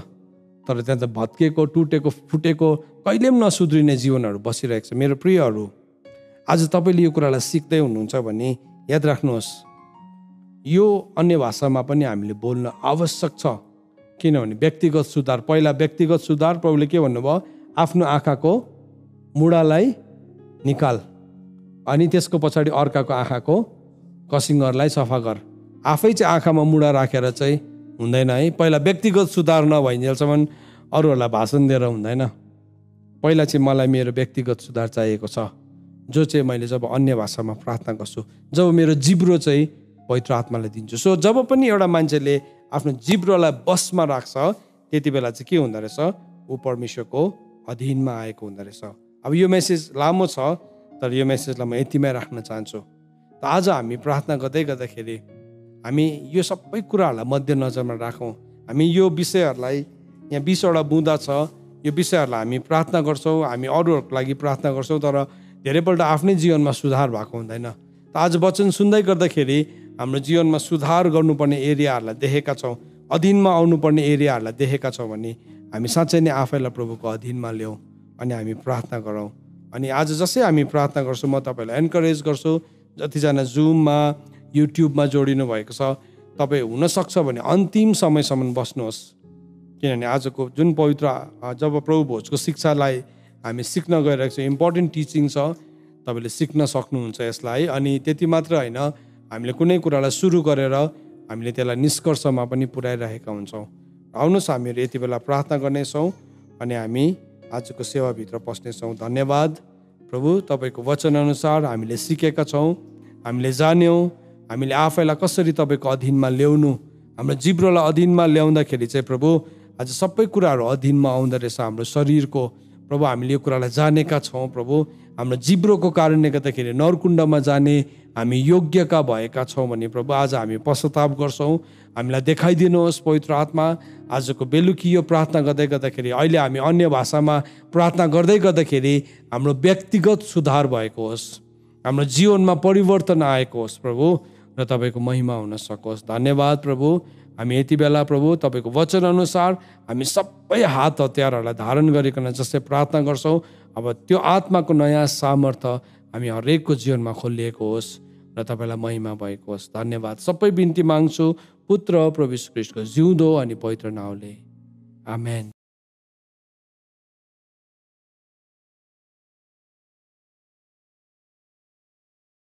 तर त्यहाँ त भत्किएको टुटेको फुटेको कहिले पनि नसुध्रिने जीवनहरू बसिरहेको छ। मेरो प्रियहरू आज तपाईँले यो कुरालाई सिक्दै हुनुहुन्छ भने याद राख्नुहोस् यो अन्य भाषामा पनि हामीले बोल्न आवश्यक छ। किनभने व्यक्तिगत सुधार पहिला व्यक्तिगत सुधार प्रभुले के भन्नुभयो? आफ्नो आँखाको मुढालाई निकाल अनि त्यसको पछाडि अर्काको आँखाको कसिङ्गरलाई सफा गर। आफै चाहिँ आँखामा मुढा राखेर चाहिँ हुँदैन है। पहिला व्यक्तिगत सुधार नभइन्जेलसम्म अरूहरूलाई भाषण दिएर हुँदैन। पहिला चाहिँ मलाई मेरो व्यक्तिगत सुधार चाहिएको छ। जो चाहिँ मैले जब अन्य भाषामा प्रार्थना गर्छु जब मेरो जिब्रो चाहिँ पवित्र आत्मालाई दिन्छु। सो जब पनि एउटा मान्छेले आफ्नो जिब्रोलाई बसमा राख्छ त्यति बेला चाहिँ के हुँदो रहेछ? ऊ परमेश्वरको अधीनमा आएको हुँदो रहेछ। अब यो मेसेज लामो छ तर यो मेसेजलाई म यतिमै राख्न चाहन्छु। त आज हामी प्रार्थना गर्दै गर्दाखेरि हामी यो सबै कुराहरूलाई मध्यनजरमा राखौँ। हामी यो विषयहरूलाई यहाँ बिसवटा बुँदा छ यो विषयहरूलाई हामी प्रार्थना गर्छौँ हामी अरूहरूको लागि प्रार्थना गर्छौँ तर धेरैपल्ट आफ्नै जीवनमा सुधार भएको हुँदैन। त आज वचन सुन्दै गर्दाखेरि हाम्रो जीवनमा सुधार गर्नुपर्ने एरियाहरूलाई देखेका छौँ अधीनमा आउनुपर्ने एरियाहरूलाई देखेका छौँ भने हामी साँच्चै नै आफैलाई प्रभुको अधीनमा ल्याउँ अनि हामी प्रार्थना गरौँ। अनि आज जसै हामी प्रार्थना गर्छौँ म तपाईँलाई एन्करेज गर्छु जतिजना जुममा युट्युबमा जोडिनु भएको छ तपाईँ हुनसक्छ भने अन्तिम समयसम्म बस्नुहोस्। किनभने आजको जुन पवित्र जब प्रभु भोजको शिक्षालाई हामी सिक्न गइरहेको छौँ इम्पोर्टेन्ट टिचिङ छ तपाईँले सिक्न सक्नुहुन्छ यसलाई। अनि त्यति मात्र होइन हामीले कुनै कुरालाई सुरु गरेर हामीले त्यसलाई निष्कर्षमा पनि पुर्याइरहेका हुन्छौँ। आउनुहोस् हामीहरू यति बेला प्रार्थना गर्नेछौँ अनि हामी आजको सेवाभित्र पस्नेछौँ। धन्यवाद। प्रभु तपाईँको वचनअनुसार हामीले सिकेका छौँ हामीले जान्यौँ। हामीले आफैलाई कसरी तपाईँको अधीनमा ल्याउनु? हाम्रो जिब्रोलाई अधीनमा ल्याउँदाखेरि चाहिँ प्रभु आज सबै कुराहरू अधीनमा आउँदो रहेछ हाम्रो शरीरको। प्रभु हामीले यो कुरालाई जानेका छौँ प्रभु। हाम्रो जिब्रोको कारणले गर्दाखेरि नरकुण्डमा जाने हामी योग्यका भएका छौँ भने प्रभु आज हामी पश्चाताप गर्छौँ। हामीलाई देखाइदिनुहोस् पवित्र आत्मा। आजको बेलुकी यो प्रार्थना गर्दै गर्दाखेरि अहिले हामी अन्य भाषामा प्रार्थना गर्दै गर्दाखेरि हाम्रो व्यक्तिगत सुधार भएको होस्। हाम्रो जीवनमा परिवर्तन आएको होस् प्रभु। र तपाईँको महिमा हुन सकोस्। धन्यवाद प्रभु। हामी यति बेला प्रभु तपाईँको वचन अनुसार हामी सबै हात हतियारहरूलाई धारण गरिकन जस्तै प्रार्थना गर्छौँ अब त्यो आत्माको नयाँ सामर्थ्य हामी हरेकको जीवनमा खोलिएको होस् र तपाईँलाई महिमा भएको होस्। धन्यवाद। सबै बिन्ती माग्छु। पुत्र प्रभु यीशु ख्रीष्टको जिउँदो अनि पवित्र नाउँले। आमेन।